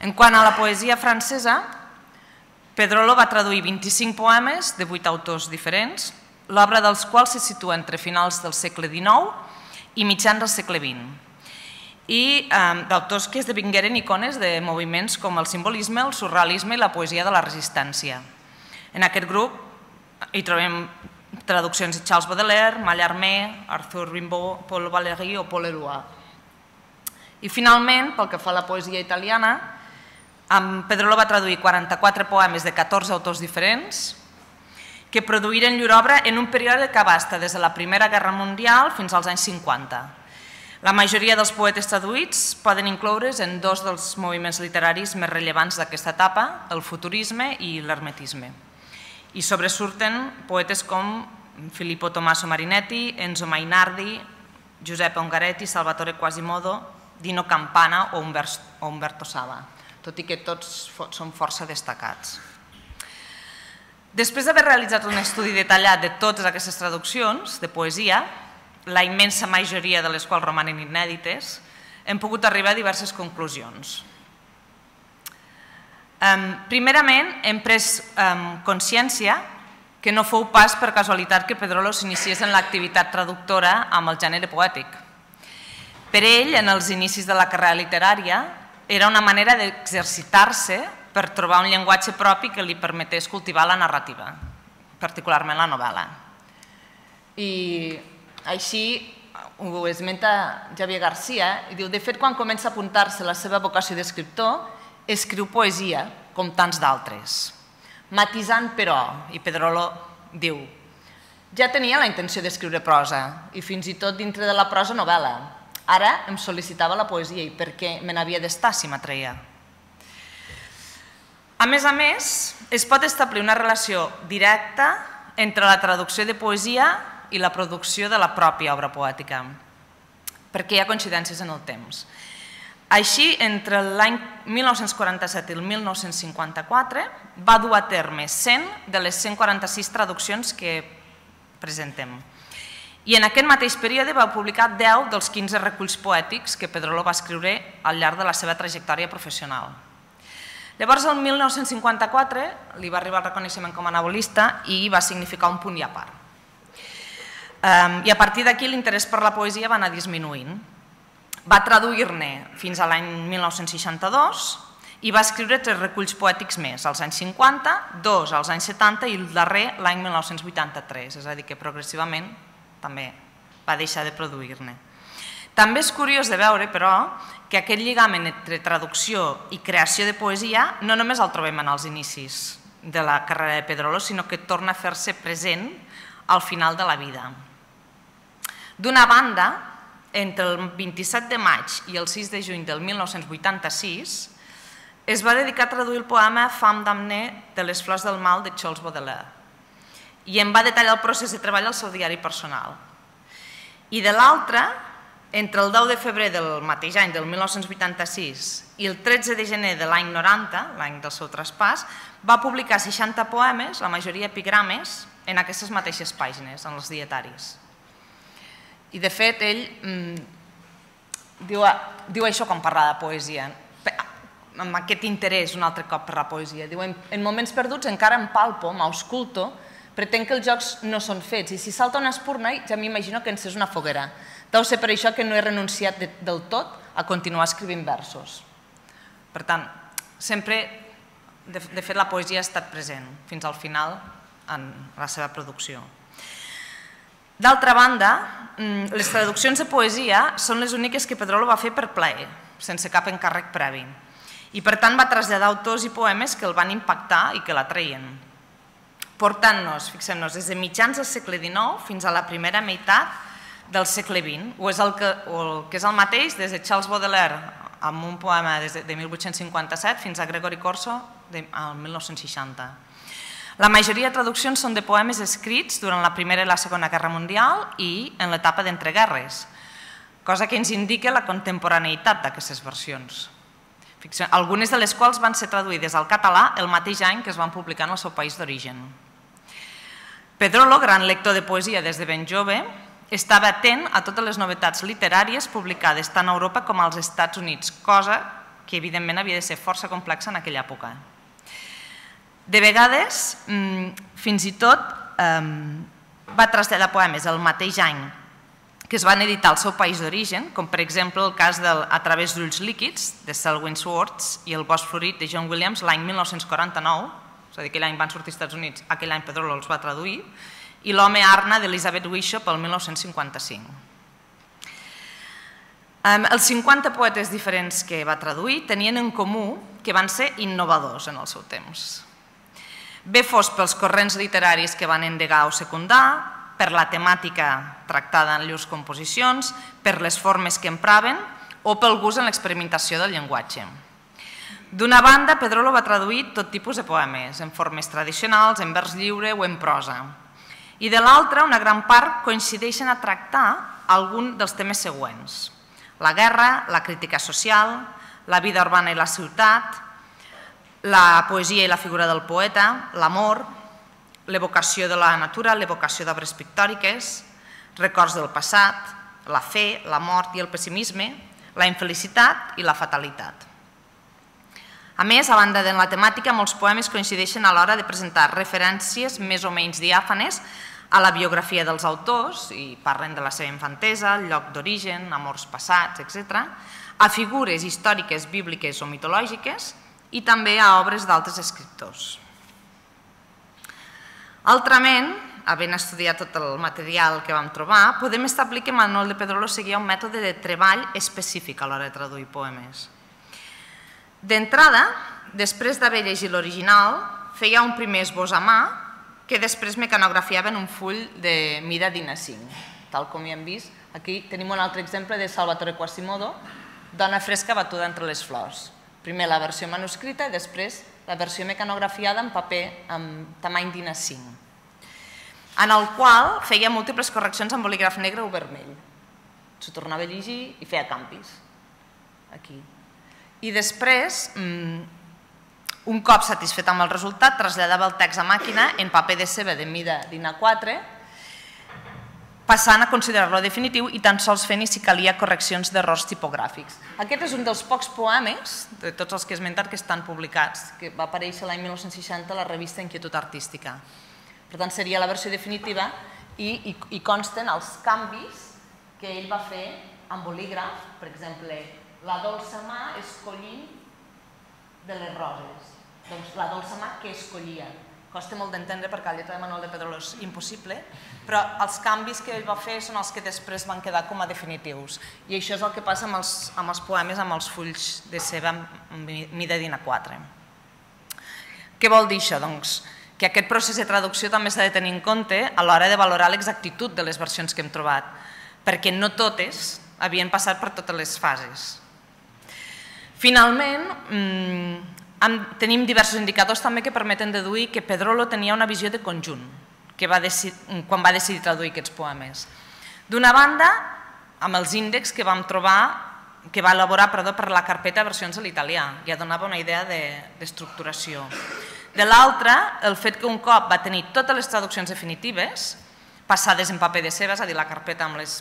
En quant a la poesia francesa, Pedrolo va traduir 25 poemes de 8 autors diferents, l'obra dels quals se situa entre finals del segle XIX i mitjans del segle XX i eh, d'autors que esdevingueren icones de moviments com el simbolisme, el surrealisme i la poesia de la resistència. En aquest grup hi trobem traduccions de Charles Baudelaire, Mallarmé, Arthur Rimbaud, Paul Valéry o Paul Eluard. I finalment, pel que fa a la poesia italiana, en Pedrolo va traduir 44 poemes de 14 autors diferents, que produïren llur obra en un període que abasta des de la Primera Guerra Mundial fins als anys 50. La majoria dels poetes traduïts poden incloure's en dos dels moviments literaris més rellevants d'aquesta etapa, el futurisme i l'hermetisme. I sobresurten poetes com Filippo Tommaso Marinetti, Enzo Mainardi, Giuseppe Ungaretti, Salvatore Quasimodo, Dino Campana o Umberto Saba. Tot i que tots són força destacats. Després d'haver realitzat un estudi detallat de totes aquestes traduccions de poesia, la immensa majoria de les quals romanen inèdites, hem pogut arribar a diverses conclusions. Primerament, hem pres consciència que no fou pas per casualitat que Pedrolo s'iniciés en l'activitat traductora amb el gènere poètic. Per ell, en els inicis de la carrera literària, era una manera d'exercitar-se per trobar un llenguatge propi que li permetés cultivar la narrativa, particularment la novel·la. I així ho esmenta Javier Garcia i diu, de fet, quan comença a apuntar-se la seva vocació d'escriptor, escriu poesia, com tants d'altres. Matisant, però, i Pedrolo diu, ja tenia la intenció d'escriure prosa, i fins i tot dintre de la prosa novel·la. Ara em sol·licitava la poesia, i per què me n'havia d'estar si m'atreia? A més a més, es pot establir una relació directa entre la traducció de poesia i la producció de la pròpia obra poètica, perquè hi ha coincidències en el temps. Així, entre l'any 1947 i el 1954, va dur a terme 100 de les 146 traduccions que presentem. I en aquest mateix període va publicar 10 dels 15 reculls poètics que Pedrolo va escriure al llarg de la seva trajectòria professional. Llavors, el 1954 li va arribar el reconeixement com a novel·lista i va significar un punt i a part. I a partir d'aquí l'interès per la poesia va anar disminuint. Va traduir-ne fins a l'any 1962 i va escriure tres reculls poètics més, als anys 50, dos als anys 70 i el darrer l'any 1983, és a dir, que progressivament també va deixar de produir-ne. També és curiós de veure, però, que aquest lligament entre traducció i creació de poesia no només el trobem en els inicis de la carrera de Pedrolo, sinó que torna a fer-se present al final de la vida. D'una banda, entre el 27 de maig i el 6 de juny del 1986, es va dedicar a traduir el poema Fam d'Amné de les flors del mal de Charles Baudelaire i en va detallar el procés de treball al seu diari personal. I de l'altra, entre el 10 de febrer del mateix any, del 1986, i el 13 de gener de l'any 90, l'any del seu traspàs, va publicar 60 poemes, la majoria epigrames, en aquestes mateixes pàgines, en els dietaris. I de fet ell mm, diu, diu això quan parla de poesia, amb aquest interès un altre cop per la poesia. Diu, en, en moments perduts encara em palpo, m'ausculto, pretenc que els jocs no són fets i si salta una espurna ja m'imagino que ens és una foguera. Deu ser per això que no he renunciat de, del tot a continuar escrivint versos. Per tant, sempre, de, de fet, la poesia ha estat present fins al final en la seva producció. D'altra banda, mm, les traduccions de poesia són les úniques que Pedrolo va fer per plaer, sense cap encàrrec previ. I per tant va traslladar autors i poemes que el van impactar i que l'atreien. Portant-nos, fixem-nos, des de mitjans del segle XIX fins a la primera meitat del segle XX, o és el que, o el que és el mateix des de Charles Baudelaire amb un poema des de, de 1857 fins a Gregory Corso de, al 1960. La majoria de traduccions són de poemes escrits durant la Primera i la Segona Guerra Mundial i en l'etapa d'entreguerres, cosa que ens indica la contemporaneïtat d'aquestes versions. Algunes de les quals van ser traduïdes al català el mateix any que es van publicar en el seu país d'origen. Pedrolo, gran lector de poesia des de ben jove, estava atent a totes les novetats literàries publicades tant a Europa com als Estats Units, cosa que evidentment havia de ser força complexa en aquella època. De vegades, mm, fins i tot, va traslladar poemes el mateix any que es van editar al seu país d'origen, com per exemple el cas del A través d'ulls líquids, de Selwyn Swartz, i el Bosc florit de John Williams l'any 1949, a dir, aquell any van sortir als Estats Units, aquell any Pedrolo els va traduir, i L'home Arna d'Elizabeth Bishop el 1955. Els 50 poetes diferents que va traduir tenien en comú que van ser innovadors en el seu temps bé fos pels corrents literaris que van endegar o secundar, per la temàtica tractada en llurs composicions, per les formes que empraven o pel gust en l'experimentació del llenguatge. D'una banda, Pedrolo va traduir tot tipus de poemes, en formes tradicionals, en vers lliure o en prosa. I de l'altra, una gran part coincideixen a tractar algun dels temes següents. La guerra, la crítica social, la vida urbana i la ciutat, la poesia i la figura del poeta, l'amor, l'evocació de la natura, l'evocació d'obres pictòriques, records del passat, la fe, la mort i el pessimisme, la infelicitat i la fatalitat. A més, a banda de la temàtica, molts poemes coincideixen a l'hora de presentar referències més o menys diàfanes a la biografia dels autors, i parlen de la seva infantesa, lloc d'origen, amors passats, etc., a figures històriques, bíbliques o mitològiques i també a obres d'altres escriptors. Altrament, havent estudiat tot el material que vam trobar, podem establir que Manuel de Pedrolo seguia un mètode de treball específic a l'hora de traduir poemes. D'entrada, després d'haver llegit l'original, feia un primer esbós a mà que després mecanografiava en un full de mida d'INA 5, tal com hi hem vist. Aquí tenim un altre exemple de Salvatore Quasimodo, Dona fresca batuda entre les flors. Primer la versió manuscrita i després la versió mecanografiada en paper amb tamany d'INA 5 en el qual feia múltiples correccions amb bolígraf negre o vermell. S'ho tornava a llegir i feia campis. Aquí. I després, mm, un cop satisfet amb el resultat, traslladava el text a màquina en paper de ceba de mida d'INA 4, passant a considerar-lo definitiu i tan sols fent i si calia correccions d'errors tipogràfics. Aquest és un dels pocs poemes, de tots els que he esmentat, que estan publicats, que va aparèixer l'any 1960 a la revista Inquietud Artística. Per tant, seria la versió definitiva i, i, i consten els canvis que ell va fer amb bolígraf, per exemple, la dolça mà escollint de les roses. Doncs la dolça mà que escollia. Costa molt d'entendre perquè la lletra de Manuel de Pedrolo és impossible, però els canvis que ell va fer són els que després van quedar com a definitius. I això és el que passa amb els, amb els poemes, amb els fulls de amb mida d'ina 4. Què vol dir això? Doncs que aquest procés de traducció també s'ha de tenir en compte a l'hora de valorar l'exactitud de les versions que hem trobat, perquè no totes havien passat per totes les fases. Finalment, mmm, tenim diversos indicadors també que permeten deduir que Pedrolo tenia una visió de conjunt que va quan va decidir traduir aquests poemes. D'una banda, amb els índexs que vam trobar que va elaborar perdó, per la carpeta versions a l'italià, ja donava una idea d'estructuració. De, de l'altra, el fet que un cop va tenir totes les traduccions definitives, passades en paper de ceba, és a dir, la carpeta amb, les,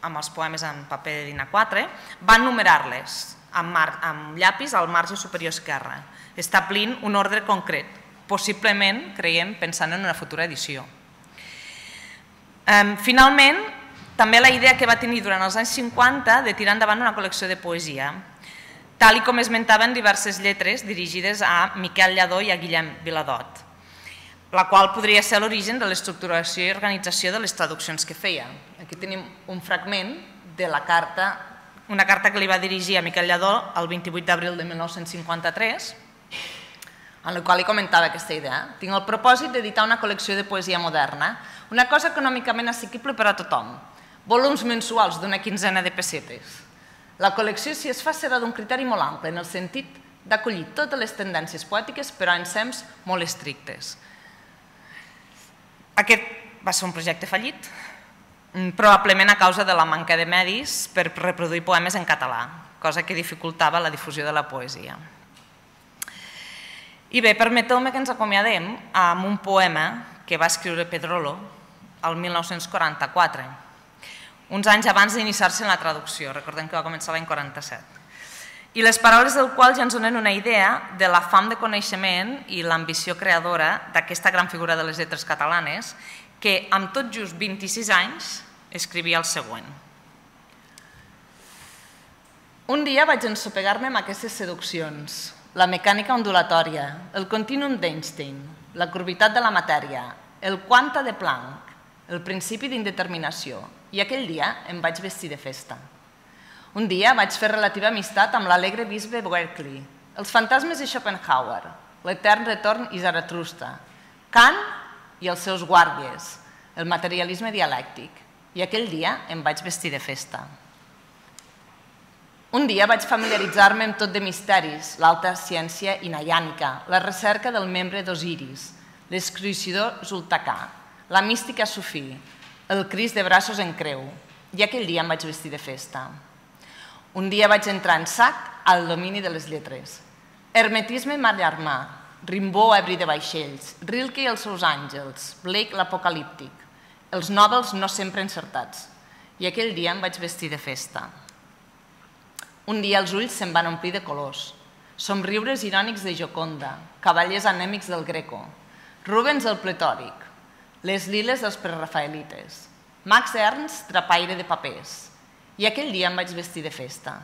amb els poemes en paper de Dina 4, va numerar-les amb, amb llapis al marge superior esquerre, establint un ordre concret, possiblement, creiem, pensant en una futura edició. Finalment, també la idea que va tenir durant els anys 50 de tirar endavant una col·lecció de poesia, tal com esmentaven diverses lletres dirigides a Miquel Lladó i a Guillem Viladot, la qual podria ser l'origen de l'estructuració i organització de les traduccions que feia. Aquí tenim un fragment de la carta, una carta que li va dirigir a Miquel Lladó el 28 d'abril de 1953, en la qual li comentava aquesta idea. Tinc el propòsit d'editar una col·lecció de poesia moderna, una cosa econòmicament assequible per a tothom, volums mensuals d'una quinzena de pessetes, la col·lecció, si es fa, serà d'un criteri molt ample, en el sentit d'acollir totes les tendències poètiques, però en sems molt estrictes. Aquest va ser un projecte fallit, probablement a causa de la manca de medis per reproduir poemes en català, cosa que dificultava la difusió de la poesia. I bé, permeteu-me que ens acomiadem amb un poema que va escriure Pedrolo el 1944, uns anys abans d'iniciar-se en la traducció, recordem que va començar l'any 47. I les paraules del qual ja ens donen una idea de la fam de coneixement i l'ambició creadora d'aquesta gran figura de les lletres catalanes, que amb tot just 26 anys escrivia el següent. Un dia vaig ensopegar-me amb aquestes seduccions, la mecànica ondulatòria, el continuum d'Einstein, la curvitat de la matèria, el quanta de Planck, el principi d'indeterminació, i aquell dia em vaig vestir de festa. Un dia vaig fer relativa amistat amb l'alegre bisbe Berkeley, els fantasmes de Schopenhauer, l'etern retorn i Zaratrusta, Kant i els seus guàrdies, el materialisme dialèctic, i aquell dia em vaig vestir de festa. Un dia vaig familiaritzar-me amb tot de misteris, l'alta ciència inaiànica, la recerca del membre d'Osiris, l'escruïcidor Zultacà, la mística sufí, el cris de braços en creu, i aquell dia em vaig vestir de festa. Un dia vaig entrar en sac al domini de les lletres. Hermetisme mallarmà, Rimbaud, Ebri de Vaixells, Rilke i els seus àngels, Blake l'apocalíptic. Els nòvels no sempre encertats. I aquell dia em vaig vestir de festa. Un dia els ulls se'n van omplir de colors. Somriures irònics de Joconda, cavallers anèmics del Greco, Rubens el pletòric, les liles dels prerrafaelites, Max Ernst, trapaire de papers. I aquell dia em vaig vestir de festa.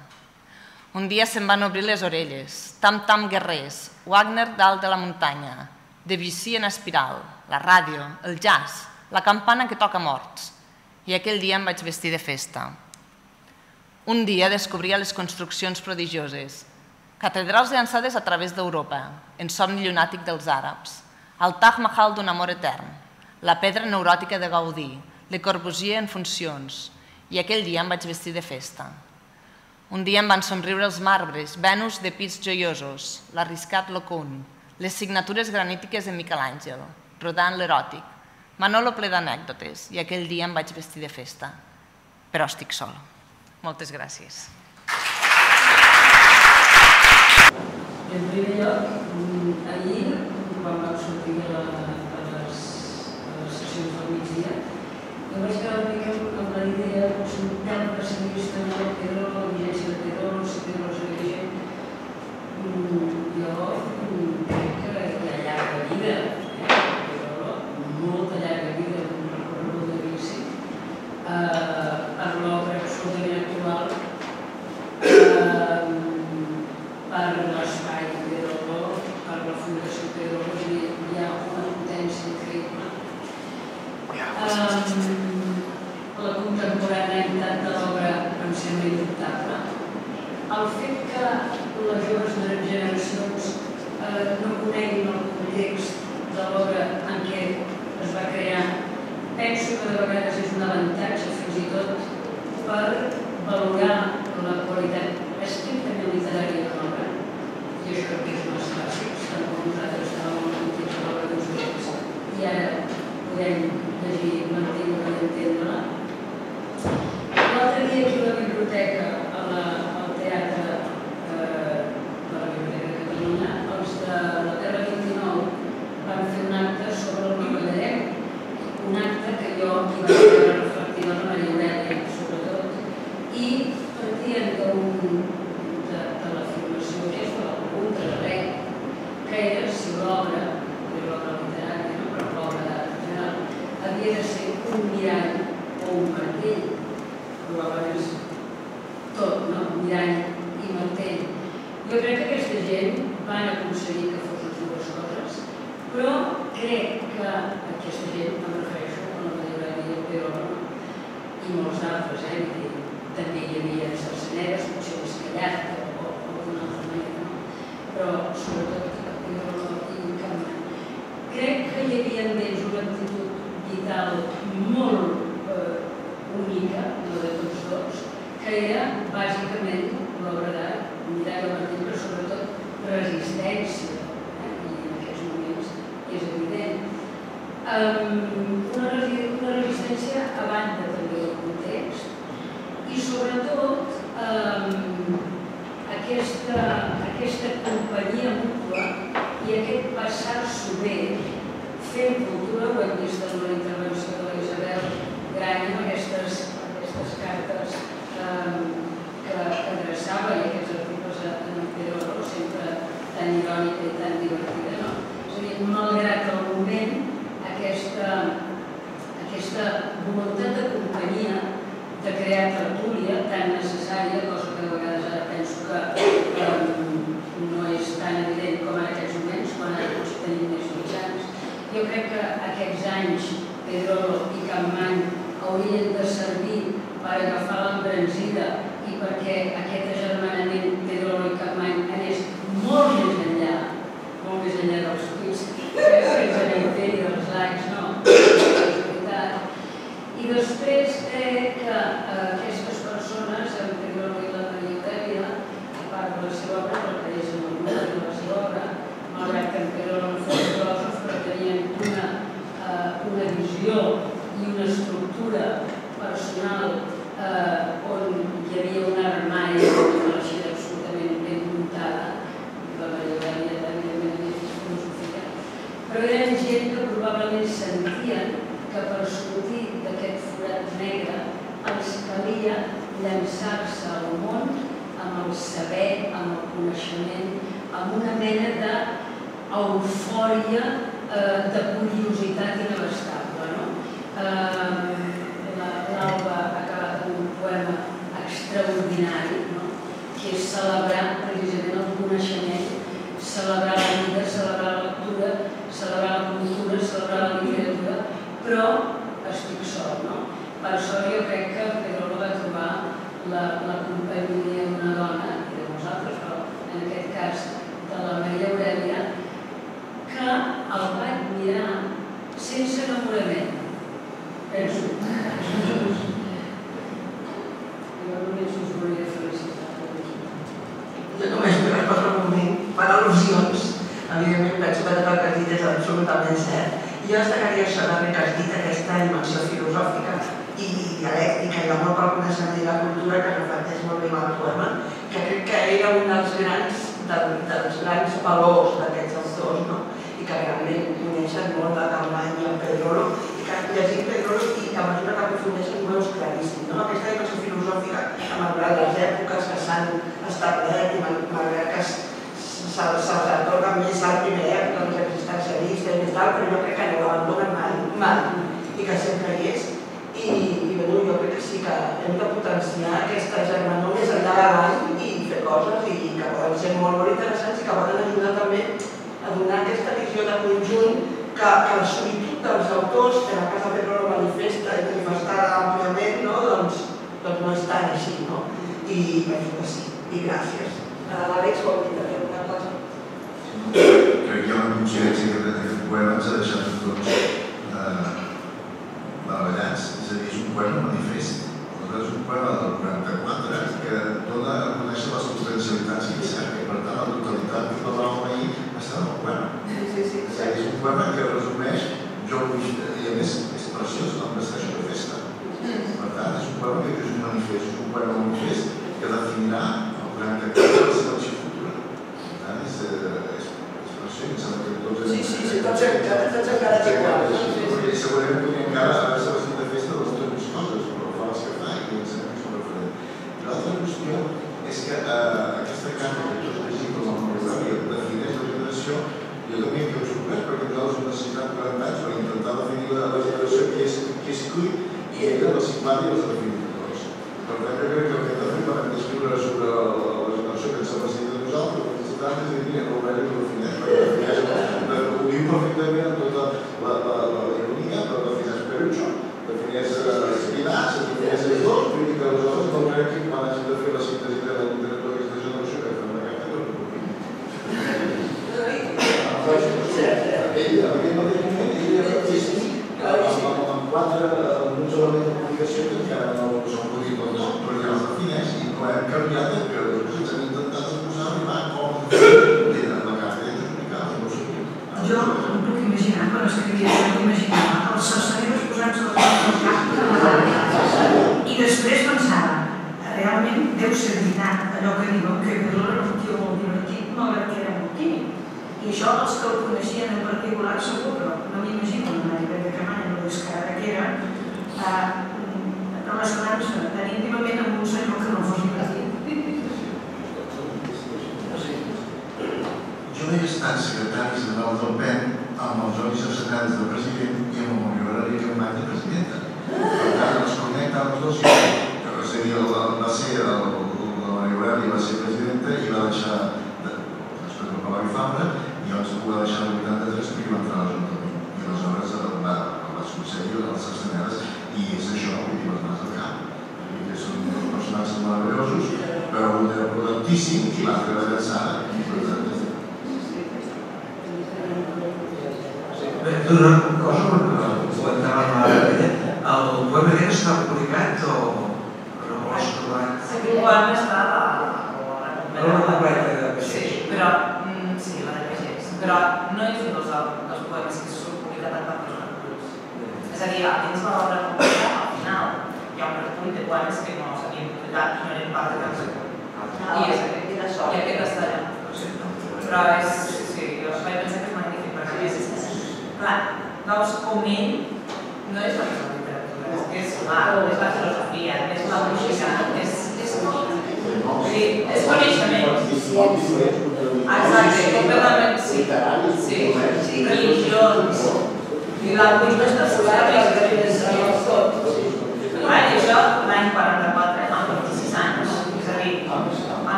Un dia se'n van obrir les orelles. Tam Tam Guerrers, Wagner dalt de la muntanya, Debussy en espiral, la ràdio, el jazz, la campana que toca morts. I aquell dia em vaig vestir de festa. Un dia descobria les construccions prodigioses, catedrals llançades a través d'Europa, en somni llunàtic dels àrabs, el Taj Mahal d'un amor etern, la pedra neuròtica de Gaudí, Le Corbusier en funcions, i aquell dia em vaig vestir de festa. Un dia em van somriure els marbres, Venus de pits joiosos, l'arriscat locun, les signatures granítiques de Miquel Àngel, rodant l'eròtic, Manolo ple d'anècdotes, i aquell dia em vaig vestir de festa. Però estic sol. Moltes gràcies. En primer lloc, només un moment per al·lusions. Evidentment penso que tot el que has dit és absolutament cert. I jo destacaria això que has dit, aquesta dimensió filosòfica i dialèctica i l'amor pel coneixement i la cultura que reflecteix molt bé el poema, que crec que era un dels grans, del, dels grans valors d'aquests autors, no? i que realment coneixen molt la Campany i el Pedrolo, i que llegint Pedrolo i a mesura que aprofundeixen ho veus claríssim. No? Aquesta dimensió filosòfica, malgrat les èpoques que s'han establert i malgrat que se'ls atorga més al primer època, els existencialistes i tal, però jo crec que no l'abandonen mai, mai, i que sempre hi és. I, i bueno, jo crec que sí que hem de potenciar aquesta germanor més enllà de l'any i fer coses i que poden ser molt, molt interessants i que poden ajudar també a donar aquesta visió de conjunt que, que la solitud dels autors, que en el cas de Pedro lo manifesta i manifestada àmpliament, no? doncs, doncs no és tan així. No? I penso que sí. I gràcies. L'Àlex vol dir també una cosa. Crec que hi ha una coincidència que aquest poema ens ha deixat tots eh, meravellats. És a dir, és un poema manifest. És un poema del 94 que dona a conèixer les potencialitats i és cert que per tant la totalitat que parlàvem ahir està en el poema. Sí, sí, sí. És un poema que resumeix, jo vull, i a més és preciós, em vesteixo de festa. Per tant, és un poema que és un manifest, és un poema manifest que definirà durante questa ci fu durante sì, sì, sì, si sta cercando, sta cercando di Se volete in casa adesso la sua festa lo sto buscando, sono falso fai, che non sempre sono freddo. L'altra questione è che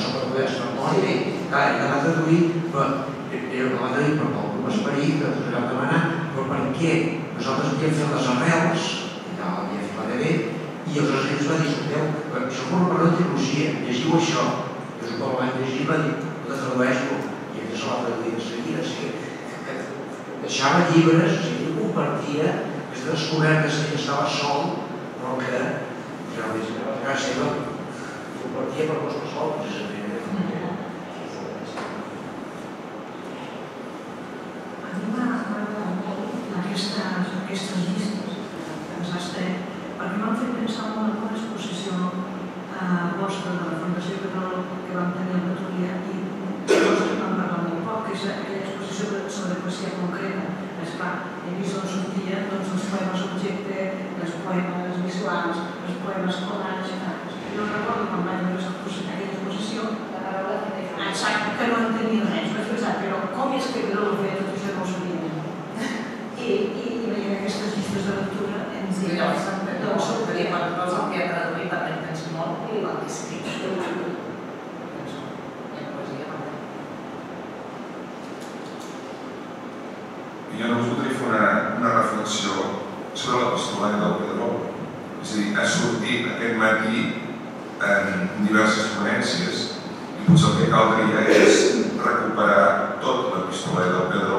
sobrepoderça memòria, i clar, i l'ha traduït, però era va traduir per com esperit, que us vam demanar, però per què nosaltres havíem fet les arrels, ja l'havia fet la DB, i els residents va dir, escolteu, això forma part de la trilogia, llegiu això. I us ho van llegir, va dir, ho tradueix-ho, i aquest se l'ha traduït de seguida, o sigui, que deixava llibres, o sigui, compartia aquestes descobertes que ell estava sol, però que realment a casa seva compartia per vostre sol, precisament. A mi m'ha agradat molt aquestes, aquestes llistes que ens has tret, perquè m'han fet pensar molt en una exposició eh, vostra de la Fundació que vam tenir a Petúria i coses que vam parlar molt poc, que és aquella exposició de- sobre poesia concreta. Esclar, he vist on sortien doncs, els poemes objecte, els poemes visuals, els poemes collage, no recordo quan vaig veure aquesta- aquella exposició, Exacte, que no entenia res, no és veritat, però com és que no ho feia tot això no ho sabia. I, i, i veient aquestes llistes de lectura ens I diuen... llavors també doncs, sortiria quan no s'hauria traduït també penso molt i l'ha escrit. Penso, i en. Jo només voldria fer una, una reflexió sobre l'epistolari del Pedró. És a dir, ha sortit aquest matí en diverses ponències i potser el que caldria és recuperar tot l'epistolari del Pedró,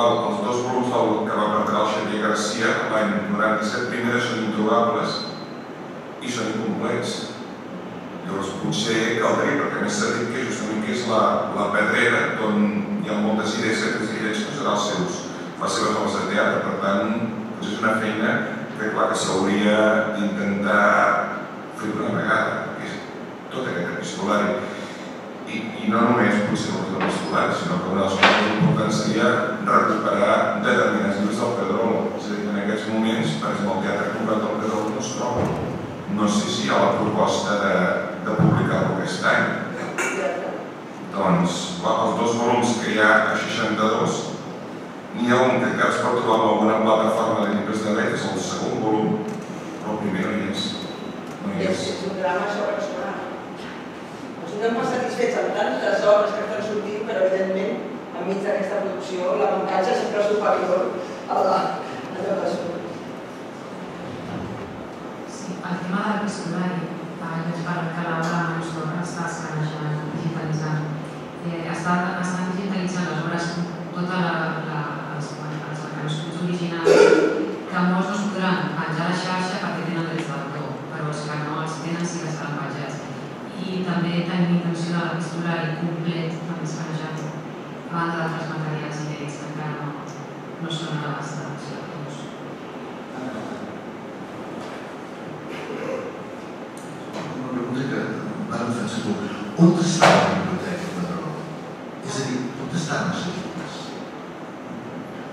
clar, els dos volums del, que va preparar el Xavier Garcia l'any 97 primera són introbables i són incomplets. Llavors potser caldria, perquè més s'ha dit que justament que és la, la pedrera d'on hi ha moltes idees que seran els seus, les seves obres de teatre. Per tant, potser és una feina que clar que s'hauria d'intentar fer d'una vegada, que és tot aquest epistolari. I, i no només potser els epistolari, sinó que una de les coses importants seria recuperar determinats llibres del Pedrolo. És a dir, en aquests moments, per exemple, el teatre comprat del Pedrolo no es troba. No sé si hi ha la proposta de, de publicar-lo aquest any. Doncs, els dos volums que hi ha a 62, n'hi ha un que encara es pot trobar en alguna plataforma de llibres de que és el segon volum, però el primer no hi és. No hi és. És un drama sobreexplorar. Hem estat satisfets amb tantes obres que estan sortint, però evidentment, enmig d'aquesta producció, la mancança és sempre superior a la, allò que surt. Sí, el tema del pistolari, jo ens parlo que l'obra ens torna està escanejant, digitalitzant. Eh, estan digitalitzant les obres, tota la, els manuscrits originals, que molts no es podran penjar a la xarxa perquè tenen drets d'autor, però els que no els tenen sí que seran penjats. I també tenim intenció de l'epistolari complet, també escanejat, a banda d'altres materials inèdits que encara no, no són a l'abast de els lectors. Una pregunta que van fer segur. On està la biblioteca Pedró? És a dir, on estan els llibres?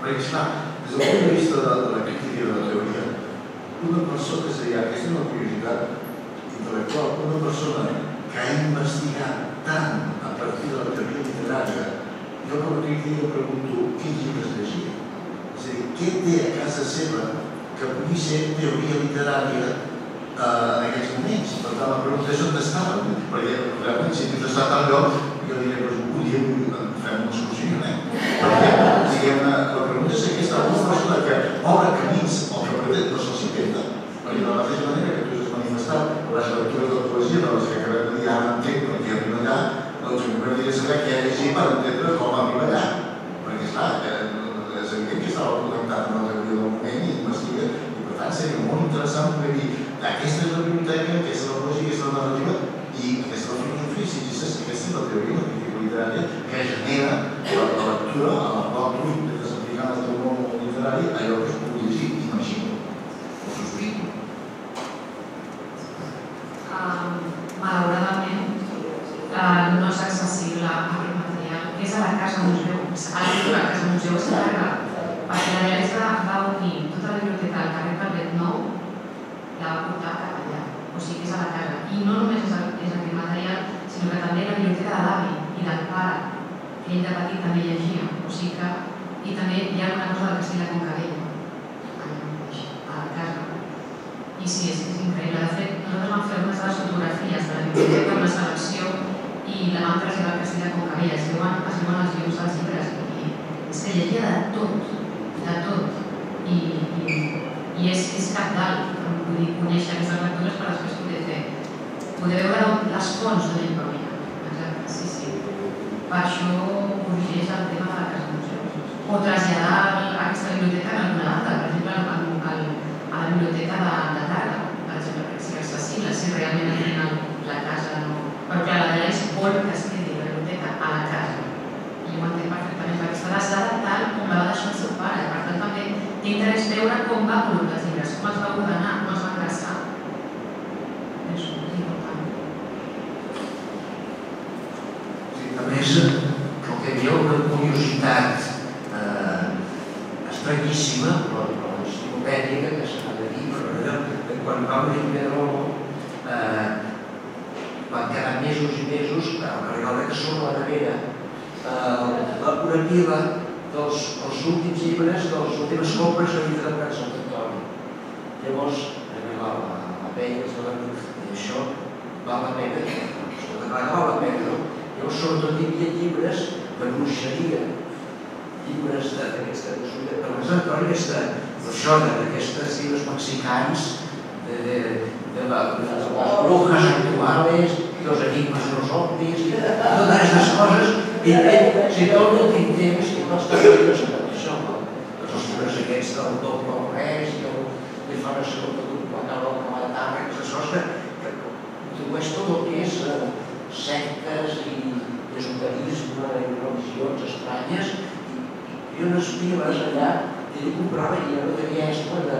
Perquè, esclar, des del punt de vista de, de la crítica de la teoria, una persona, és a dir, aquesta és una curiositat intel·lectual, una persona que ha investigat tant a partir de la teoria literària, jo com a crític em pregunto quins llibres llegia. És a dir, què té a casa seva que pugui ser teoria literària eh, en aquests moments. Per tant, la pregunta és on estava, perquè realment si dius està a tal lloc, jo diré, doncs un dia fem una excursió, eh? Perquè, diguem-ne, la pregunta és aquesta, una persona que obre camins, o que pretén, no se'ls inventa, perquè de la mateixa manera que tu has manifestat les lectures de poesia de les que จารย์เทคโนโลยีมันนะเราจึงประเทศแรกแก่ที่มันเป็นเรื่องของความมีปัญญาบริษัทเอ่อเสริมกิจสารของต่างๆเราจะมีลงในนี้มันสิ่งที่ประธานเสียงมันจะสำคัญที่แต่เอสเตอร์ก็มีแต่เงินเอสเตอร์ก็มีเอสเตอร์ก็มีเงินเอสเตอร์ก็มีเงินฟรีสิ่งที่สำคัญคือสิ่งที่เราเรียนรู้ในวิทยาลัยแค่เจเนียร์เราเราเพื่อเราเพื่อที่จะสัมผัสกับมนุษย์ในวิทยาลัยอายุของผู้ดีจี la casa museu s'encarrega perquè la realesa va unir tota la biblioteca al carrer Carlet Nou la va portar cap allà, o sigui és a la casa. I no només és, aquest material, sinó que també la biblioteca de l'avi i del pare, que ell de petit també llegia, o sigui que, i també hi ha una cosa del de Concabella, allà mateix, a la casa. I sí, és increïble. De fet, nosaltres vam fer unes de les fotografies de la biblioteca, una selecció, i la vam traslladar al castell de Concabella. Es veuen, es veuen els llums dels llibres i és que llegia de tot, de tot. I, i, i és, és cap dalt, vull dir, conèixer aquestes lectures per després poder fer. Poder veure les fonts d'on ell provenia. Exacte, sí, sí. Per això urgeix el tema de la casa museu. O traslladar aquesta biblioteca en alguna altra, per exemple, al, al, a la biblioteca de, de Tarda, per exemple, perquè sigui accessible, si realment al final la casa no... Però clar, la d'allà és vol que es quedi la biblioteca a la casa. I ho entenc perfectament, perquè està desdada tal com la va deixar el seu pare. Per tant, també té interès veure com va col·locar els llibres, com els va ordenar, com els va engraçar. És molt important. Sí, a més, el que hi ha una curiositat eh, estranyíssima, però, però enciclopèdica, que s'ha de dir, però allò, que quan va morir Pedro, eh, van quedar mesos i mesos, al carregar que sobre la nevera, eh, una pila dels, dels últims llibres, de les últimes compres de vida de Can Sant Antoni. Llavors, anem a la, la veia, es va dir, i això val la pena, escolta, clar que val la pena, no? Llavors, sobretot hi havia llibres de bruixeria, llibres d'aquesta bruixeria, per Aquesta, això, d'aquestes llibres mexicans, de, de, de, la, de les brujas actuales, los enigmas de los ovnis, i totes aquestes coses, i ell, si tot no tinc temps, i això, no? Doncs els llibres aquests del doble o res, i el li fa una segona dupla, que el que va de tarra, aquestes coses que, introdueix tot el que és eh, sectes i esoterisme i religions estranyes, i unes piles allà, i ell comprava i ja no tenia esma de,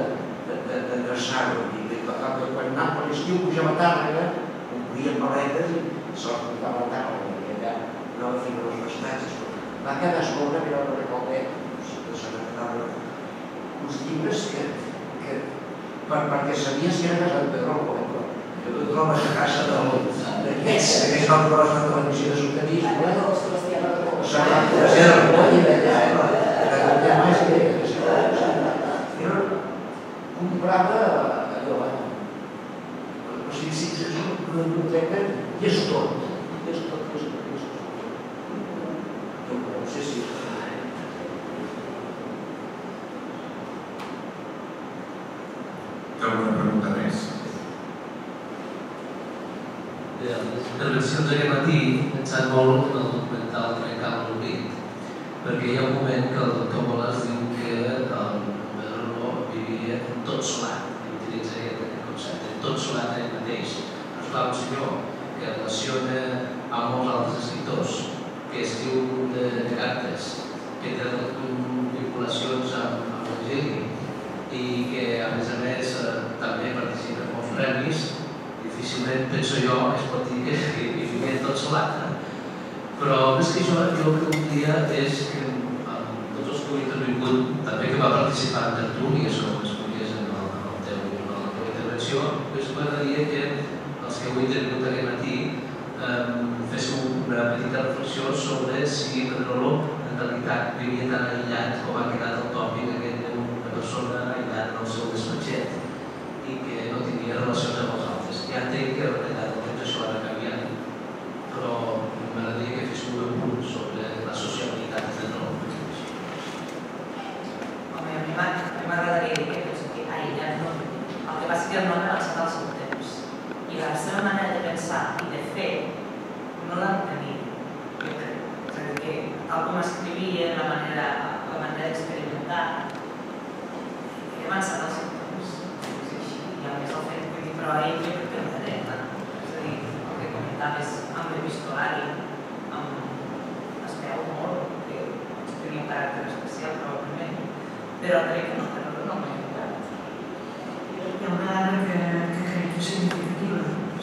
de, de, de dreçar-ho. I quan anava per l'estiu pujava a Tàrrega, omplia maletes i se les portava a Tàrrega, i allà anava fent les estatges. Va quedar sobre, mira, no recordo, se n'agradaven uns llibres que, que per, perquè sabies que era de Sant Pedro el Poeta. Que tu trobes a casa d'aquests, d'aquests altres coses de televisió de soterisme, Sebastià del Poll i d'allà, eh? Que allà més que era comprava allò, eh? O sigui, si és una biblioteca i és tot. És tot, és tot, és tot. No sé si... Té alguna pregunta més? Bé, les intervencions d'aquest matí he pensat molt en el documental Trencar l'Oblit, perquè hi ha un moment que el doctor Moles diu que el en tot solat, i utilitza aquest concepte, tot solat ell mateix. És clar, un senyor que relaciona amb molts altres escriptors, que escriu un de, de cartes, que té vinculacions amb, l'exili, i que a més a més eh, també participa en molts premis, difícilment penso jo es pot dir que, que, que tot solat. Eh? Però més que això, jo el que voldria és que amb tots els que heu intervingut, també que va participar en tertúlies, com es expliques en el, en el teu, en la intervenció, doncs m'agradaria que els que heu intervingut aquest matí eh, féssiu una petita reflexió sobre si Pedrolo en realitat vivia tan aïllat com ha quedat el tòpic aquest d'una persona aïllat en el seu despatxet i que no tenia relacions amb els altres. Ja entenc que en realitat el temps això ha de canviar, però m'agradaria que fes un apunt sobre la sociabilitat de Pedrolo. Home, a mi m'agradaria dir que penso que aïllat no. El que va ser que el seu temps. I la seva manera de pensar i de fer no a dir, que tal com escrivia, la manera, la manera d'experimentar, avançat al seu temps. I a més el fet, vull dir, però a ell jo crec que no té dret. És a dir, el que comentaves amb l'epistolari, amb es veu molt que tenia un caràcter especial probablement, però crec que no, que no, m'ha ajudat hi haurà ara que, que crec que és significativa.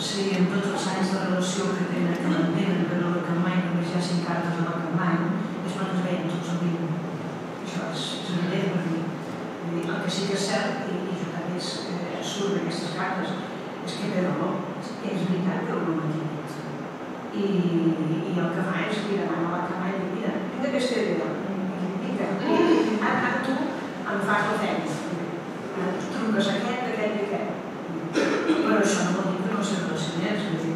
Si en tots els anys de relació que tenen, que mantenen, que però la mai, només hi ha cinc cartes a la mai, és quan ens veiem tots el vídeo. Això és, és evident per mi. El que sí que és cert, i, i jo també és, eh, surt d'aquestes cartes, és que ve dolor. És veritat que ho no m'ha dit. I, I el que fa és que demana la a la Campany, mira, tinc aquesta idea, m'implica, ara tu em fas la feina. Του Κασακέντε δεν είναι προσαρμογικό σε δοσημέρες με την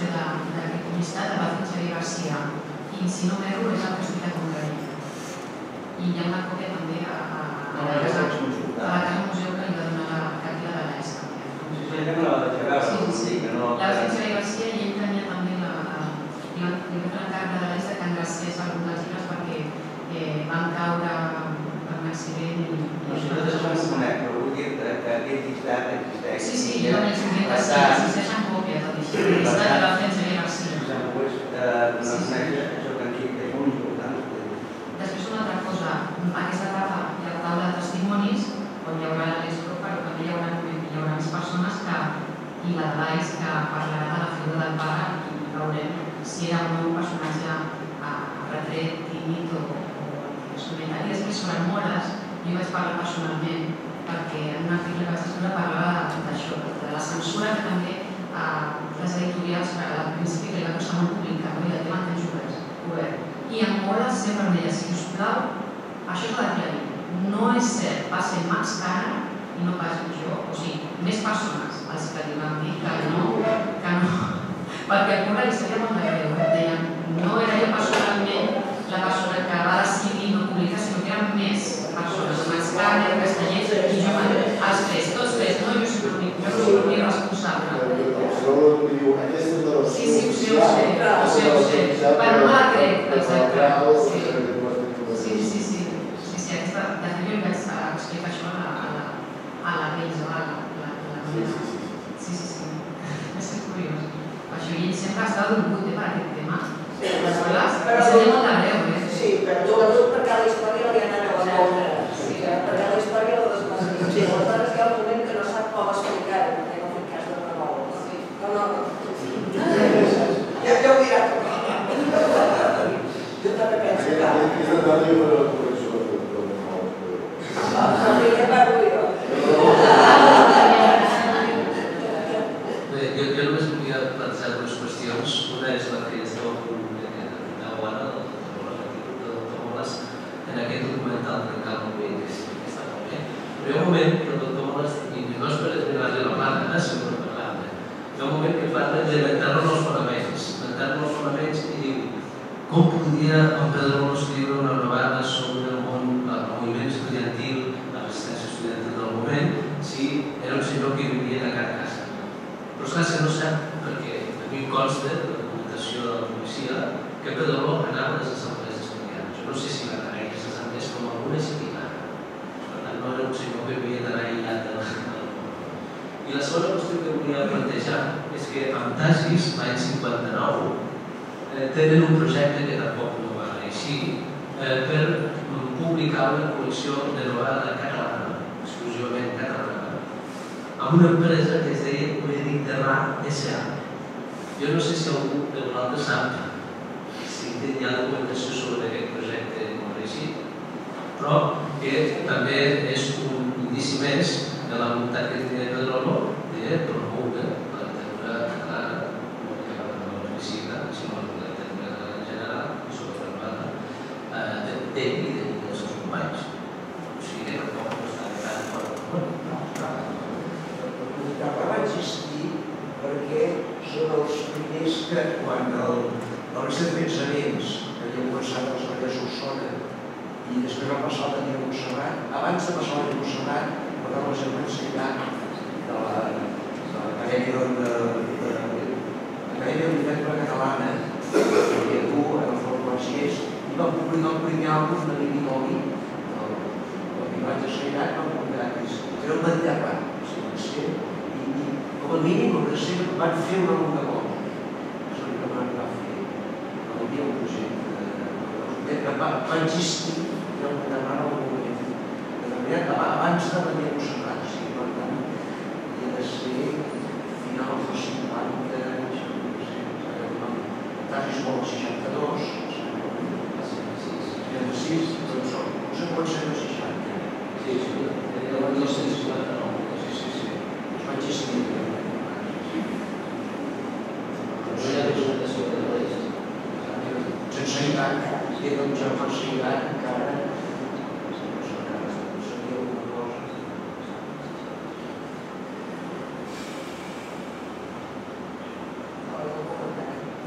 qüestió de llistat de va fer Xavier Garcia i si no m'erro és el que explica com. I hi ha una còpia també a, a, la, casa, museu que li va donar la cartilla de l'ESCA. Sí, sí, que la va Sí, sí. La va fer Xavier Garcia i ell tenia també la... Li va, li la carta de l'ESCA que engracés alguns dels llibres perquè eh, van caure per un accident i... No, si no desconec, però vull dir que aquest llistat existeix. Sí, sí, jo n'he sentit que sí, existeixen còpies del llistat. parla personalment, perquè en un article que vaig escriure parlava d'això, de la censura que també eh, les editorials per al principi que la cosa no publica, no? i el tema que jugues, obert. I en Mola sempre em deia, si us plau, això que dic, No és cert, va ser Max Cara i no pas jo, o sigui, més persones els que li van dir que no, que no, perquè al cura li seria molt de greu, deien, no era jo personalment la persona que va decidir no publicar, sinó que eren més Закона национальной распространяется режима асбестос в основе межкрупнироспускателя. Sí, sí, usted, usted, usted, usted. Παρμάκρε, Sí, sí, sí. Sí, sí, está, τα δύο μέσα, σκέφασε όλα, αλλά, αλλά δεν ξέρω, αλλά, αλλά, αλλά, sí, sí, sí. Ese es curioso. Pues yo hice pasado un buen debate.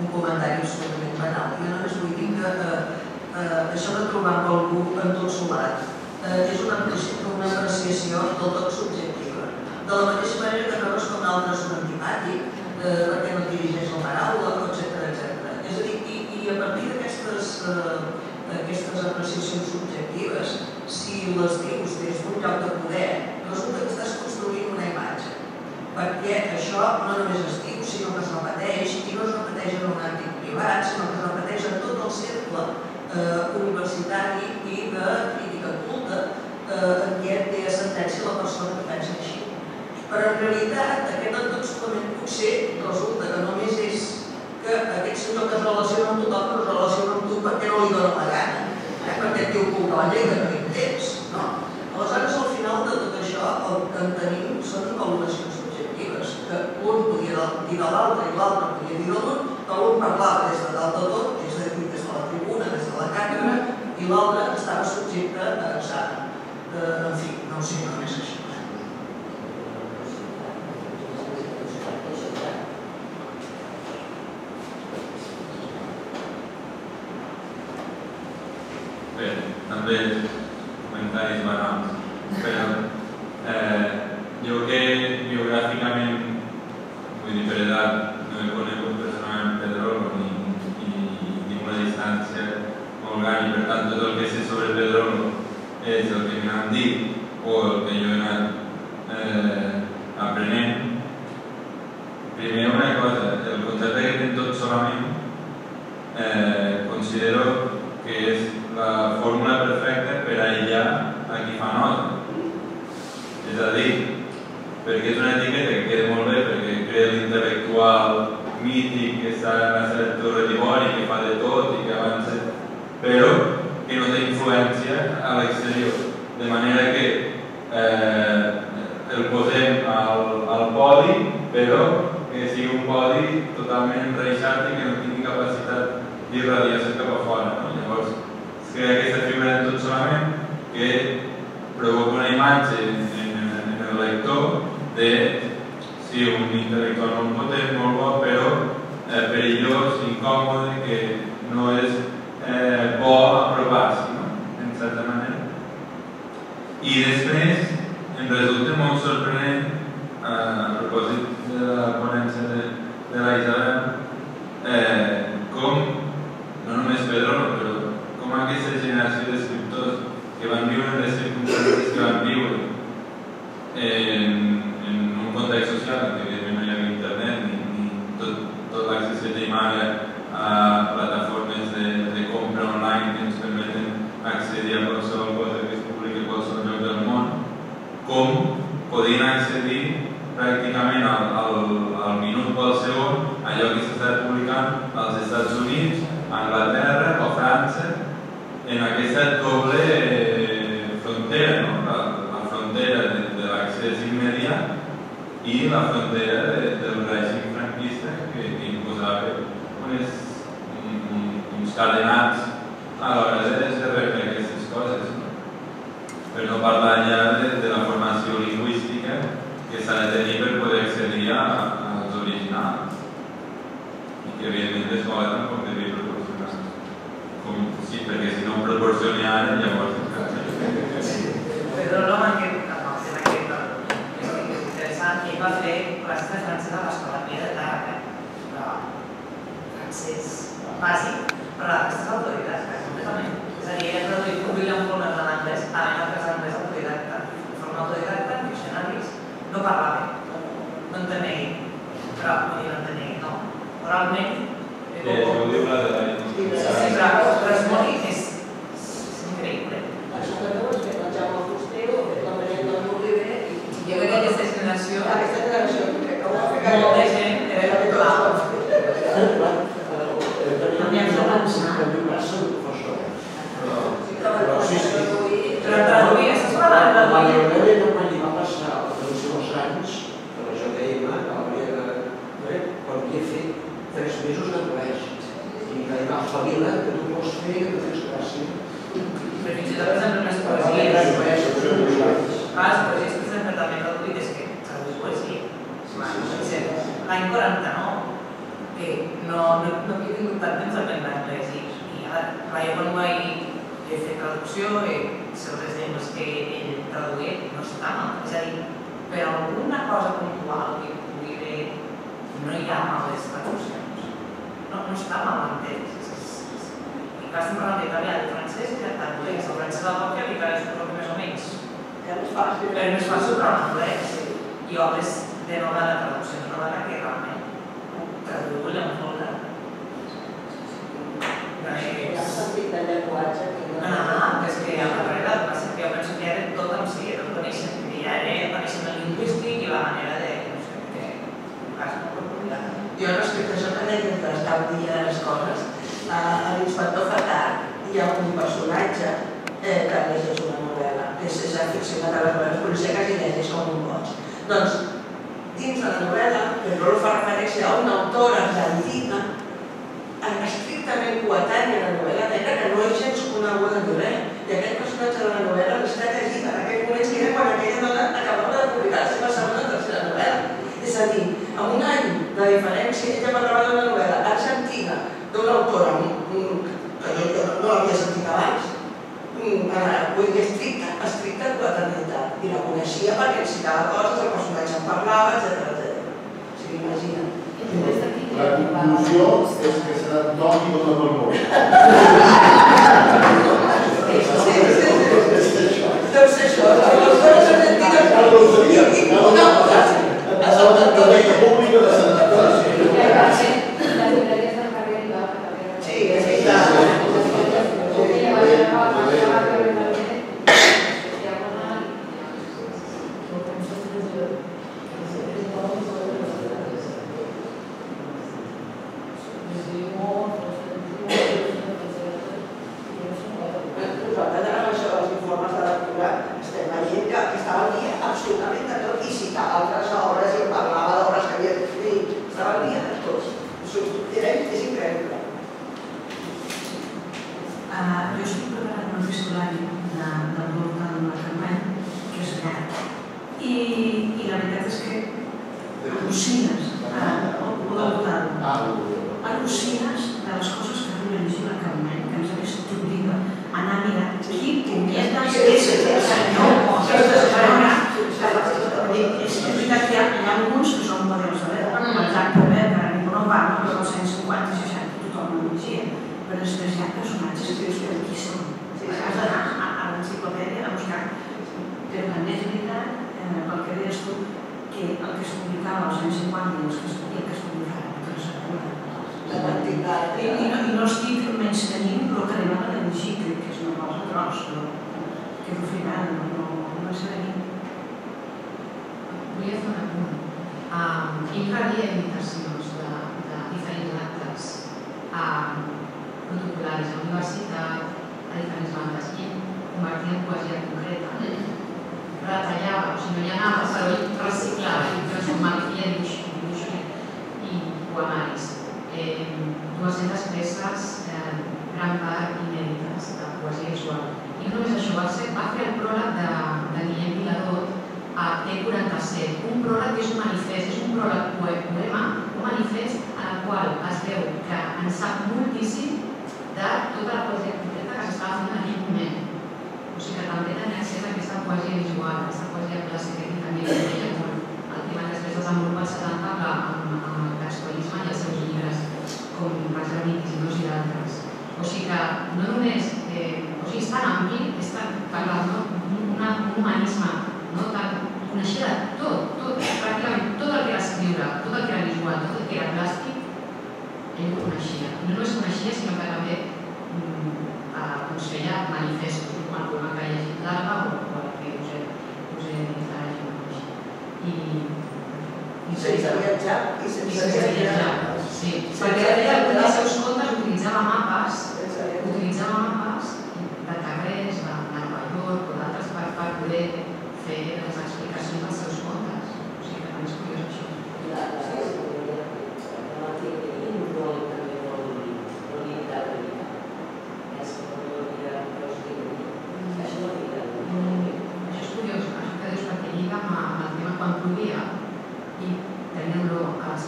un comentari absolutament banal. Jo només vull dir que eh, eh, això de trobar amb algú entolsolat eh, és una, una apreciació del tot subjectiva. De la mateixa manera que trobes com l'altre un antipàtic, eh, perquè no dirigeix la paraula, etc etc. És a dir, i, i a partir d'aquestes eh, aquestes apreciacions subjectives, si les dius des d'un lloc de poder, resulta que estàs construint una imatge. Perquè això no només es sinó que es repeteix, i no es repeteix en un àmbit privat, sinó que es repeteix en tot el cercle eh, universitari i de crítica culta eh, en què té sentència la persona que pensa així. Però en realitat aquest entoxicament potser resulta que només és que aquest senyor que es relaciona amb tothom però es relaciona amb tu perquè no li dóna la gana, eh? perquè et diu culpa la llei que no hi tens. No? Aleshores, al final de tot això, el que en tenim són valoracions subjectives, que un podria ni a l'altre i l'altre podia dir-ho tot, que l'un parlava des de dalt de tot, és a dir, des de la tribuna, des de la càmera, i l'altre estava subjecte a pensar. Eh, en fi, no ho sé, no és així. Bé, també L'any 49, que no, no, no havia tingut tant temps d'aprendre anglès i, i ara, quan vaig he fet traducció, he, les llengües que ell traduït no està mal. És a dir, per alguna cosa puntual que pugui haver, no hi ha males traduccions. No, no està mal entès. I clar, estem parlant d'italià, de francès i d'anglès. El francès la còpia l'italià suposo que més o menys. És més fàcil. Però més fàcil però l'anglès. I obres de novel·la, traducció de novel·la que realment traduïu amb folre. Hi ha sentit de llenguatge que no... Ah, és que a la darrere va ser que jo penso que era tot en si, era el coneixement, ja era el coneixement lingüístic i la manera de, no sé, molt peculiar. Jo respecte a això que deies d'estar al dia de les coses, l'inspector Fatar hi ha un personatge eh, que llegeix una novel·la, que és, és aficionat a les novel·les policíaques i llegeix com un boig. Doncs, dins de la novel·la, Pedro fa referència a una autora argentina estrictament coetània de la novel·la negra que no és gens coneguda en Lloret. I aquest personatge de la novel·la l'està llegint en aquell moment que era quan aquella dona acabava de publicar la seva segona o tercera novel·la. És a dir, amb un any de diferència, ella parlava d'una novel·la argentina d'una autora que jo no l'havia sentit abans, vull dir, estricta, estricta coeternitat. I la coneixia perquè em citava coses, el personatge en parlava, etc. O sigui, imagina't. La conclusió és que serà Toni tot el món. Deu ser això, les dones argentines... No, no, no. La pública de Santa Clara.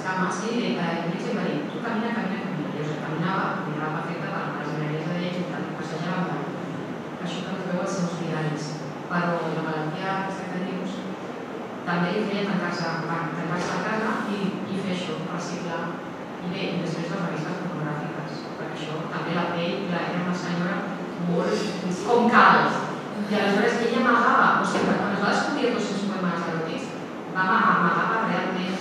cames sí, i de Coneix i va dir, tu camina, camina, camina. I jo ja caminava, caminava perfecta per les galeries de lleig, tant passejava amb Això que us veu els seus diaris. Però la malaltia aquesta que dius també li feia tancar-se tancar a casa i, i fer això, reciclar. I bé, després les revistes fotogràfiques, perquè això també la pell la, era una senyora molt com cal. I aleshores ella amagava, o sigui, quan es va descobrir que els seus poemes eròtics, va amagar, realment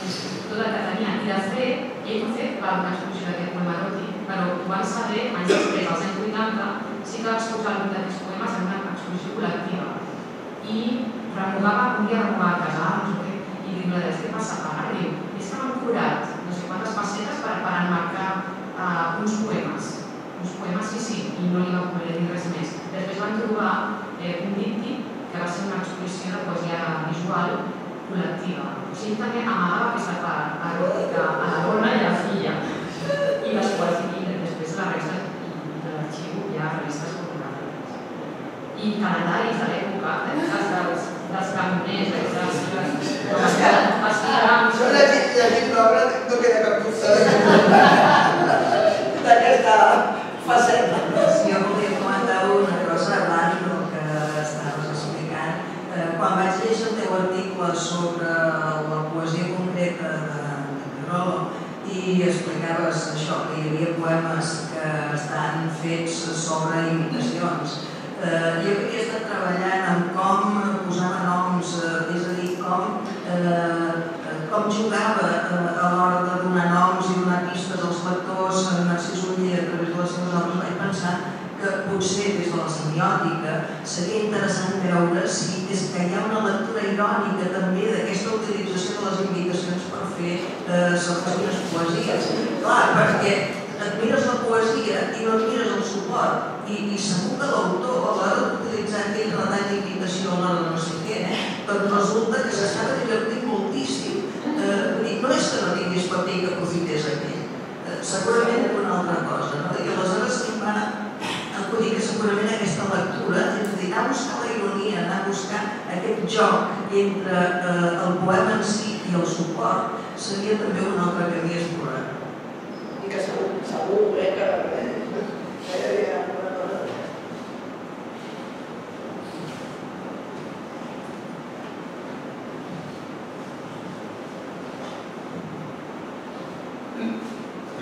tot el que i de fet, ell va fer va una exposició d'aquest poema eròtic, però ho van saber anys després, als anys 80, sí que va exposar algun d'aquests poemes en una exposició col·lectiva. I remugava, un dia remugava a casa, no sé què, i diu, la què passa ara? Diu, és que m'han curat no sé quantes pessetes per, per enmarcar uh, uns poemes. Uns poemes, sí, sí, i no li va poder dir res més. Després van trobar eh, un díptic que va ser una exposició de poesia visual col·lectiva. O sigui, també amagava aquesta part eròtica a la dona i a la filla. I les quals, i després la resta de l'arxiu hi ha revistes fotogràfiques. I calendaris de l'època, eh, dels, dels, dels caminers, dels, dels, dels, dels, dels, Jo he llegit l'obra, no queda cap dubte d'aquesta faceta. Sí, jo volia comentar una cosa abans del que estaves explicant. Eh, quan vaig llegir article sobre la poesia concreta de, Pedrolo i explicaves això, que hi havia poemes que estan fets sobre imitacions, eh, jo havia estat treballant en com posava noms, eh, és a dir, com, eh, com jugava eh, a l'hora de donar noms i donar pistes als lectors, Narcís Uller, a través de les seves obres, vaig pensar que potser des de la semiòtica seria interessant veure si és que hi ha una lectura irònica també d'aquesta utilització de les invitacions per fer eh, segons poesies. Clar, perquè et mires la poesia i no et mires el suport i, i segur que l'autor a l'hora d'utilitzar aquell retall d'invitació a l'hora de no sé què, eh, resulta que s'estava divertint moltíssim. Eh, dir, no és que no tinguis paper que aprofités aquell, eh, segurament una altra cosa. No? I aleshores em va acudir que segurament aquesta lectura, és a dir, anar a buscar la ironia, anar a buscar aquest joc entre eh, el poema en si i el suport, seria també un altre camí a explorar. I que segur, segur eh, que, eh, que havia cosa.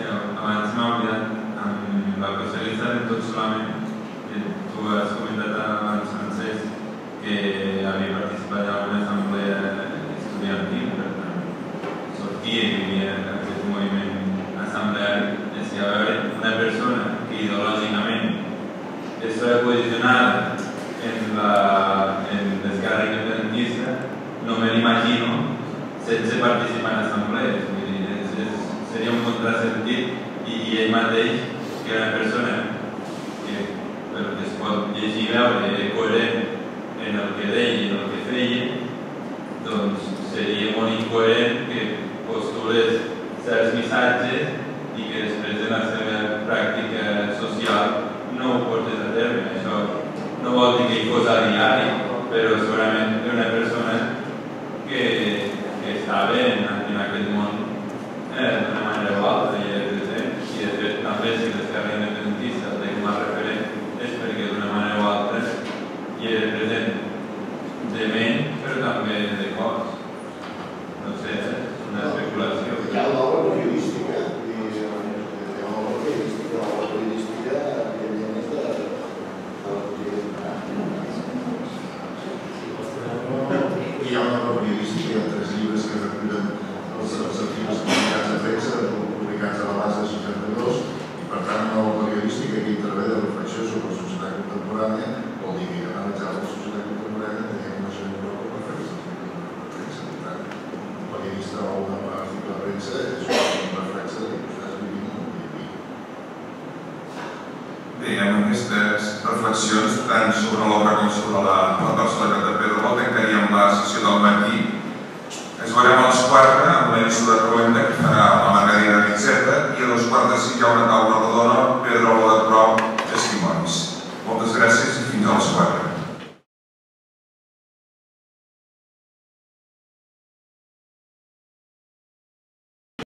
Però abans m'ha oblidat amb la especialitat en tot solament que has comentat abans, Francesc, que havia participat en alguna assemblea estudiantil, per tant, sortia i vivia aquest moviment assembleari. És que, a veure, una persona que ideològicament es troba posicionada en la en l'esquerra independentista, no me l'imagino sense participar en assemblees. Vull dir, és, és, seria un contrasentit i, ell mateix, que era una persona que, per que es pot llegir i veure, era coherent en el que deia i en que feia, doncs seria molt incoherent postulés que després de social no no que hi fos a però persona que, que estava en, en aquest món eh,